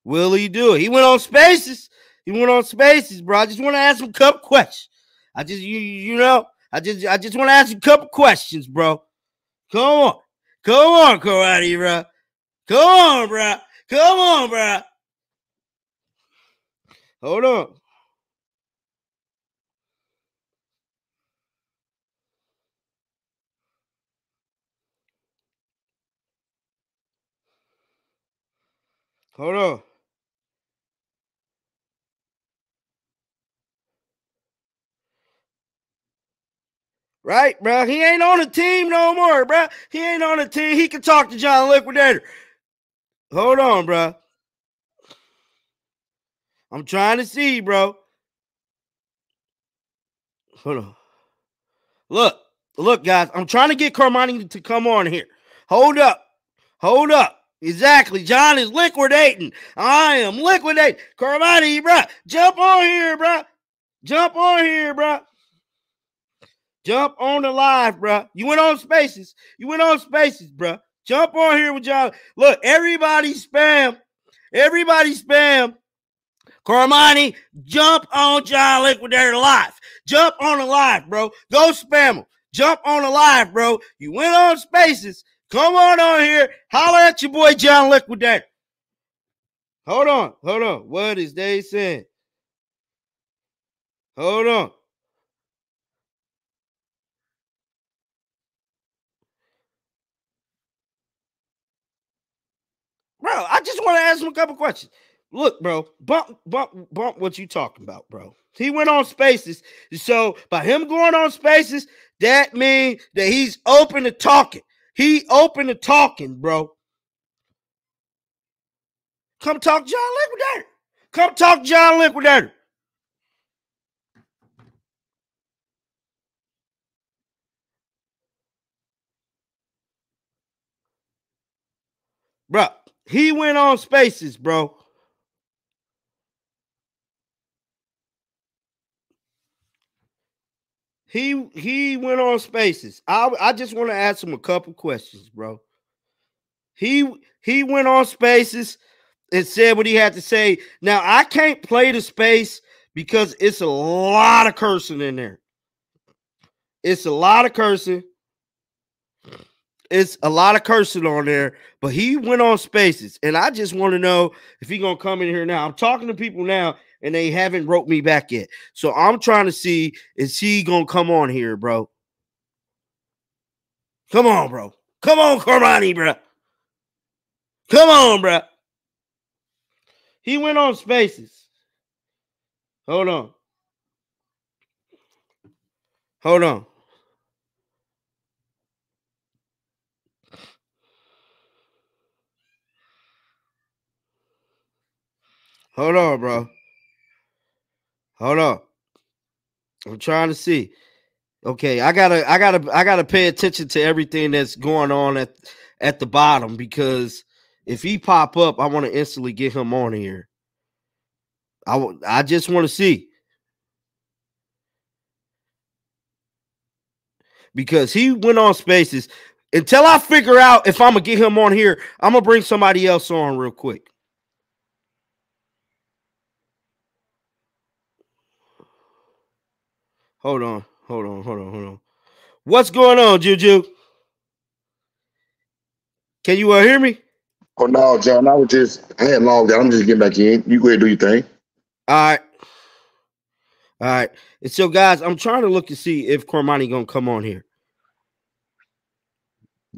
Will he do it? He went on spaces. He went on spaces, bro. I just want to ask him a couple questions. I just, you, you know, I just, I just want to ask you a couple questions, bro. Come on, come on, karate, bro. Come on, bro. Come on, bro. Hold on. Hold on. Right, bro? He ain't on the team no more, bro. He ain't on the team. He can talk to Jon Liquidator. Hold on, bro. I'm trying to see, bro. Hold on. Look, look, guys. I'm trying to get Cormani to come on here. Hold up. Hold up. Exactly. Jon is liquidating. I am liquidating. Cormani, bro. Jump on here, bro. Jump on here, bro. Jump on the live, bro. You went on spaces. You went on spaces, bro. Jump on here with y'all. Look, everybody spam. Everybody spam. Cormani, jump on Jon Liquidator live. Jump on the live, bro. Go spam them. Jump on the live, bro. You went on spaces. Come on on here. Holler at your boy Jon Liquidator. Hold on, hold on. What is they saying? Hold on. Bro, I just want to ask him a couple questions. Look, bro, bump, bump, bump what you talking about, bro. He went on spaces. So by him going on spaces, that means that he's open to talking. He open to talking, bro. Come talk Jon Liquidator. Come talk Jon Liquidator. Bro, he went on spaces, bro. He he went on spaces. I I just want to ask him a couple questions, bro. He he went on spaces and said what he had to say. Now I can't play the space because it's a lot of cursing in there. It's a lot of cursing. It's a lot of cursing on there, but he went on spaces, and I just want to know if he gonna come in here now. I'm talking to people now, and they haven't wrote me back yet. So I'm trying to see is he gonna come on here, bro? Come on, bro. Come on, Cormani, bro. Come on, bro. He went on spaces. Hold on. Hold on. Hold on, bro. Hold on. I'm trying to see. Okay, I gotta, I gotta, I gotta pay attention to everything that's going on at at the bottom because if he pop up, I want to instantly get him on here. I I just want to see because he went on spaces. Until I figure out if I'm gonna get him on here, I'm gonna bring somebody else on real quick. Hold on, hold on, hold on, hold on. What's going on, Juju? Can you uh, hear me? Oh no, Jon. I was just I had logged out. I'm just getting back in. You go ahead do your thing. All right. All right. And so, guys, I'm trying to look to see if Cormani gonna come on here.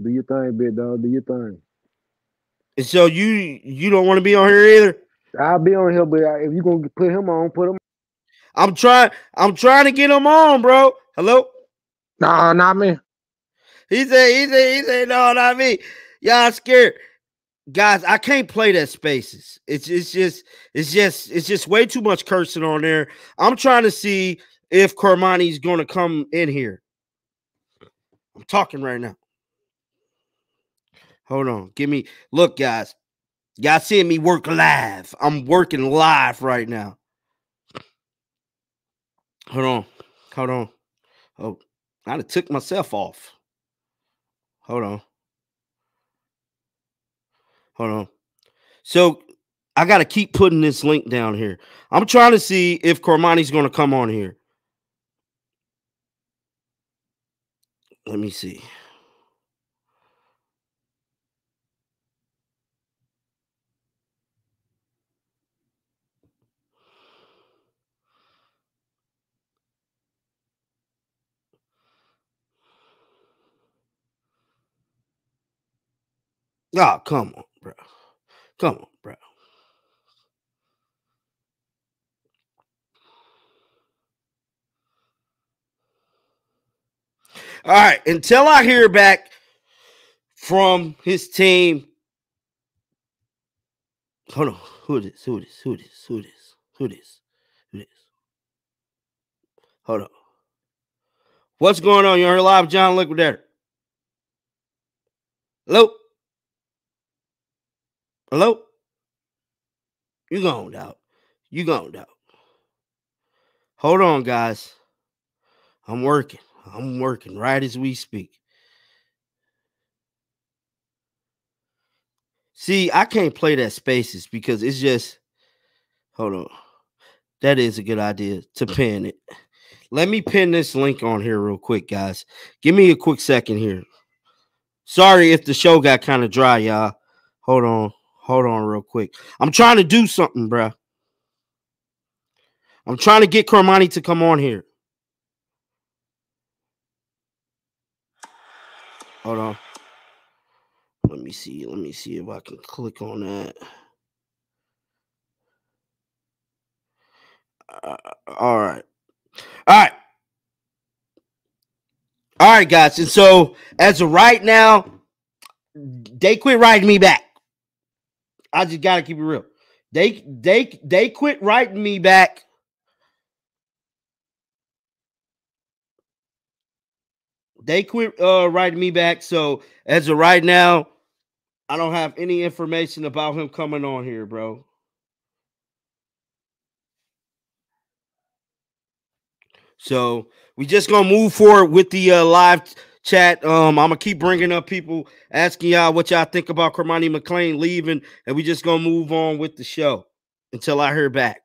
Do your thing, big dog. Do your thing. And so you you don't want to be on here either. I'll be on here, but if you gonna put him on, put him. I'm trying. I'm trying to get him on, bro. Hello. Nah, not me. He said. He said. He said. No, not me. Y'all scared, guys. I can't play that spaces. It's it's just it's just it's just way too much cursing on there. I'm trying to see if Cormani's going to come in here. I'm talking right now. Hold on. Give me look, guys. Y'all seeing me work live. I'm working live right now. Hold on. Hold on. Oh, I done took myself off. Hold on. Hold on. So I got to keep putting this link down here. I'm trying to see if Cormani's going to come on here. Let me see. Oh, come on, bro. Come on, bro. All right, until I hear back from his team. Hold on. Who is this? Who is this? Who is this? Who is this? Who is this? Who is this? Hold on. What's going on? You're live, Jon Liquidator. Hello? Hello? You going out. You going out. Hold on, guys. I'm working. I'm working right as we speak. See, I can't play that spaces because it's just hold on. That is a good idea to pin it. Let me pin this link on here real quick, guys. Give me a quick second here. Sorry if the show got kind of dry, y'all. Hold on. Hold on, real quick. I'm trying to do something, bruh. I'm trying to get Cormani to come on here. Hold on. Let me see. Let me see if I can click on that. Uh, all right. All right. All right, guys. And so, as of right now, they quit writing me back. I just gotta keep it real. They they they quit writing me back. They quit uh writing me back. So as of right now, I don't have any information about him coming on here, bro. So we just gonna move forward with the uh, live chat. Um, I'm gonna keep bringing up people asking y'all what y'all think about Cormani McClain leaving, and we just gonna move on with the show until I hear back,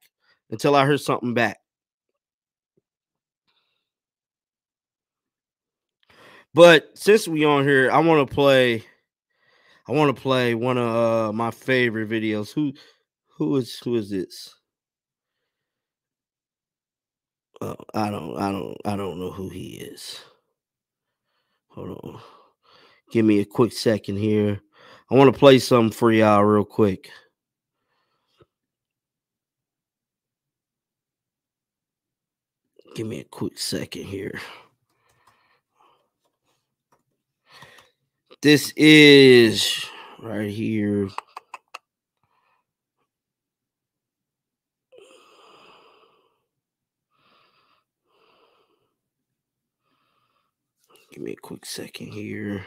until I hear something back. But since we on here, I want to play. I want to play one of uh, my favorite videos. Who, who is who is this? Oh, I don't, I don't, I don't know who he is. Hold on. Give me a quick second here. I want to play something for y'all real quick. Give me a quick second here. This is right here. Give me a quick second here.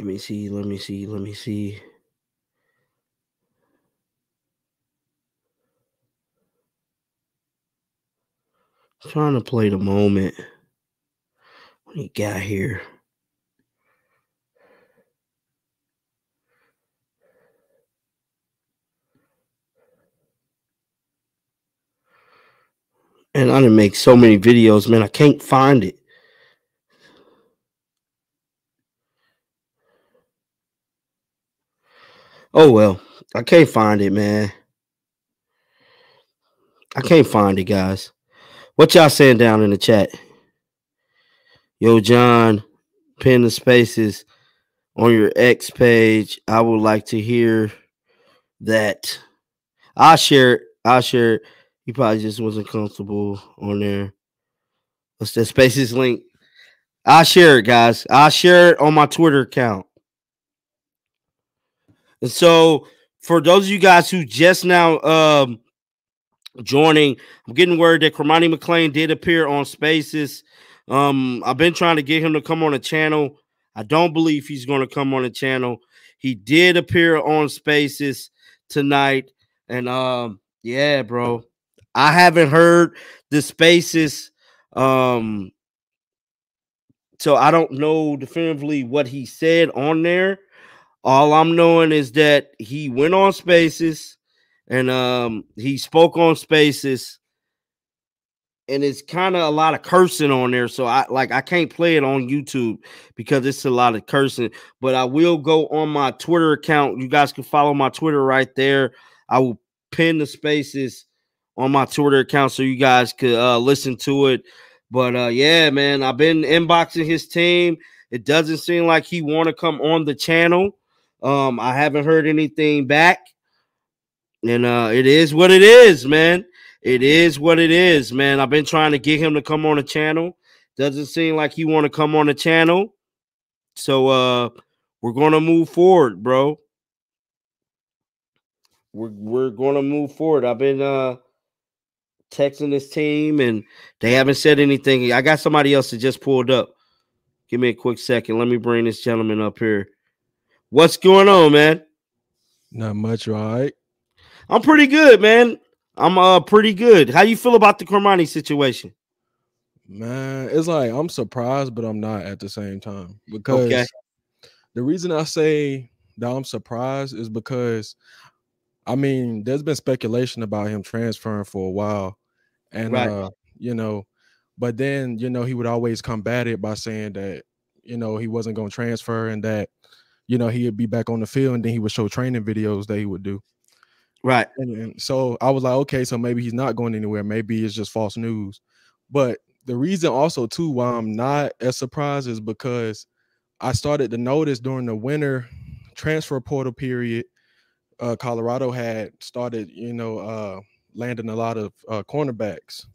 Let me see, let me see, let me see. Trying to play the moment. What you got here? And I didn't make so many videos, man. I can't find it. Oh well, I can't find it, man. I can't find it, guys. What y'all saying down in the chat? Yo, Jon, pin the spaces on your X page. I would like to hear that. I'll share. I'll share. He probably just wasn't comfortable on there. What's that spaces link? I'll share it, guys. I'll share it on my Twitter account. And so, for those of you guys who just now um, joining, I'm getting word that Cormani McClain did appear on Spaces. Um, I've been trying to get him to come on the channel. I don't believe he's going to come on the channel. He did appear on Spaces tonight, and um, yeah, bro, I haven't heard the Spaces. Um, so I don't know definitively what he said on there. All I'm knowing is that he went on Spaces and um he spoke on Spaces and it's kind of a lot of cursing on there so I like I can't play it on YouTube because it's a lot of cursing but I will go on my Twitter account. You guys can follow my Twitter right there. I will pin the Spaces on my Twitter account so you guys could uh listen to it but uh yeah man I've been inboxing his team. It doesn't seem like he want to come on the channel. Um, I haven't heard anything back. And uh it is what it is, man. It is what it is, man. I've been trying to get him to come on the channel. Doesn't seem like he want to come on the channel. So uh we're gonna move forward, bro. We're we're gonna move forward. I've been uh texting this team and they haven't said anything. I got somebody else that just pulled up. Give me a quick second. Let me bring this gentleman up here. What's going on, man? Not much, right? I'm pretty good, man. I'm uh pretty good. How you feel about the Cormani situation? Man, it's like I'm surprised, but I'm not at the same time because Okay. the reason I say that I'm surprised is because I mean, there's been speculation about him transferring for a while, and Right. uh, you know, but then you know he would always combat it by saying that you know he wasn't going to transfer and that you know he'd be back on the field, and then he would show training videos that he would do. Right. And, and so I was like, okay, so maybe he's not going anywhere. Maybe it's just false news. But the reason also too why I'm not as surprised is because I started to notice during the winter transfer portal period, uh, Colorado had started, you know, uh, landing a lot of uh, cornerbacks,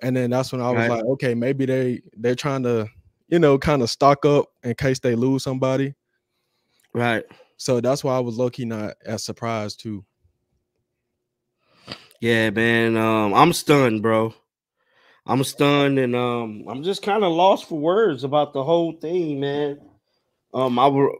and then that's when I was Right. like, okay, maybe they they're trying to, you know, kind of stock up in case they lose somebody. Right. So that's why I was lucky not as surprised too. Yeah, man. Um, I'm stunned, bro. I'm stunned, and um, I'm just kind of lost for words about the whole thing, man. Um, I were,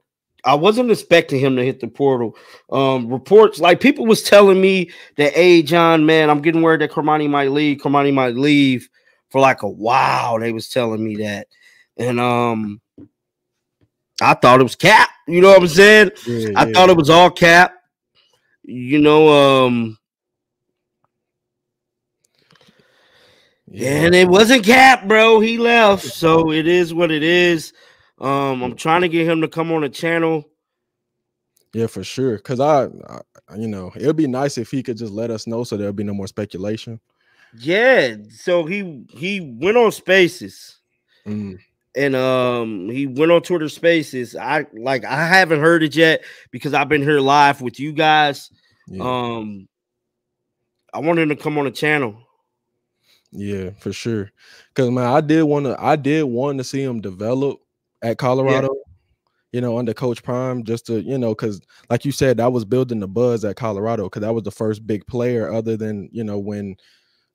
I wasn't expecting him to hit the portal. Um, reports like people was telling me that, hey, Jon, man, I'm getting word that Cormani might leave. Cormani might leave for like a while. They was telling me that, and um, I thought it was cap. You know what I'm saying? Yeah, I yeah. thought it was all cap. You know, um, and it wasn't cap, bro. He left, so it is what it is. Um, I'm trying to get him to come on the channel. Yeah, for sure. Cause I, I, you know, it would be nice if he could just let us know so there'll be no more speculation. Yeah, so he he went on Spaces. Mm. and um he went on Twitter Spaces. I like I haven't heard it yet because I've been here live with you guys. Um I want him to come on the channel. Yeah, for sure. Cause man, I did want to, I did want to see him develop at Colorado. You know, under Coach Prime, just to you know, because like you said, that was building the buzz at Colorado. Because that was the first big player, other than you know when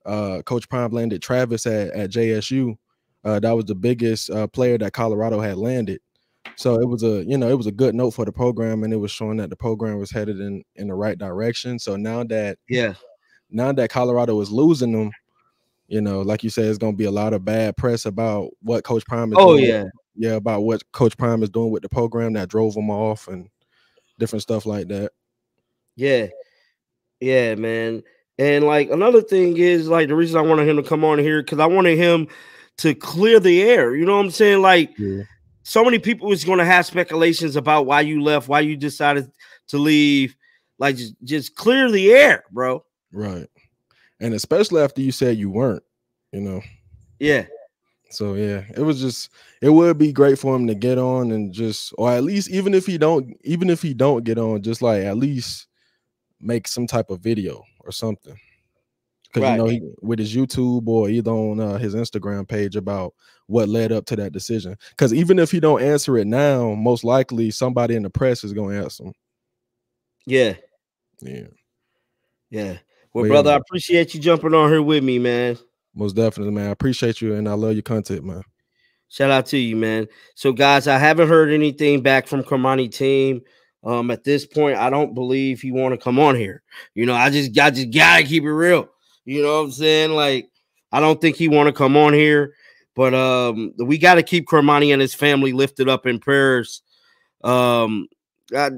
uh Coach Prime landed Travis at at JSU. Uh, that was the biggest uh, player that Colorado had landed. So it was a you know it was a good note for the program, and it was showing that the program was headed in in the right direction. So now that Yeah. now that Colorado is losing them, you know, like you said, it's gonna be a lot of bad press about what Coach Prime is. Oh, doing. yeah. yeah, about what Coach Prime is doing with the program that drove them off and different stuff like that. Yeah. Yeah, man. And like another thing is like the reason I wanted him to come on here because I wanted him to clear the air. You know what I'm saying? Like so many people is gonna have speculations about why you left, why you decided to leave. Like just, just clear the air, bro. Right. And especially after you said you weren't, you know. Yeah. So yeah, it was just it would be great for him to get on and just or at least even if he don't even if he don't get on, just like at least make some type of video or something. Because Right. you know he with his YouTube or either on uh, his Instagram page about what led up to that decision. Because even if he don't answer it now, most likely somebody in the press is gonna ask him. Yeah. Yeah. Yeah. Well, But yeah, brother, I appreciate you jumping on here with me, man. Most definitely, man. I appreciate you and I love your content, man. Shout out to you, man. So, guys, I haven't heard anything back from Cormani team. Um, at this point, I don't believe he want to come on here. You know, I just I just gotta keep it real. You know what I'm saying? Like, I don't think he want to come on here, but um, we got to keep Cormani and his family lifted up in prayers. Um, I,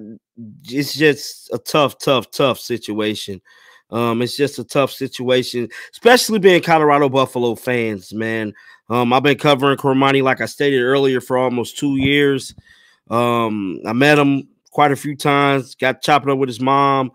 it's just a tough, tough, tough situation. Um, it's just a tough situation, especially being Colorado Buffalo fans, man. Um, I've been covering Cormani, like I stated earlier, for almost two years. Um, I met him quite a few times, got chopped up with his mom,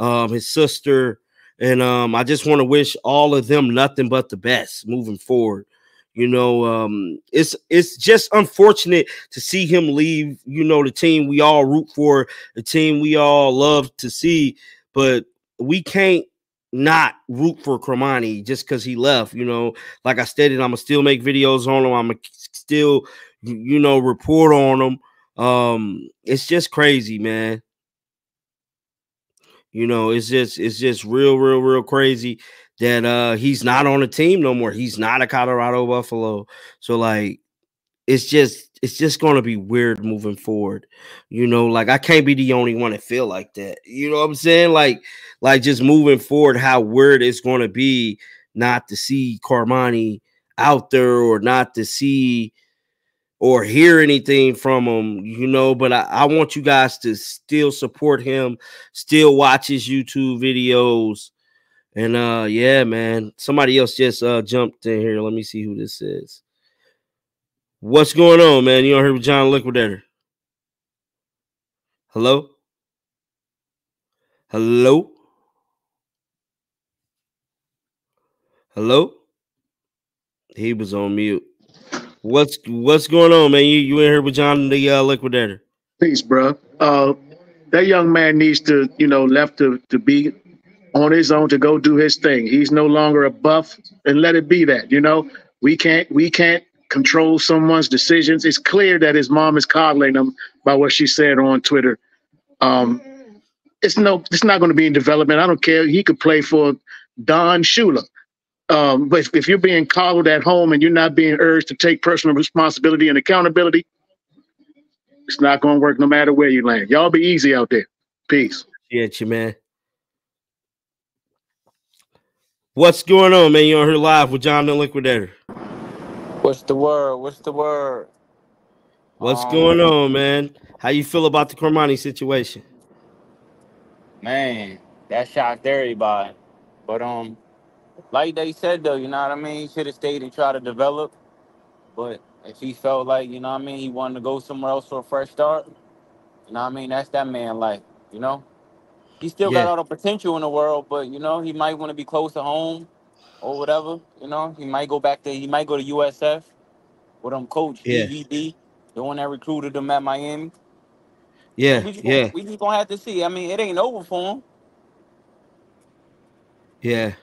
um, his sister, and um, I just want to wish all of them nothing but the best moving forward. You know, um, it's it's just unfortunate to see him leave. You know, the team we all root for, the team we all love to see, but we can't not root for Cormani just because he left. You know, like I stated, I'm gonna still make videos on him. I'm gonna still, you know, report on him. Um, it's just crazy, man. You know, it's just it's just real, real, real crazy that uh he's not on the team no more. He's not a Colorado Buffalo. So like it's just it's just gonna be weird moving forward. You know, like I can't be the only one that feel like that. You know what I'm saying? Like, like just moving forward, how weird it's gonna be not to see Cormani out there or not to see or hear anything from him, you know. But I, I want you guys to still support him, still watch his YouTube videos. And uh yeah, man. Somebody else just uh jumped in here. Let me see who this is. What's going on, man? You on here with Jon Liquidator? Hello? Hello? Hello? He was on mute. What's what's going on, man? You you in here with Jon the uh, Liquidator? Peace, bro. Uh, that young man needs to, you know, left to to be on his own to go do his thing. He's no longer a buff, and let it be that. You know, we can't we can't control someone's decisions. It's clear that his mom is coddling him by what she said on Twitter. Um, it's no, it's not going to be in development. I don't care. He could play for Don Shula. Um, but if, if you're being coddled at home and you're not being urged to take personal responsibility and accountability, it's not going to work no matter where you land. Y'all be easy out there. Peace. Yeah, you man. What's going on, man? You on here live with Jon the Liquidator? What's the word? What's the word? What's Um, going on, man? How you feel about the Cormani situation? Man, that shocked everybody. But um, like they said though, you know what I mean? Should have stayed and tried to develop. But if he felt like, you know what I mean, he wanted to go somewhere else for a fresh start, you know what I mean? That's that man life, you know? He still got Yeah, all the potential in the world, but you know, he might want to be close to home or whatever. You know, he might go back to he might go to USF with um coach yeah, DVD, the one that recruited him at Miami. yeah, We just gonna, yeah, we just gonna have to see. I mean, it ain't over for him. yeah,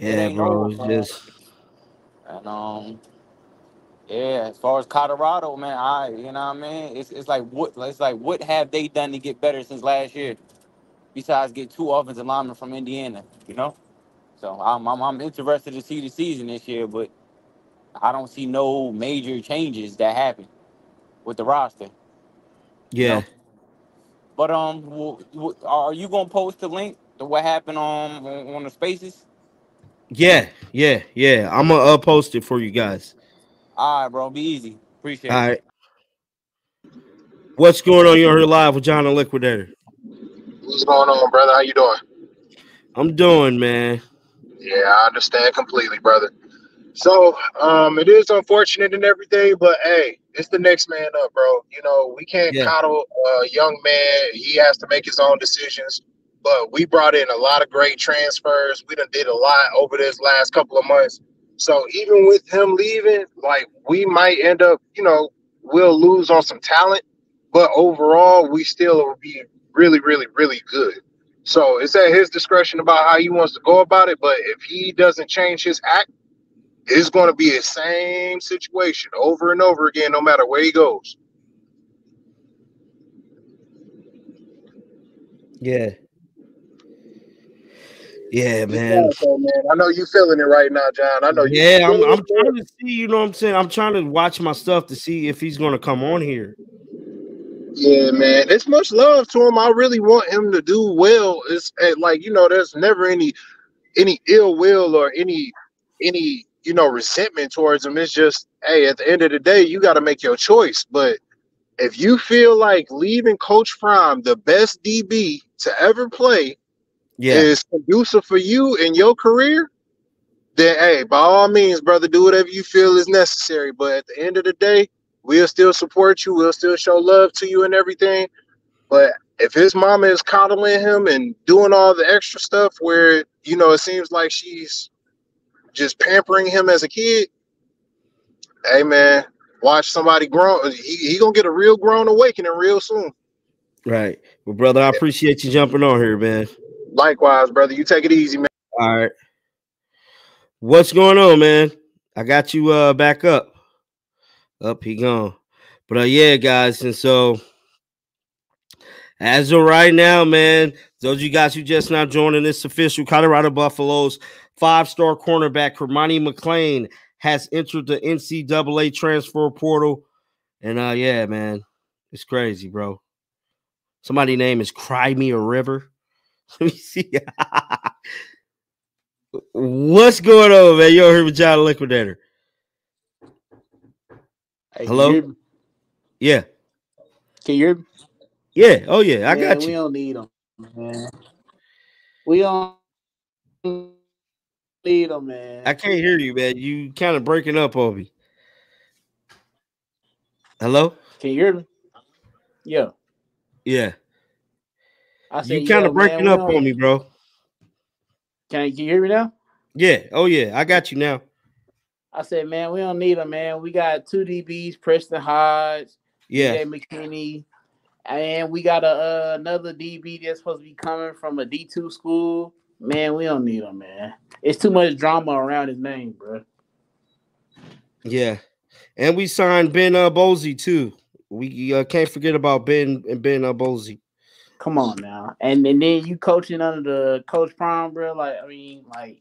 yeah, ain't bro. It's just And um, yeah, as far as Colorado, man, I you know what I mean. It's it's like what it's like what have they done to get better since last year? Besides get two offensive linemen from Indiana, you know. So I'm I'm, I'm interested to see the season this year, but I don't see no major changes that happen with the roster, you yeah, know. But um, w- w- are you gonna post the link to what happened on on, on the Spaces? Yeah, yeah, yeah. I'm gonna uh, post it for you guys. All right, bro. Be easy. Appreciate All it. right. What's going on? You on here live with Jon the Liquidator? What's going on, brother? How you doing? I'm doing, man. Yeah, I understand completely, brother. So, um, it is unfortunate and everything, but hey, it's the next man up, bro. You know, we can't Yeah, coddle a young man. He has to make his own decisions. But we brought in a lot of great transfers. We done did a lot over this last couple of months. So even with him leaving, like we might end up, you know, we'll lose on some talent, but overall we still will be really, really, really good. So it's at his discretion about how he wants to go about it. But if he doesn't change his act, it's going to be the same situation over and over again, no matter where he goes. yeah, yeah, man. sad man. I know you feeling it right now, Jon. I know Yeah, I'm I'm trying to see, you know what I'm saying? I'm trying to watch my stuff to see if he's gonna come on here. Yeah, man. It's much love to him. I really want him to do well. It's eh, like you know, there's never any any ill will or any any you know resentment towards him. It's just hey, at the end of the day, you got to make your choice. But if you feel like leaving Coach Prime, the best DB to ever play, Yeah, is conducive for you in your career, then hey, by all means, brother, do whatever you feel is necessary. But at the end of the day, we'll still support you. We'll still show love to you and everything. But if his mama is coddling him and doing all the extra stuff where, you know, it seems like she's just pampering him as a kid, hey man, watch somebody grow. He, he gonna get a real grown awakening real soon. right. Well, brother, I appreciate you jumping on here, man. Likewise, brother. You take it easy, man. All right. What's going on, man? I got you uh back up. Up he gone. But uh yeah, guys, and so as of right now, man, those of you guys who just now joining this official Colorado Buffaloes five-star cornerback Cormani McClain has entered the NCAA transfer portal. And uh yeah, man, it's crazy, bro. Somebody name is Cry Me a River. Let me see. What's going on, man? You over here with Jon Liquidator? Hey, can Hello? hear? Yeah. Can you hear me? Yeah. Oh yeah, I Man, got you. We don't need them, man. We don't need them, man. I can't hear you, man. You kind of breaking up on me. Hello? Can you hear me? Yeah. Yeah. I said, You kind of breaking up on me, bro. Can, can you hear me now? Yeah. Oh yeah, I got you now. I said, man, we don't need them, man. We got two DBs, Preston Hodge, Yeah. DJ McKinney, and we got a uh, another DB that's supposed to be coming from a D two school. Man, we don't need him, man. It's too much drama around his name, bro. Yeah. And we signed Ben uh, Bosey too. We uh, can't forget about Ben and Ben uh, Bosey. Come on now, and and then you coaching under the coach Prime, bro. Like I mean, like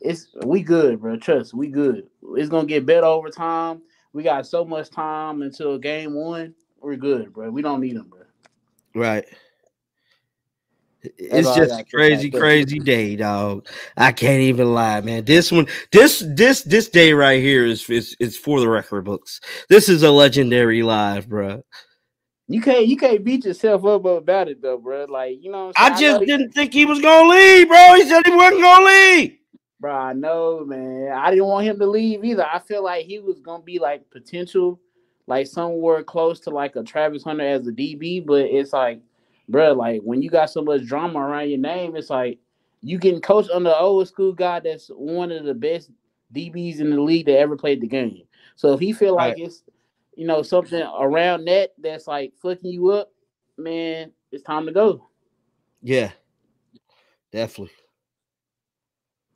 it's we good, bro. Trust we good. It's gonna get better over time. We got so much time until game one. We're good, bro. We don't need them, bro. Right. It's just a crazy, crazy day, dog. I can't even lie, man. This one, this, this, this day right here is is, is for the record books. This is a legendary live, bro. You can't you can't beat yourself up about it though, bro. Like you know, I just he- didn't think he was gonna leave, bro. He said he wasn't gonna leave. Bro, I know, man. I didn't want him to leave either. I feel like he was gonna be like potential, like somewhere close to like a Travis Hunter as a DB, but it's like, bro, like when you got so much drama around your name, it's like you getting coached under old school guy that's one of the best DBs in the league that ever played the game. So if he feel like Right. it's you know something around that that's like fucking you up, man, it's time to go. Yeah, definitely,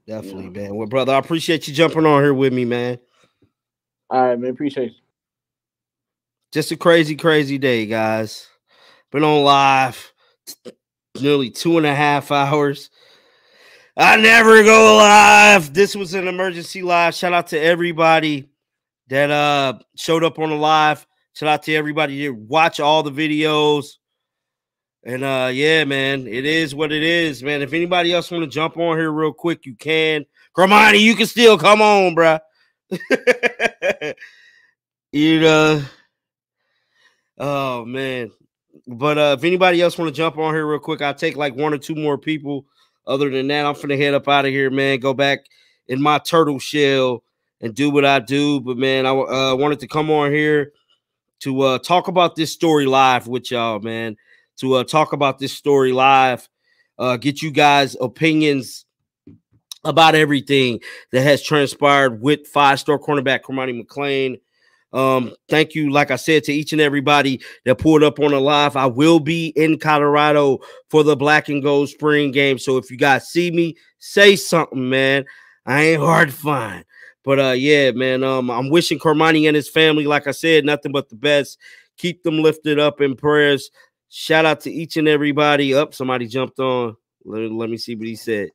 definitely, man. Well, brother, I appreciate you jumping on here with me, man. All right, man. Appreciate you. Just a crazy, crazy day, guys. Been on live nearly two and a half hours. I never go live. This was an emergency live. Shout out to everybody that uh showed up on the live. Shout out to everybody that watch all the videos. And uh yeah, man, it is what it is, man. If anybody else want to jump on here real quick, you can. Hermione, you can still come on, bruh. you know. Oh man. But uh if anybody else want to jump on here real quick, I'll take like one or two more people. Other than that, I'm finna head up out of here, man. Go back in my turtle shell and do what I do. But man, I uh, wanted to come on here to uh talk about this story live with y'all, man. To uh talk about this story live, uh get you guys opinions about everything that has transpired with five-star cornerback Cormani McClain. Um, thank you, like I said, to each and everybody that pulled up on the live. I will be in Colorado for the black and gold spring game. So if you guys see me, say something, man. I ain't hard to find. But uh, yeah, man. Um, I'm wishing Cormani and his family, like I said, nothing but the best. Keep them lifted up in prayers. Shout out to each and everybody. Up, somebody jumped on. Let, let me see what he said.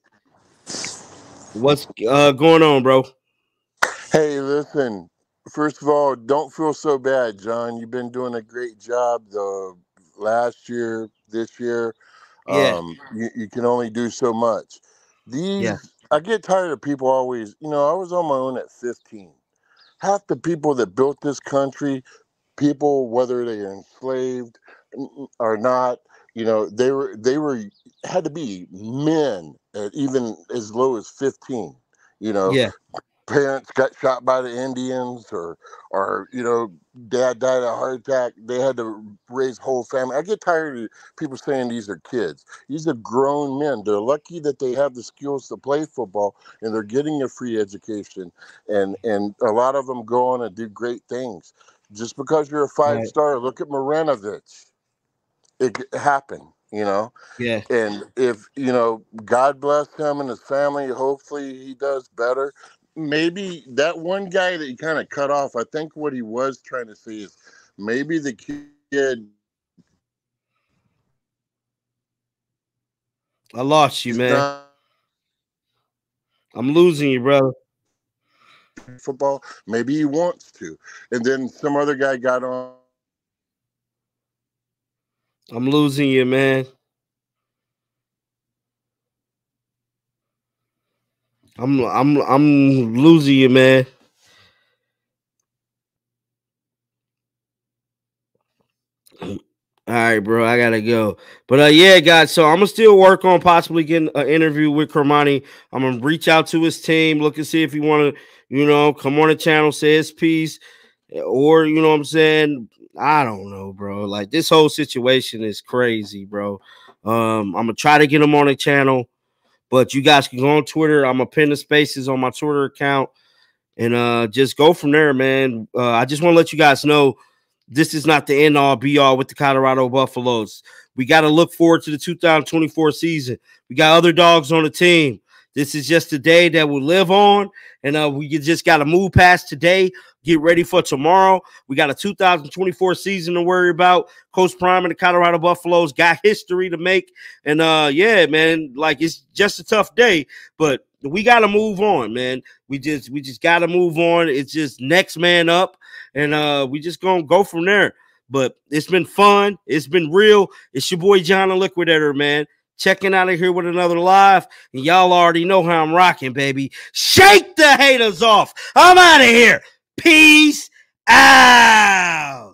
What's uh going on, bro? Hey, listen. First of all, don't feel so bad, Jon. You've been doing a great job the last year, this year. Yeah. Um, you, you can only do so much. These, Yeah. I get tired of people always, you know, I was on my own at 15. Half the people that built this country, people, whether they are enslaved mm, or not, you know, they were, they were, had to be men at even as low as 15, you know Yeah. Parents got shot by the Indians or or you know dad died of a heart attack they had to raise whole family. I get tired of people saying these are kids. These are grown men. They're lucky that they have the skills to play football and they're getting a free education and and a lot of them go on and do great things. Just because you're a five Right. star look at Marinovich. It happened you know? Yeah. and if you know god bless him and his family hopefully he does better maybe that one guy that he kind of cut off i think what he was trying to say is maybe the kid I lost you, man. not I'm losing you, brother. football maybe he wants to and then some other guy got on I'm losing you, man. I'm I'm I'm losing you, man. All right, bro. I gotta go. But uh yeah, guys. So I'm gonna still work on possibly getting an interview with Cormani. I'm gonna reach out to his team, look and see if he wanna, you know, come on the channel, say his piece, or you know what I'm saying. I don't know, bro. Like this whole situation is crazy, bro. Um, I'm gonna try to get him on the channel, but you guys can go on Twitter. I'm gonna pin the spaces on my Twitter account and uh just go from there, man. Uh, I just want to let you guys know this is not the end all be all with the Colorado Buffaloes. We got to look forward to the 2024 season. We got other dogs on the team. This is just a day that we live on, and uh, we just got to move past today, get ready for tomorrow. We got a 2024 season to worry about. Coach Prime and the Colorado Buffaloes got history to make, and uh, yeah, man, like it's just a tough day, but we got to move on, man. We just we just got to move on. It's just next man up, and uh, we just gonna go from there. But it's been fun. It's been real. It's your boy Jon the Liquidator, man. Checking out of here with another live. And y'all already know how I'm rocking, baby. Shake the haters off. I'm out of here. Peace out.